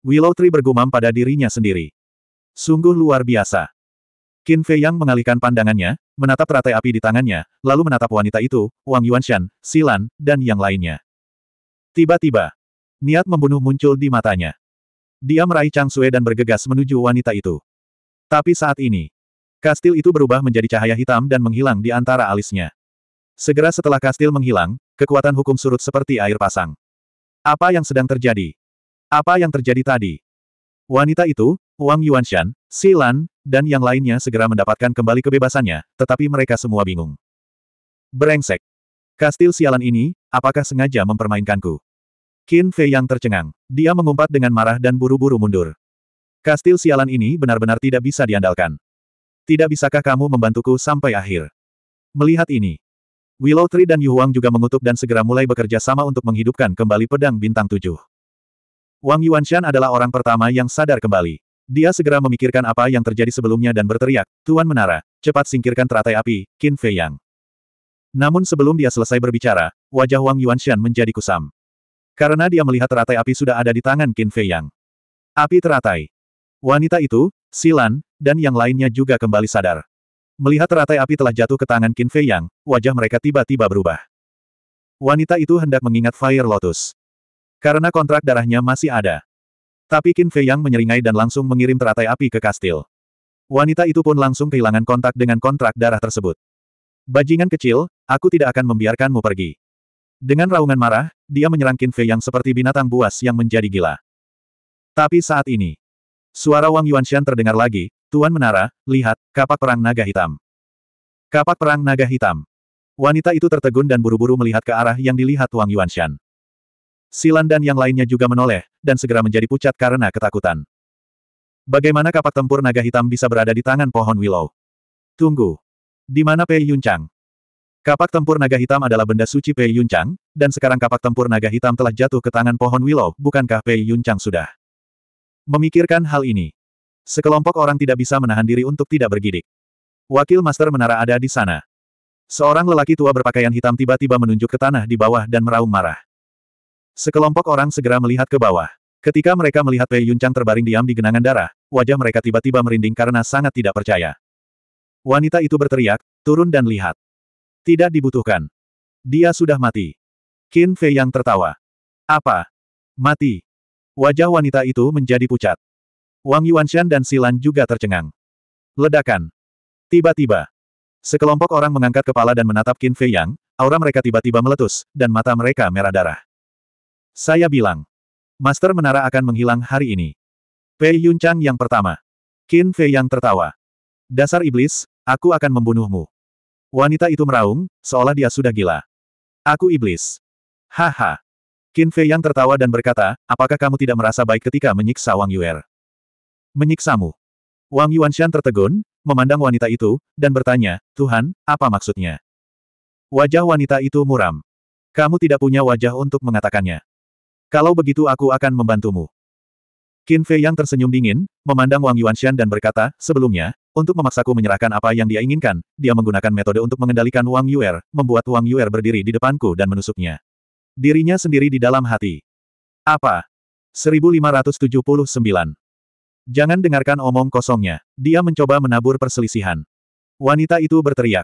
Willow Tree bergumam pada dirinya sendiri. Sungguh luar biasa. Qin Fei Yang mengalihkan pandangannya, menatap teratai api di tangannya, lalu menatap wanita itu, Wang Yuanshan, Silan, dan yang lainnya. Tiba-tiba, niat membunuh muncul di matanya. Dia meraih Chang Sui dan bergegas menuju wanita itu. Tapi saat ini, kastil itu berubah menjadi cahaya hitam dan menghilang di antara alisnya. Segera setelah kastil menghilang, kekuatan hukum surut seperti air pasang. Apa yang sedang terjadi? Apa yang terjadi tadi? Wanita itu, Wang Yuanshan, Silan, dan yang lainnya segera mendapatkan kembali kebebasannya, tetapi mereka semua bingung. Brengsek. Kastil sialan ini, apakah sengaja mempermainkanku? Qin Fei yang tercengang. Dia mengumpat dengan marah dan buru-buru mundur. Kastil sialan ini benar-benar tidak bisa diandalkan. Tidak bisakah kamu membantuku sampai akhir? Melihat ini, Willow Tree dan Yu Huang juga mengutuk dan segera mulai bekerja sama untuk menghidupkan kembali pedang bintang tujuh. Wang Yuanshan adalah orang pertama yang sadar kembali. Dia segera memikirkan apa yang terjadi sebelumnya dan berteriak, Tuan Menara, cepat singkirkan teratai api, Qin Fei Yang. Namun sebelum dia selesai berbicara, wajah Wang Yuanshan menjadi kusam. Karena dia melihat teratai api sudah ada di tangan Qin Fei Yang. Api teratai. Wanita itu, Silan, dan yang lainnya juga kembali sadar. Melihat teratai api telah jatuh ke tangan Qin Fei Yang, wajah mereka tiba-tiba berubah. Wanita itu hendak mengingat Fire Lotus. Karena kontrak darahnya masih ada. Tapi Qin Fei Yang menyeringai dan langsung mengirim teratai api ke kastil. Wanita itu pun langsung kehilangan kontak dengan kontrak darah tersebut. Bajingan kecil, aku tidak akan membiarkanmu pergi. Dengan raungan marah, dia menyerang Qin Fei Yang seperti binatang buas yang menjadi gila. Tapi saat ini, suara Wang Yuanshan terdengar lagi, Tuan Menara, lihat, kapak perang naga hitam. Kapak perang naga hitam. Wanita itu tertegun dan buru-buru melihat ke arah yang dilihat Wang Yuanshan. Silan dan yang lainnya juga menoleh, dan segera menjadi pucat karena ketakutan. Bagaimana kapak tempur naga hitam bisa berada di tangan pohon willow? Tunggu. Di mana Pei Yunchang? Kapak tempur naga hitam adalah benda suci Pei Yunchang, dan sekarang kapak tempur naga hitam telah jatuh ke tangan pohon willow, bukankah Pei Yunchang sudah? Memikirkan hal ini, Sekelompok orang tidak bisa menahan diri untuk tidak bergidik. Wakil Master Menara ada di sana. Seorang lelaki tua berpakaian hitam tiba-tiba menunjuk ke tanah di bawah dan meraung marah. Sekelompok orang segera melihat ke bawah. Ketika mereka melihat Pei Yuncang terbaring diam di genangan darah, wajah mereka tiba-tiba merinding karena sangat tidak percaya. Wanita itu berteriak, turun dan lihat. Tidak dibutuhkan. Dia sudah mati. Qin Fei yang tertawa. Apa? Mati. Wajah wanita itu menjadi pucat. Wang Yuanshan dan Silan juga tercengang. Ledakan. Tiba-tiba. Sekelompok orang mengangkat kepala dan menatap Qin Fei Yang, aura mereka tiba-tiba meletus, dan mata mereka merah darah. Saya bilang. Master Menara akan menghilang hari ini. Pei Yunchang yang pertama. Qin Fei Yang tertawa. Dasar iblis, aku akan membunuhmu. Wanita itu meraung, seolah dia sudah gila. Aku iblis. Haha. Qin Fei Yang tertawa dan berkata, apakah kamu tidak merasa baik ketika menyiksa Wang Yuer? Menyiksamu. Wang Yuanshan tertegun, memandang wanita itu, dan bertanya, Tuhan, apa maksudnya? Wajah wanita itu muram. Kamu tidak punya wajah untuk mengatakannya. Kalau begitu aku akan membantumu. Qin Fei yang tersenyum dingin, memandang Wang Yuanshan dan berkata, sebelumnya, untuk memaksaku menyerahkan apa yang dia inginkan, dia menggunakan metode untuk mengendalikan Wang Yuer, membuat Wang Yuer berdiri di depanku dan menusuknya. Dirinya sendiri di dalam hati. Apa? 1579 Jangan dengarkan omong kosongnya. Dia mencoba menabur perselisihan. Wanita itu berteriak.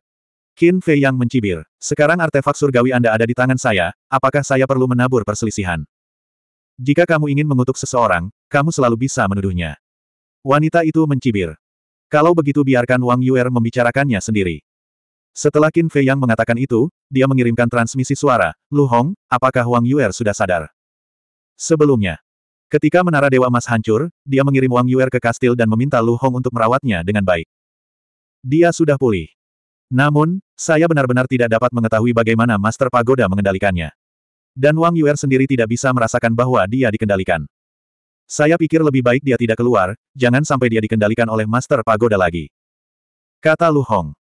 Qin Fei yang mencibir. Sekarang artefak surgawi Anda ada di tangan saya, apakah saya perlu menabur perselisihan? Jika kamu ingin mengutuk seseorang, kamu selalu bisa menuduhnya. Wanita itu mencibir. Kalau begitu biarkan Wang Yuer membicarakannya sendiri. Setelah Qin Fei yang mengatakan itu, dia mengirimkan transmisi suara, Lu Hong, apakah Wang Yuer sudah sadar? Sebelumnya, Ketika menara Dewa Emas hancur, dia mengirim Wang Yuer ke kastil dan meminta Lu Hong untuk merawatnya dengan baik. Dia sudah pulih. Namun, saya benar-benar tidak dapat mengetahui bagaimana Master Pagoda mengendalikannya. Dan Wang Yuer sendiri tidak bisa merasakan bahwa dia dikendalikan. Saya pikir lebih baik dia tidak keluar, jangan sampai dia dikendalikan oleh Master Pagoda lagi. Kata Lu Hong.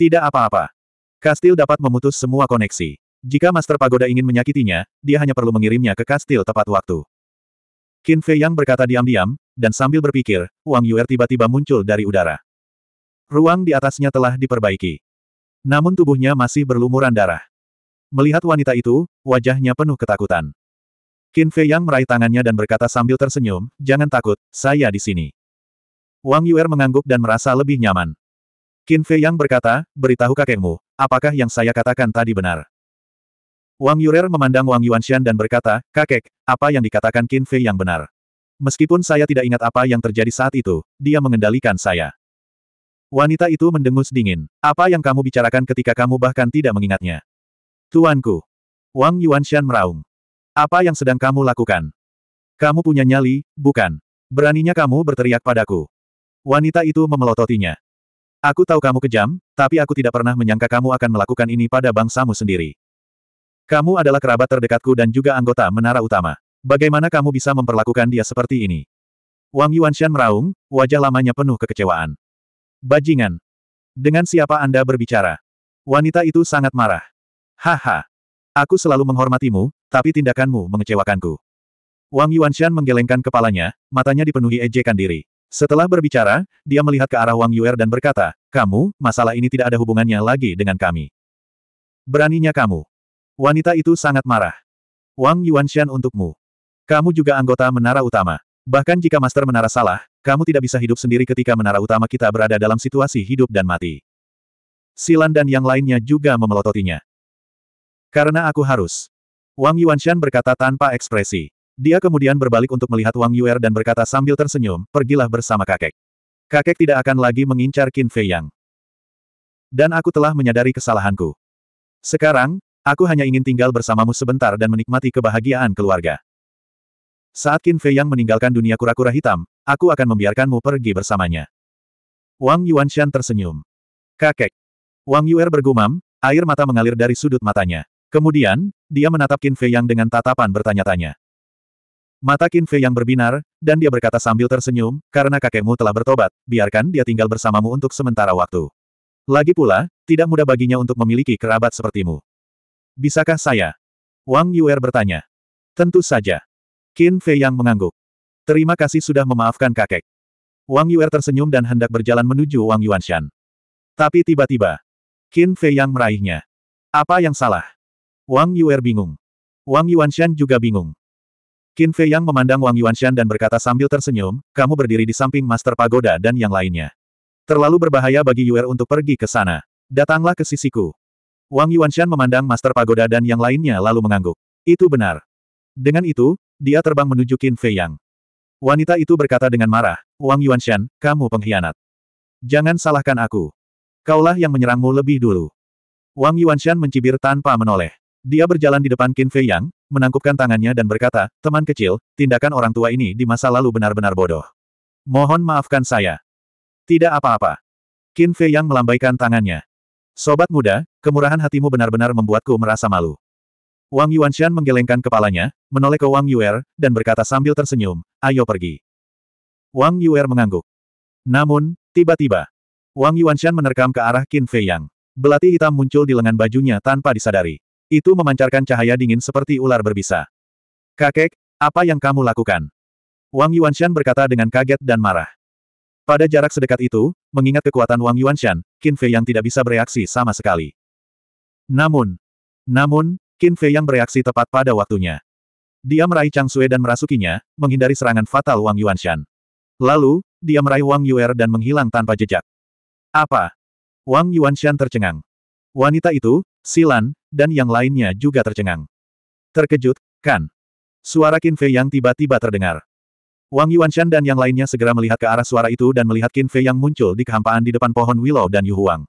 Tidak apa-apa. Kastil dapat memutus semua koneksi. Jika Master Pagoda ingin menyakitinya, dia hanya perlu mengirimnya ke kastil tepat waktu. Qin Fei Yang berkata diam-diam, dan sambil berpikir, Wang Yuer tiba-tiba muncul dari udara. Ruang di atasnya telah diperbaiki. Namun tubuhnya masih berlumuran darah. Melihat wanita itu, wajahnya penuh ketakutan. Qin Fei Yang meraih tangannya dan berkata sambil tersenyum, jangan takut, saya di sini. Wang Yuer mengangguk dan merasa lebih nyaman. Qin Fei Yang berkata, beritahu kakekmu, apakah yang saya katakan tadi benar? Wang Yurer memandang Wang Yuanshan dan berkata, kakek, apa yang dikatakan Qin Fei yang benar? Meskipun saya tidak ingat apa yang terjadi saat itu, dia mengendalikan saya. Wanita itu mendengus dingin. Apa yang kamu bicarakan ketika kamu bahkan tidak mengingatnya? Tuanku. Wang Yuanshan meraung. Apa yang sedang kamu lakukan? Kamu punya nyali, bukan? Beraninya kamu berteriak padaku. Wanita itu memelototinya. Aku tahu kamu kejam, tapi aku tidak pernah menyangka kamu akan melakukan ini pada bangsamu sendiri. Kamu adalah kerabat terdekatku dan juga anggota menara utama. Bagaimana kamu bisa memperlakukan dia seperti ini? Wang Yuanshan meraung, wajah lamanya penuh kekecewaan. Bajingan. Dengan siapa Anda berbicara? Wanita itu sangat marah. Haha. Aku selalu menghormatimu, tapi tindakanmu mengecewakanku. Wang Yuanshan menggelengkan kepalanya, matanya dipenuhi ejekan diri. Setelah berbicara, dia melihat ke arah Wang Yuer dan berkata, kamu, masalah ini tidak ada hubungannya lagi dengan kami. Beraninya kamu. Wanita itu sangat marah. Wang Yuanshan untukmu. Kamu juga anggota menara utama. Bahkan jika Master Menara salah, kamu tidak bisa hidup sendiri ketika menara utama kita berada dalam situasi hidup dan mati. Silan dan yang lainnya juga memelototinya. Karena aku harus. Wang Yuanshan berkata tanpa ekspresi. Dia kemudian berbalik untuk melihat Wang Yuer dan berkata sambil tersenyum, pergilah bersama kakek. Kakek tidak akan lagi mengincar Qin Fei Yang. Dan aku telah menyadari kesalahanku. Sekarang, aku hanya ingin tinggal bersamamu sebentar dan menikmati kebahagiaan keluarga. Saat Qin Fei Yang meninggalkan dunia kura-kura hitam, aku akan membiarkanmu pergi bersamanya. Wang Yuanshan tersenyum. Kakek. Wang Yuer bergumam, air mata mengalir dari sudut matanya. Kemudian, dia menatap Qin Fei Yang dengan tatapan bertanya-tanya. Mata Qin Fei Yang berbinar, dan dia berkata sambil tersenyum, karena kakekmu telah bertobat, biarkan dia tinggal bersamamu untuk sementara waktu. Lagi pula, tidak mudah baginya untuk memiliki kerabat sepertimu. Bisakah saya? Wang Yuer bertanya. Tentu saja. Qin Fei yang mengangguk. Terima kasih sudah memaafkan kakek. Wang Yuer tersenyum dan hendak berjalan menuju Wang Yuanshan. Tapi tiba-tiba, Qin Fei yang meraihnya. Apa yang salah? Wang Yuer bingung. Wang Yuanshan juga bingung. Qin Fei yang memandang Wang Yuanshan dan berkata sambil tersenyum, kamu berdiri di samping Master Pagoda dan yang lainnya. Terlalu berbahaya bagi Yuer untuk pergi ke sana. Datanglah ke sisiku. Wang Yuanshan memandang Master Pagoda dan yang lainnya lalu mengangguk. Itu benar. Dengan itu, dia terbang menuju Qin Fei Yang. Wanita itu berkata dengan marah, Wang Yuanshan, kamu pengkhianat. Jangan salahkan aku. Kaulah yang menyerangmu lebih dulu. Wang Yuanshan mencibir tanpa menoleh. Dia berjalan di depan Qin Fei Yang, menangkupkan tangannya dan berkata, teman kecil, tindakan orang tua ini di masa lalu benar-benar bodoh. Mohon maafkan saya. Tidak apa-apa. Qin Fei Yang melambaikan tangannya. Sobat muda, kemurahan hatimu benar-benar membuatku merasa malu. Wang Yuanshan menggelengkan kepalanya, menoleh ke Wang Yuer, dan berkata sambil tersenyum, ayo pergi. Wang Yuer mengangguk. Namun, tiba-tiba, Wang Yuanshan menerkam ke arah Qin Fei Yang. Belati hitam muncul di lengan bajunya tanpa disadari. Itu memancarkan cahaya dingin seperti ular berbisa. Kakek, apa yang kamu lakukan? Wang Yuanshan berkata dengan kaget dan marah. Pada jarak sedekat itu, mengingat kekuatan Wang Yuanshan, Qin Fei Yang tidak bisa bereaksi sama sekali. Namun, namun, Qin Fei yang bereaksi tepat pada waktunya. Dia meraih Chang Sui dan merasukinya, menghindari serangan fatal Wang Yuanshan. Lalu, dia meraih Wang Yuer dan menghilang tanpa jejak. Apa? Wang Yuanshan tercengang. Wanita itu, Silan, dan yang lainnya juga tercengang. Terkejut, kan? Suara Qin Fei yang tiba-tiba terdengar. Wang Yuanshan dan yang lainnya segera melihat ke arah suara itu dan melihat Qin Fei yang muncul di kehampaan di depan pohon Willow dan Yu Huang.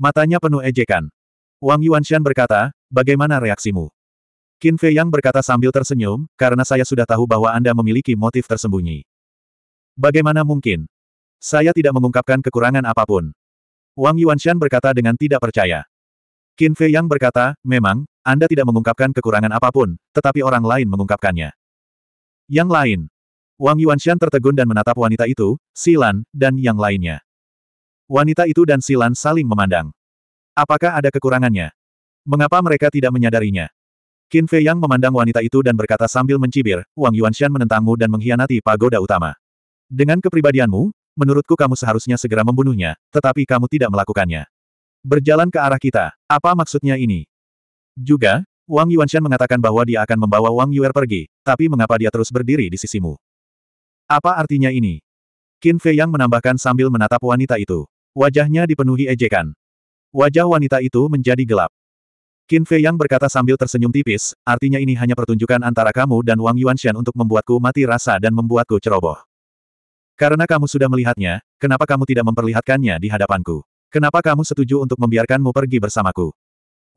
Matanya penuh ejekan. Wang Yuanshan berkata, bagaimana reaksimu? Qin Fei Yang berkata sambil tersenyum, karena saya sudah tahu bahwa Anda memiliki motif tersembunyi. Bagaimana mungkin? Saya tidak mengungkapkan kekurangan apa pun. Wang Yuanshan berkata dengan tidak percaya. Qin Fei Yang berkata, memang, Anda tidak mengungkapkan kekurangan apa pun, tetapi orang lain mengungkapkannya. Yang lain. Wang Yuanshan tertegun dan menatap wanita itu, Silan, dan yang lainnya. Wanita itu dan Silan saling memandang. Apakah ada kekurangannya? Mengapa mereka tidak menyadarinya? Qin Fei Yang memandang wanita itu dan berkata sambil mencibir, Wang Yuanshan menentangmu dan mengkhianati pagoda utama. Dengan kepribadianmu, menurutku kamu seharusnya segera membunuhnya, tetapi kamu tidak melakukannya. Berjalan ke arah kita, apa maksudnya ini? Juga, Wang Yuanshan mengatakan bahwa dia akan membawa Wang Yuer pergi, tapi mengapa dia terus berdiri di sisimu? Apa artinya ini? Qin Fei Yang menambahkan sambil menatap wanita itu. Wajahnya dipenuhi ejekan. Wajah wanita itu menjadi gelap. Qin Fei Yang berkata sambil tersenyum tipis, artinya ini hanya pertunjukan antara kamu dan Wang Yuanshan untuk membuatku mati rasa dan membuatku ceroboh. Karena kamu sudah melihatnya, kenapa kamu tidak memperlihatkannya di hadapanku? Kenapa kamu setuju untuk membiarkanmu pergi bersamaku?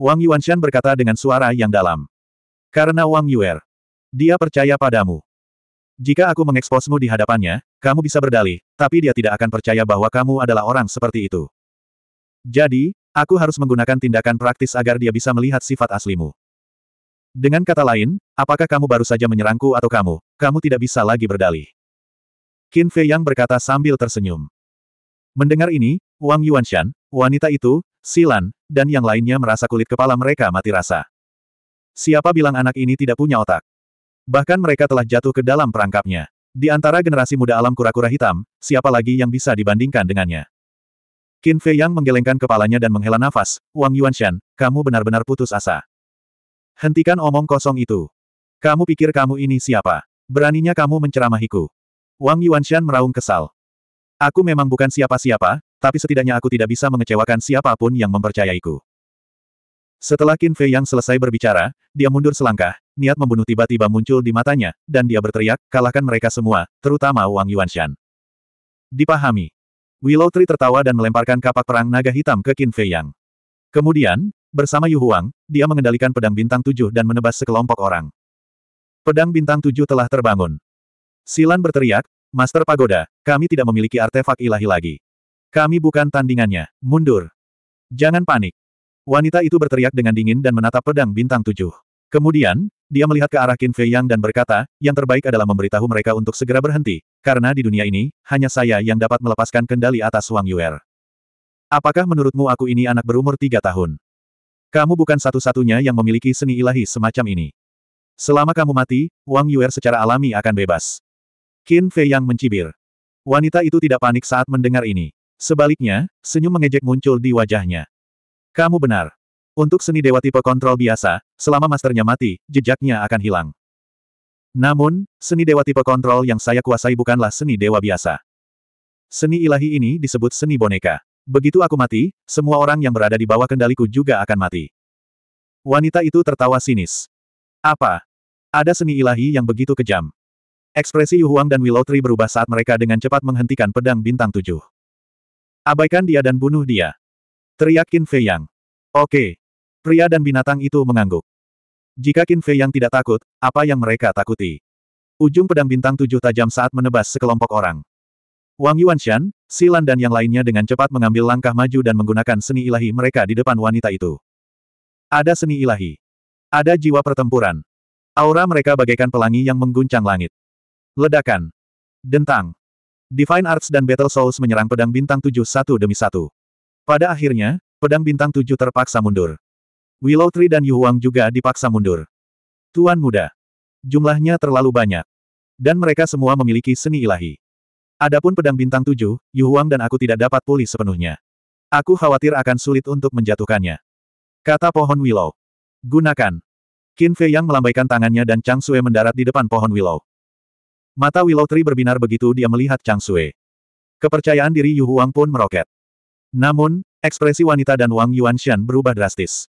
Wang Yuanshan berkata dengan suara yang dalam. Karena Wang Yuer. Dia percaya padamu. Jika aku mengeksposmu di hadapannya, kamu bisa berdalih, tapi dia tidak akan percaya bahwa kamu adalah orang seperti itu. Jadi, Aku harus menggunakan tindakan praktis agar dia bisa melihat sifat aslimu. Dengan kata lain, apakah kamu baru saja menyerangku atau kamu, kamu tidak bisa lagi berdalih. Qin Fei Yang berkata sambil tersenyum. Mendengar ini, Wang Yuanshan, wanita itu, Silan, dan yang lainnya merasa kulit kepala mereka mati rasa. Siapa bilang anak ini tidak punya otak? Bahkan mereka telah jatuh ke dalam perangkapnya. Di antara generasi muda alam kura-kura hitam, siapa lagi yang bisa dibandingkan dengannya? Qin Fei Yang menggelengkan kepalanya dan menghela nafas, Wang Yuanshan, kamu benar-benar putus asa. Hentikan omong kosong itu. Kamu pikir kamu ini siapa? Beraninya kamu menceramahiku. Wang Yuanshan meraung kesal. Aku memang bukan siapa-siapa, tapi setidaknya aku tidak bisa mengecewakan siapa pun yang mempercayaiku. Setelah Qin Fei yang selesai berbicara, dia mundur selangkah, niat membunuh tiba-tiba muncul di matanya, dan dia berteriak, kalahkan mereka semua, terutama Wang Yuanshan. Dipahami. Willow Tree tertawa dan melemparkan kapak perang naga hitam ke Qin Fei Yang. Kemudian, bersama Yu Huang, dia mengendalikan pedang bintang tujuh dan menebas sekelompok orang. Pedang bintang tujuh telah terbangun. Silan berteriak, Master Pagoda, kami tidak memiliki artefak ilahi lagi. Kami bukan tandingannya. Mundur. Jangan panik. Wanita itu berteriak dengan dingin dan menatap pedang bintang tujuh. Kemudian, dia melihat ke arah Qin Fei Yang dan berkata, yang terbaik adalah memberitahu mereka untuk segera berhenti, karena di dunia ini, hanya saya yang dapat melepaskan kendali atas Wang Yuer. Apakah menurutmu aku ini anak berumur tiga tahun? Kamu bukan satu-satunya yang memiliki seni ilahi semacam ini. Selama kamu mati, Wang Yuer secara alami akan bebas. Qin Fei Yang mencibir. Wanita itu tidak panik saat mendengar ini. Sebaliknya, senyum mengejek muncul di wajahnya. Kamu benar. Untuk seni dewa tipe kontrol biasa, selama masternya mati, jejaknya akan hilang. Namun, seni dewa tipe kontrol yang saya kuasai bukanlah seni dewa biasa. Seni ilahi ini disebut seni boneka. Begitu aku mati, semua orang yang berada di bawah kendaliku juga akan mati. Wanita itu tertawa sinis. Apa? Ada seni ilahi yang begitu kejam. Ekspresi Yu Huang dan Willow Tree berubah saat mereka dengan cepat menghentikan pedang bintang tujuh. Abaikan dia dan bunuh dia. Teriak Qin Fei Yang. Oke. Pria dan binatang itu mengangguk. Jika Qin Fei Yang tidak takut, apa yang mereka takuti? Ujung pedang bintang tujuh tajam saat menebas sekelompok orang. Wang Yuanshan, Silan dan yang lainnya dengan cepat mengambil langkah maju dan menggunakan seni ilahi mereka di depan wanita itu. Ada seni ilahi. Ada jiwa pertempuran. Aura mereka bagaikan pelangi yang mengguncang langit. Ledakan. Dentang. Divine Arts dan Battle Souls menyerang pedang bintang tujuh satu demi satu. Pada akhirnya, pedang bintang tujuh terpaksa mundur. Willow Tree dan Yu Huang juga dipaksa mundur. Tuan muda. Jumlahnya terlalu banyak. Dan mereka semua memiliki seni ilahi. Adapun pedang bintang tujuh, Yu Huang dan aku tidak dapat pulih sepenuhnya. Aku khawatir akan sulit untuk menjatuhkannya. Kata pohon Willow. Gunakan. Qin Fei yang melambaikan tangannya dan Chang Sue mendarat di depan pohon Willow. Mata Willow Tree berbinar begitu dia melihat Chang Sui. Kepercayaan diri Yu Huang pun meroket. Namun, ekspresi wanita dan Wang Yuanshan berubah drastis.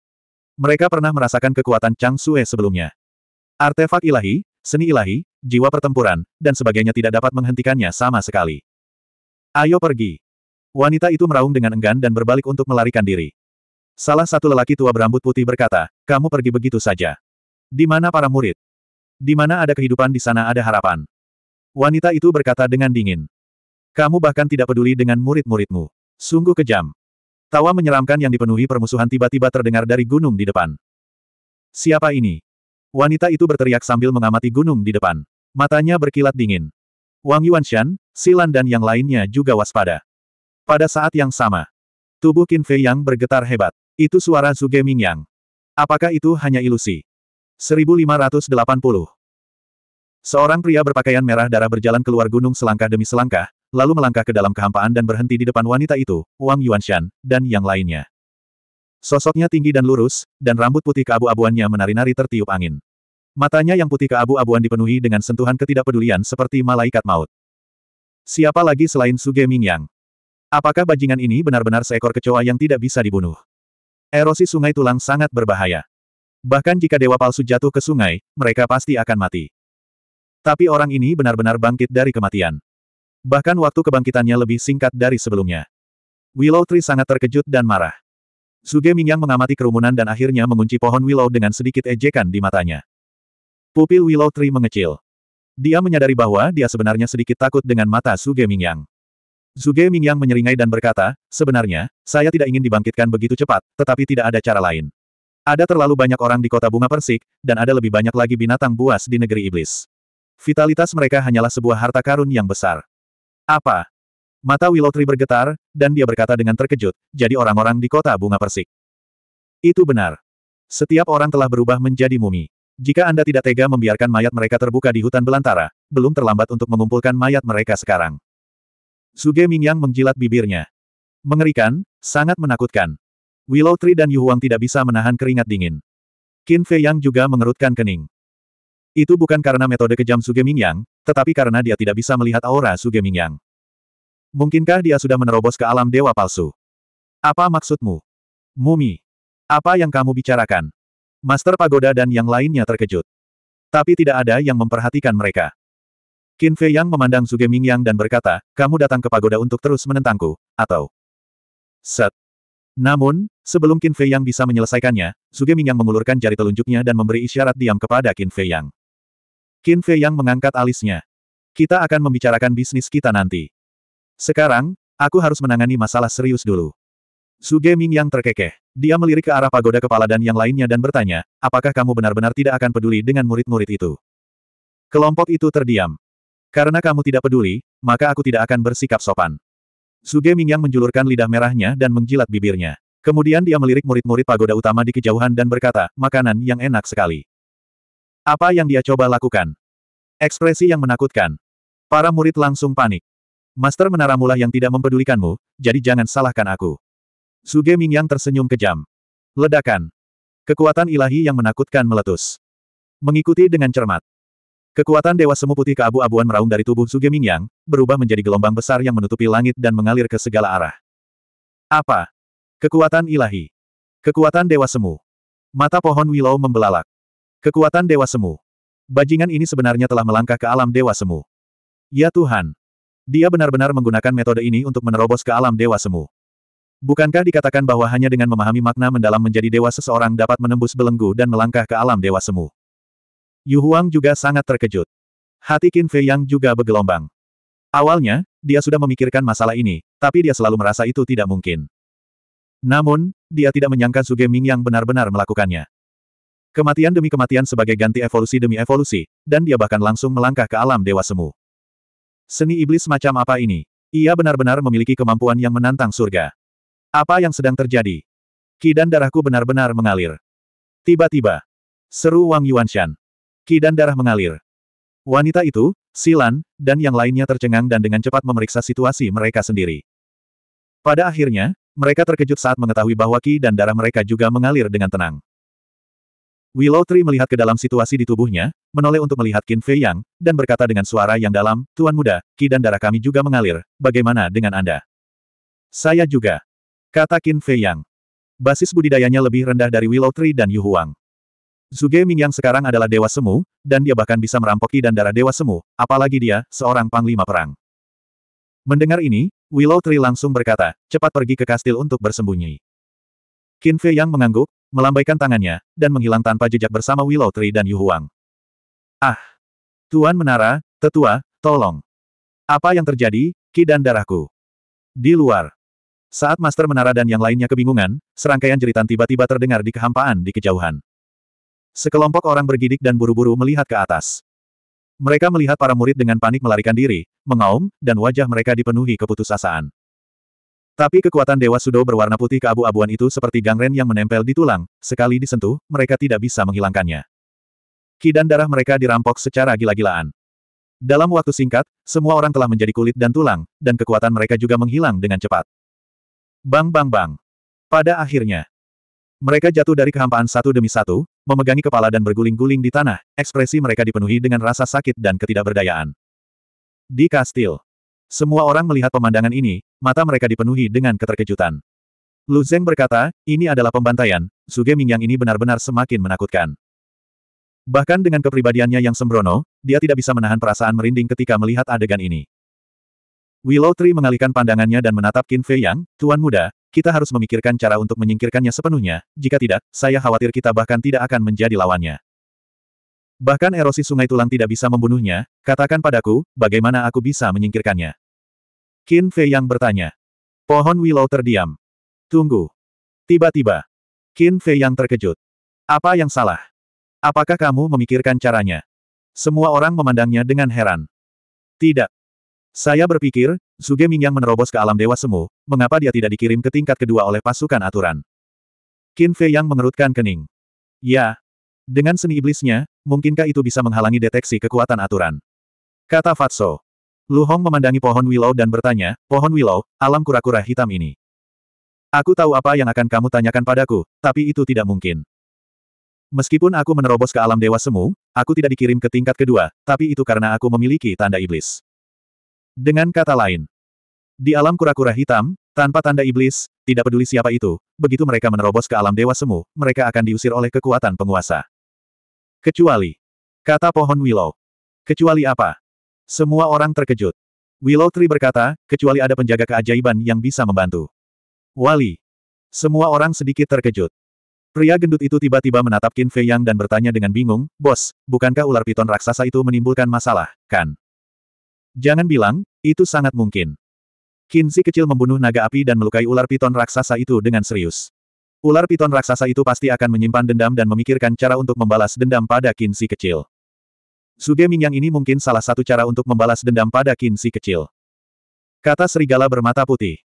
Mereka pernah merasakan kekuatan Chang Sui sebelumnya. Artefak ilahi, seni ilahi, jiwa pertempuran, dan sebagainya tidak dapat menghentikannya sama sekali. Ayo pergi. Wanita itu meraung dengan enggan dan berbalik untuk melarikan diri. Salah satu lelaki tua berambut putih berkata, kamu pergi begitu saja. Di mana para murid? Di mana ada kehidupan di sana ada harapan. Wanita itu berkata dengan dingin. Kamu bahkan tidak peduli dengan murid-muridmu. Sungguh kejam. Tawa menyeramkan yang dipenuhi permusuhan tiba-tiba terdengar dari gunung di depan. Siapa ini? Wanita itu berteriak sambil mengamati gunung di depan. Matanya berkilat dingin. Wang Yuanshan, Silan dan yang lainnya juga waspada. Pada saat yang sama, tubuh Qin Fei Yang bergetar hebat. Itu suara Zuge Mingyang. Apakah itu hanya ilusi? 1580 Seorang pria berpakaian merah darah berjalan keluar gunung selangkah demi selangkah, lalu melangkah ke dalam kehampaan dan berhenti di depan wanita itu, Wang Yuanshan, dan yang lainnya. Sosoknya tinggi dan lurus, dan rambut putih keabu-abuannya menari-nari tertiup angin. Matanya yang putih keabu-abuan dipenuhi dengan sentuhan ketidakpedulian seperti malaikat maut. Siapa lagi selain Suge Mingyang? Apakah bajingan ini benar-benar seekor kecoa yang tidak bisa dibunuh? Erosi sungai tulang sangat berbahaya. Bahkan jika dewa palsu jatuh ke sungai, mereka pasti akan mati. Tapi orang ini benar-benar bangkit dari kematian. Bahkan waktu kebangkitannya lebih singkat dari sebelumnya. Willow Tree sangat terkejut dan marah. Suge Mingyang mengamati kerumunan dan akhirnya mengunci pohon Willow dengan sedikit ejekan di matanya. Pupil Willow Tree mengecil. Dia menyadari bahwa dia sebenarnya sedikit takut dengan mata Suge Mingyang. Suge Mingyang menyeringai dan berkata, sebenarnya, saya tidak ingin dibangkitkan begitu cepat, tetapi tidak ada cara lain. Ada terlalu banyak orang di kota bunga persik, dan ada lebih banyak lagi binatang buas di negeri iblis. Vitalitas mereka hanyalah sebuah harta karun yang besar. Apa? Mata Willow Tree bergetar, dan dia berkata dengan terkejut, jadi orang-orang di kota bunga persik. Itu benar. Setiap orang telah berubah menjadi mumi. Jika Anda tidak tega membiarkan mayat mereka terbuka di hutan belantara, belum terlambat untuk mengumpulkan mayat mereka sekarang. Suge Mingyang menjilat bibirnya. Mengerikan, sangat menakutkan. Willow Tree dan Yu Huang tidak bisa menahan keringat dingin. Qin Fei Yang juga mengerutkan kening. Itu bukan karena metode kejam Suge Mingyang, tetapi karena dia tidak bisa melihat aura Suge Mingyang. Mungkinkah dia sudah menerobos ke alam dewa palsu? Apa maksudmu? Mumi. Apa yang kamu bicarakan? Master Pagoda dan yang lainnya terkejut. Tapi tidak ada yang memperhatikan mereka. Qin Fei Yang memandang Suge Mingyang dan berkata, kamu datang ke pagoda untuk terus menentangku, atau... Set. Namun, sebelum Qin Fei Yang bisa menyelesaikannya, Suge Mingyang mengulurkan jari telunjuknya dan memberi isyarat diam kepada Qin Fei Yang. Qin Fei Yang mengangkat alisnya. Kita akan membicarakan bisnis kita nanti. Sekarang, aku harus menangani masalah serius dulu. Suge Ming yang terkekeh. Dia melirik ke arah pagoda kepala dan yang lainnya dan bertanya, apakah kamu benar-benar tidak akan peduli dengan murid-murid itu? Kelompok itu terdiam. Karena kamu tidak peduli, maka aku tidak akan bersikap sopan. Suge Mingyang menjulurkan lidah merahnya dan menjilat bibirnya. Kemudian dia melirik murid-murid pagoda utama di kejauhan dan berkata, makanan yang enak sekali. Apa yang dia coba lakukan? Ekspresi yang menakutkan. Para murid langsung panik. Master menara mulah yang tidak mempedulikanmu, jadi jangan salahkan aku. Suge Mingyang tersenyum kejam. Ledakan. Kekuatan ilahi yang menakutkan meletus. Mengikuti dengan cermat. Kekuatan Dewa Semu Putih keabu-abuan meraung dari tubuh Suge Mingyang, berubah menjadi gelombang besar yang menutupi langit dan mengalir ke segala arah. Apa? Kekuatan ilahi. Kekuatan Dewa Semu. Mata pohon Willow membelalak. Kekuatan Dewa Semu. Bajingan ini sebenarnya telah melangkah ke alam Dewa Semu. Ya Tuhan, dia benar-benar menggunakan metode ini untuk menerobos ke alam dewa semu. Bukankah dikatakan bahwa hanya dengan memahami makna mendalam menjadi dewa seseorang dapat menembus belenggu dan melangkah ke alam dewa semu? Yu Huang juga sangat terkejut. Hati Qin Fei Yang juga bergelombang. Awalnya, dia sudah memikirkan masalah ini, tapi dia selalu merasa itu tidak mungkin. Namun, dia tidak menyangka Suge Ming yang benar-benar melakukannya. Kematian demi kematian sebagai ganti evolusi demi evolusi, dan dia bahkan langsung melangkah ke alam dewa semu. Seni iblis macam apa ini? Ia benar-benar memiliki kemampuan yang menantang surga. Apa yang sedang terjadi? Ki dan darahku benar-benar mengalir. Tiba-tiba. Seru Wang Yuanshan. Ki dan darah mengalir. Wanita itu, Silan, dan yang lainnya tercengang dan dengan cepat memeriksa situasi mereka sendiri. Pada akhirnya, mereka terkejut saat mengetahui bahwa Ki dan darah mereka juga mengalir dengan tenang. Willow Tree melihat ke dalam situasi di tubuhnya, menoleh untuk melihat Qin Fei Yang, dan berkata dengan suara yang dalam, Tuan Muda, Ki dan darah kami juga mengalir, bagaimana dengan Anda? Saya juga. Kata Qin Fei Yang. Basis budidayanya lebih rendah dari Willow Tree dan Yu Huang. Zuge Ming yang sekarang adalah Dewa Semu, dan dia bahkan bisa merampok Ki dan darah Dewa Semu, apalagi dia, seorang panglima perang. Mendengar ini, Willow Tree langsung berkata, cepat pergi ke kastil untuk bersembunyi. Qin Fei Yang mengangguk, melambaikan tangannya, dan menghilang tanpa jejak bersama Willow Tree dan Yu Huang. Ah! Tuan Menara, Tetua, tolong. Apa yang terjadi, Ki dan darahku? Di luar. Saat Master Menara dan yang lainnya kebingungan, serangkaian jeritan tiba-tiba terdengar di kehampaan di kejauhan. Sekelompok orang bergidik dan buru-buru melihat ke atas. Mereka melihat para murid dengan panik melarikan diri, mengaum, dan wajah mereka dipenuhi keputusasaan. Tapi kekuatan Dewa Sudo berwarna putih keabu-abuan itu seperti gangren yang menempel di tulang, sekali disentuh, mereka tidak bisa menghilangkannya. Ki dan darah mereka dirampok secara gila-gilaan. Dalam waktu singkat, semua orang telah menjadi kulit dan tulang, dan kekuatan mereka juga menghilang dengan cepat. Bang bang bang. Pada akhirnya, mereka jatuh dari kehampaan satu demi satu, memegangi kepala dan berguling-guling di tanah, ekspresi mereka dipenuhi dengan rasa sakit dan ketidakberdayaan. Di kastil, semua orang melihat pemandangan ini, mata mereka dipenuhi dengan keterkejutan. Lu Zeng berkata, ini adalah pembantaian, Suge Mingyang ini benar-benar semakin menakutkan. Bahkan dengan kepribadiannya yang sembrono, dia tidak bisa menahan perasaan merinding ketika melihat adegan ini. Willow Tree mengalihkan pandangannya dan menatap Qin Fei Yang, Tuan Muda, kita harus memikirkan cara untuk menyingkirkannya sepenuhnya, jika tidak, saya khawatir kita bahkan tidak akan menjadi lawannya. Bahkan erosi sungai tulang tidak bisa membunuhnya, katakan padaku, bagaimana aku bisa menyingkirkannya. Qin Fei yang bertanya. Pohon Willow terdiam. Tunggu. Tiba-tiba. Qin Fei yang terkejut. Apa yang salah? Apakah kamu memikirkan caranya? Semua orang memandangnya dengan heran. Tidak. Saya berpikir, Zuge Mingyang menerobos ke alam dewa semu, mengapa dia tidak dikirim ke tingkat kedua oleh pasukan aturan? Qin Fei yang mengerutkan kening. Ya. Dengan seni iblisnya, mungkinkah itu bisa menghalangi deteksi kekuatan aturan? Kata Fatso. Lu Hong memandangi pohon willow dan bertanya, pohon willow, alam kura-kura hitam ini. Aku tahu apa yang akan kamu tanyakan padaku, tapi itu tidak mungkin. Meskipun aku menerobos ke alam dewa semu, aku tidak dikirim ke tingkat kedua, tapi itu karena aku memiliki tanda iblis. Dengan kata lain, di alam kura-kura hitam, tanpa tanda iblis, tidak peduli siapa itu, begitu mereka menerobos ke alam dewa semu, mereka akan diusir oleh kekuatan penguasa. Kecuali, kata pohon willow. Kecuali apa? Semua orang terkejut. Willow Tree berkata, kecuali ada penjaga keajaiban yang bisa membantu. Wali. Semua orang sedikit terkejut. Pria gendut itu tiba-tiba menatap Qin Fei Yang dan bertanya dengan bingung, Bos, bukankah ular piton raksasa itu menimbulkan masalah, kan? Jangan bilang, itu sangat mungkin. Qin Si kecil membunuh naga api dan melukai ular piton raksasa itu dengan serius. Ular piton raksasa itu pasti akan menyimpan dendam dan memikirkan cara untuk membalas dendam pada Qin Si kecil. Suge Mingyang ini mungkin salah satu cara untuk membalas dendam pada Qin Si kecil. Kata serigala bermata putih.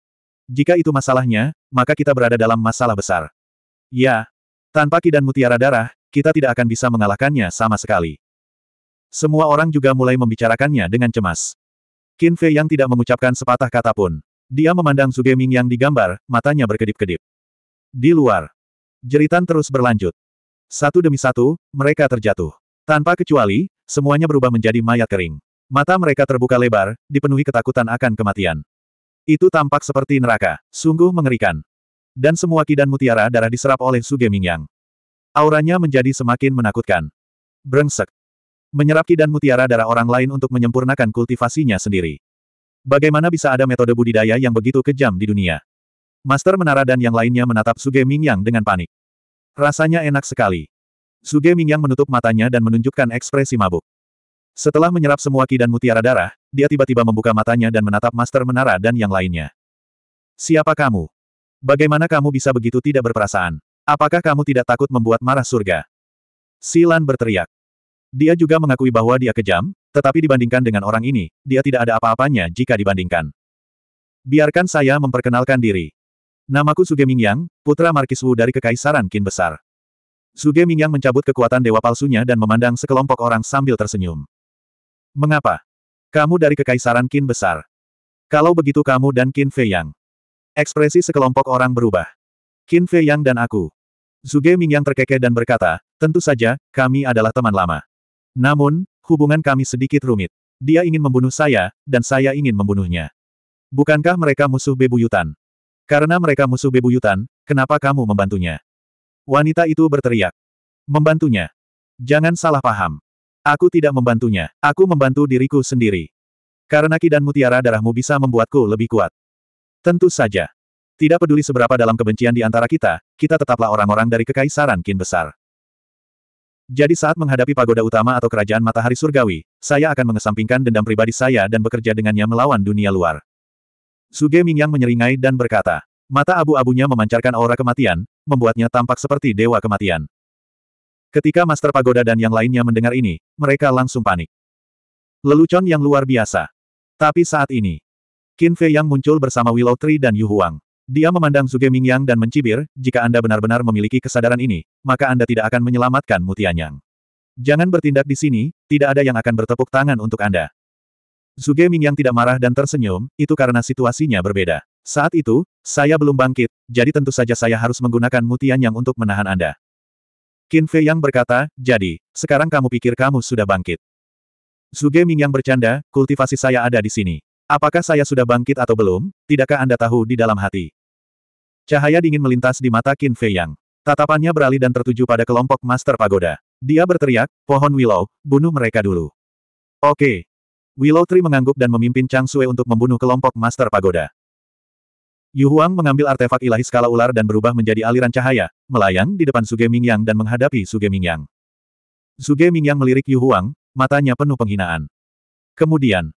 Jika itu masalahnya, maka kita berada dalam masalah besar. Ya. Tanpa Ki dan Mutiara Darah, kita tidak akan bisa mengalahkannya sama sekali. Semua orang juga mulai membicarakannya dengan cemas. Qin Fei yang tidak mengucapkan sepatah kata pun. Dia memandang Suge Ming yang digambar, matanya berkedip-kedip. Di luar. Jeritan terus berlanjut. Satu demi satu, mereka terjatuh. Tanpa kecuali, semuanya berubah menjadi mayat kering. Mata mereka terbuka lebar, dipenuhi ketakutan akan kematian. Itu tampak seperti neraka, sungguh mengerikan. Dan semua kidan mutiara darah diserap oleh Suge Mingyang. Auranya menjadi semakin menakutkan. Brengsek. Menyerap kidan mutiara darah orang lain untuk menyempurnakan kultivasinya sendiri. Bagaimana bisa ada metode budidaya yang begitu kejam di dunia? Master Menara dan yang lainnya menatap Suge Mingyang dengan panik. Rasanya enak sekali. Suge Mingyang menutup matanya dan menunjukkan ekspresi mabuk. Setelah menyerap semua ki dan mutiara darah, dia tiba-tiba membuka matanya dan menatap Master Menara dan yang lainnya. Siapa kamu? Bagaimana kamu bisa begitu tidak berperasaan? Apakah kamu tidak takut membuat marah surga? Silan berteriak. Dia juga mengakui bahwa dia kejam, tetapi dibandingkan dengan orang ini, dia tidak ada apa-apanya jika dibandingkan. Biarkan saya memperkenalkan diri. Namaku Suge Mingyang, putra Markis Wu dari Kekaisaran Qin Besar. Suge Mingyang mencabut kekuatan dewa palsunya dan memandang sekelompok orang sambil tersenyum. Mengapa? Kamu dari Kekaisaran Qin besar. Kalau begitu kamu dan Qin Fei Yang. Ekspresi sekelompok orang berubah. Qin Fei Yang dan aku. Zuge Ming yang terkekeh dan berkata, tentu saja, kami adalah teman lama. Namun, hubungan kami sedikit rumit. Dia ingin membunuh saya, dan saya ingin membunuhnya. Bukankah mereka musuh bebuyutan? Karena mereka musuh bebuyutan, kenapa kamu membantunya? Wanita itu berteriak. Membantunya. Jangan salah paham. Aku tidak membantunya. Aku membantu diriku sendiri. Karena ki dan mutiara darahmu bisa membuatku lebih kuat. Tentu saja. Tidak peduli seberapa dalam kebencian di antara kita, kita tetaplah orang-orang dari kekaisaran kin besar. Jadi saat menghadapi pagoda utama atau kerajaan matahari surgawi, saya akan mengesampingkan dendam pribadi saya dan bekerja dengannya melawan dunia luar. Suge Mingyang menyeringai dan berkata, mata abu-abunya memancarkan aura kematian, membuatnya tampak seperti dewa kematian. Ketika Master Pagoda dan yang lainnya mendengar ini, mereka langsung panik. Lelucon yang luar biasa. Tapi saat ini, Qin Fei yang muncul bersama Willow Tree dan Yu Huang. Dia memandang Suge Mingyang dan mencibir, jika Anda benar-benar memiliki kesadaran ini, maka Anda tidak akan menyelamatkan Mutianyang. Jangan bertindak di sini, tidak ada yang akan bertepuk tangan untuk Anda. Suge Mingyang tidak marah dan tersenyum, itu karena situasinya berbeda. Saat itu, saya belum bangkit, jadi tentu saja saya harus menggunakan Mutianyang untuk menahan Anda. Qin Fei Yang berkata, jadi, sekarang kamu pikir kamu sudah bangkit. Suge Ming yang bercanda, kultivasi saya ada di sini. Apakah saya sudah bangkit atau belum, tidakkah Anda tahu di dalam hati? Cahaya dingin melintas di mata Qin Fei Yang. Tatapannya beralih dan tertuju pada kelompok Master Pagoda. Dia berteriak, pohon Willow, bunuh mereka dulu. Oke. Willow Tree mengangguk dan memimpin Chang Sui untuk membunuh kelompok Master Pagoda. Yu Huang mengambil artefak ilahi skala ular dan berubah menjadi aliran cahaya, melayang di depan Suge Mingyang dan menghadapi Suge Mingyang. Suge Mingyang melirik Yu Huang, matanya penuh penghinaan. Kemudian,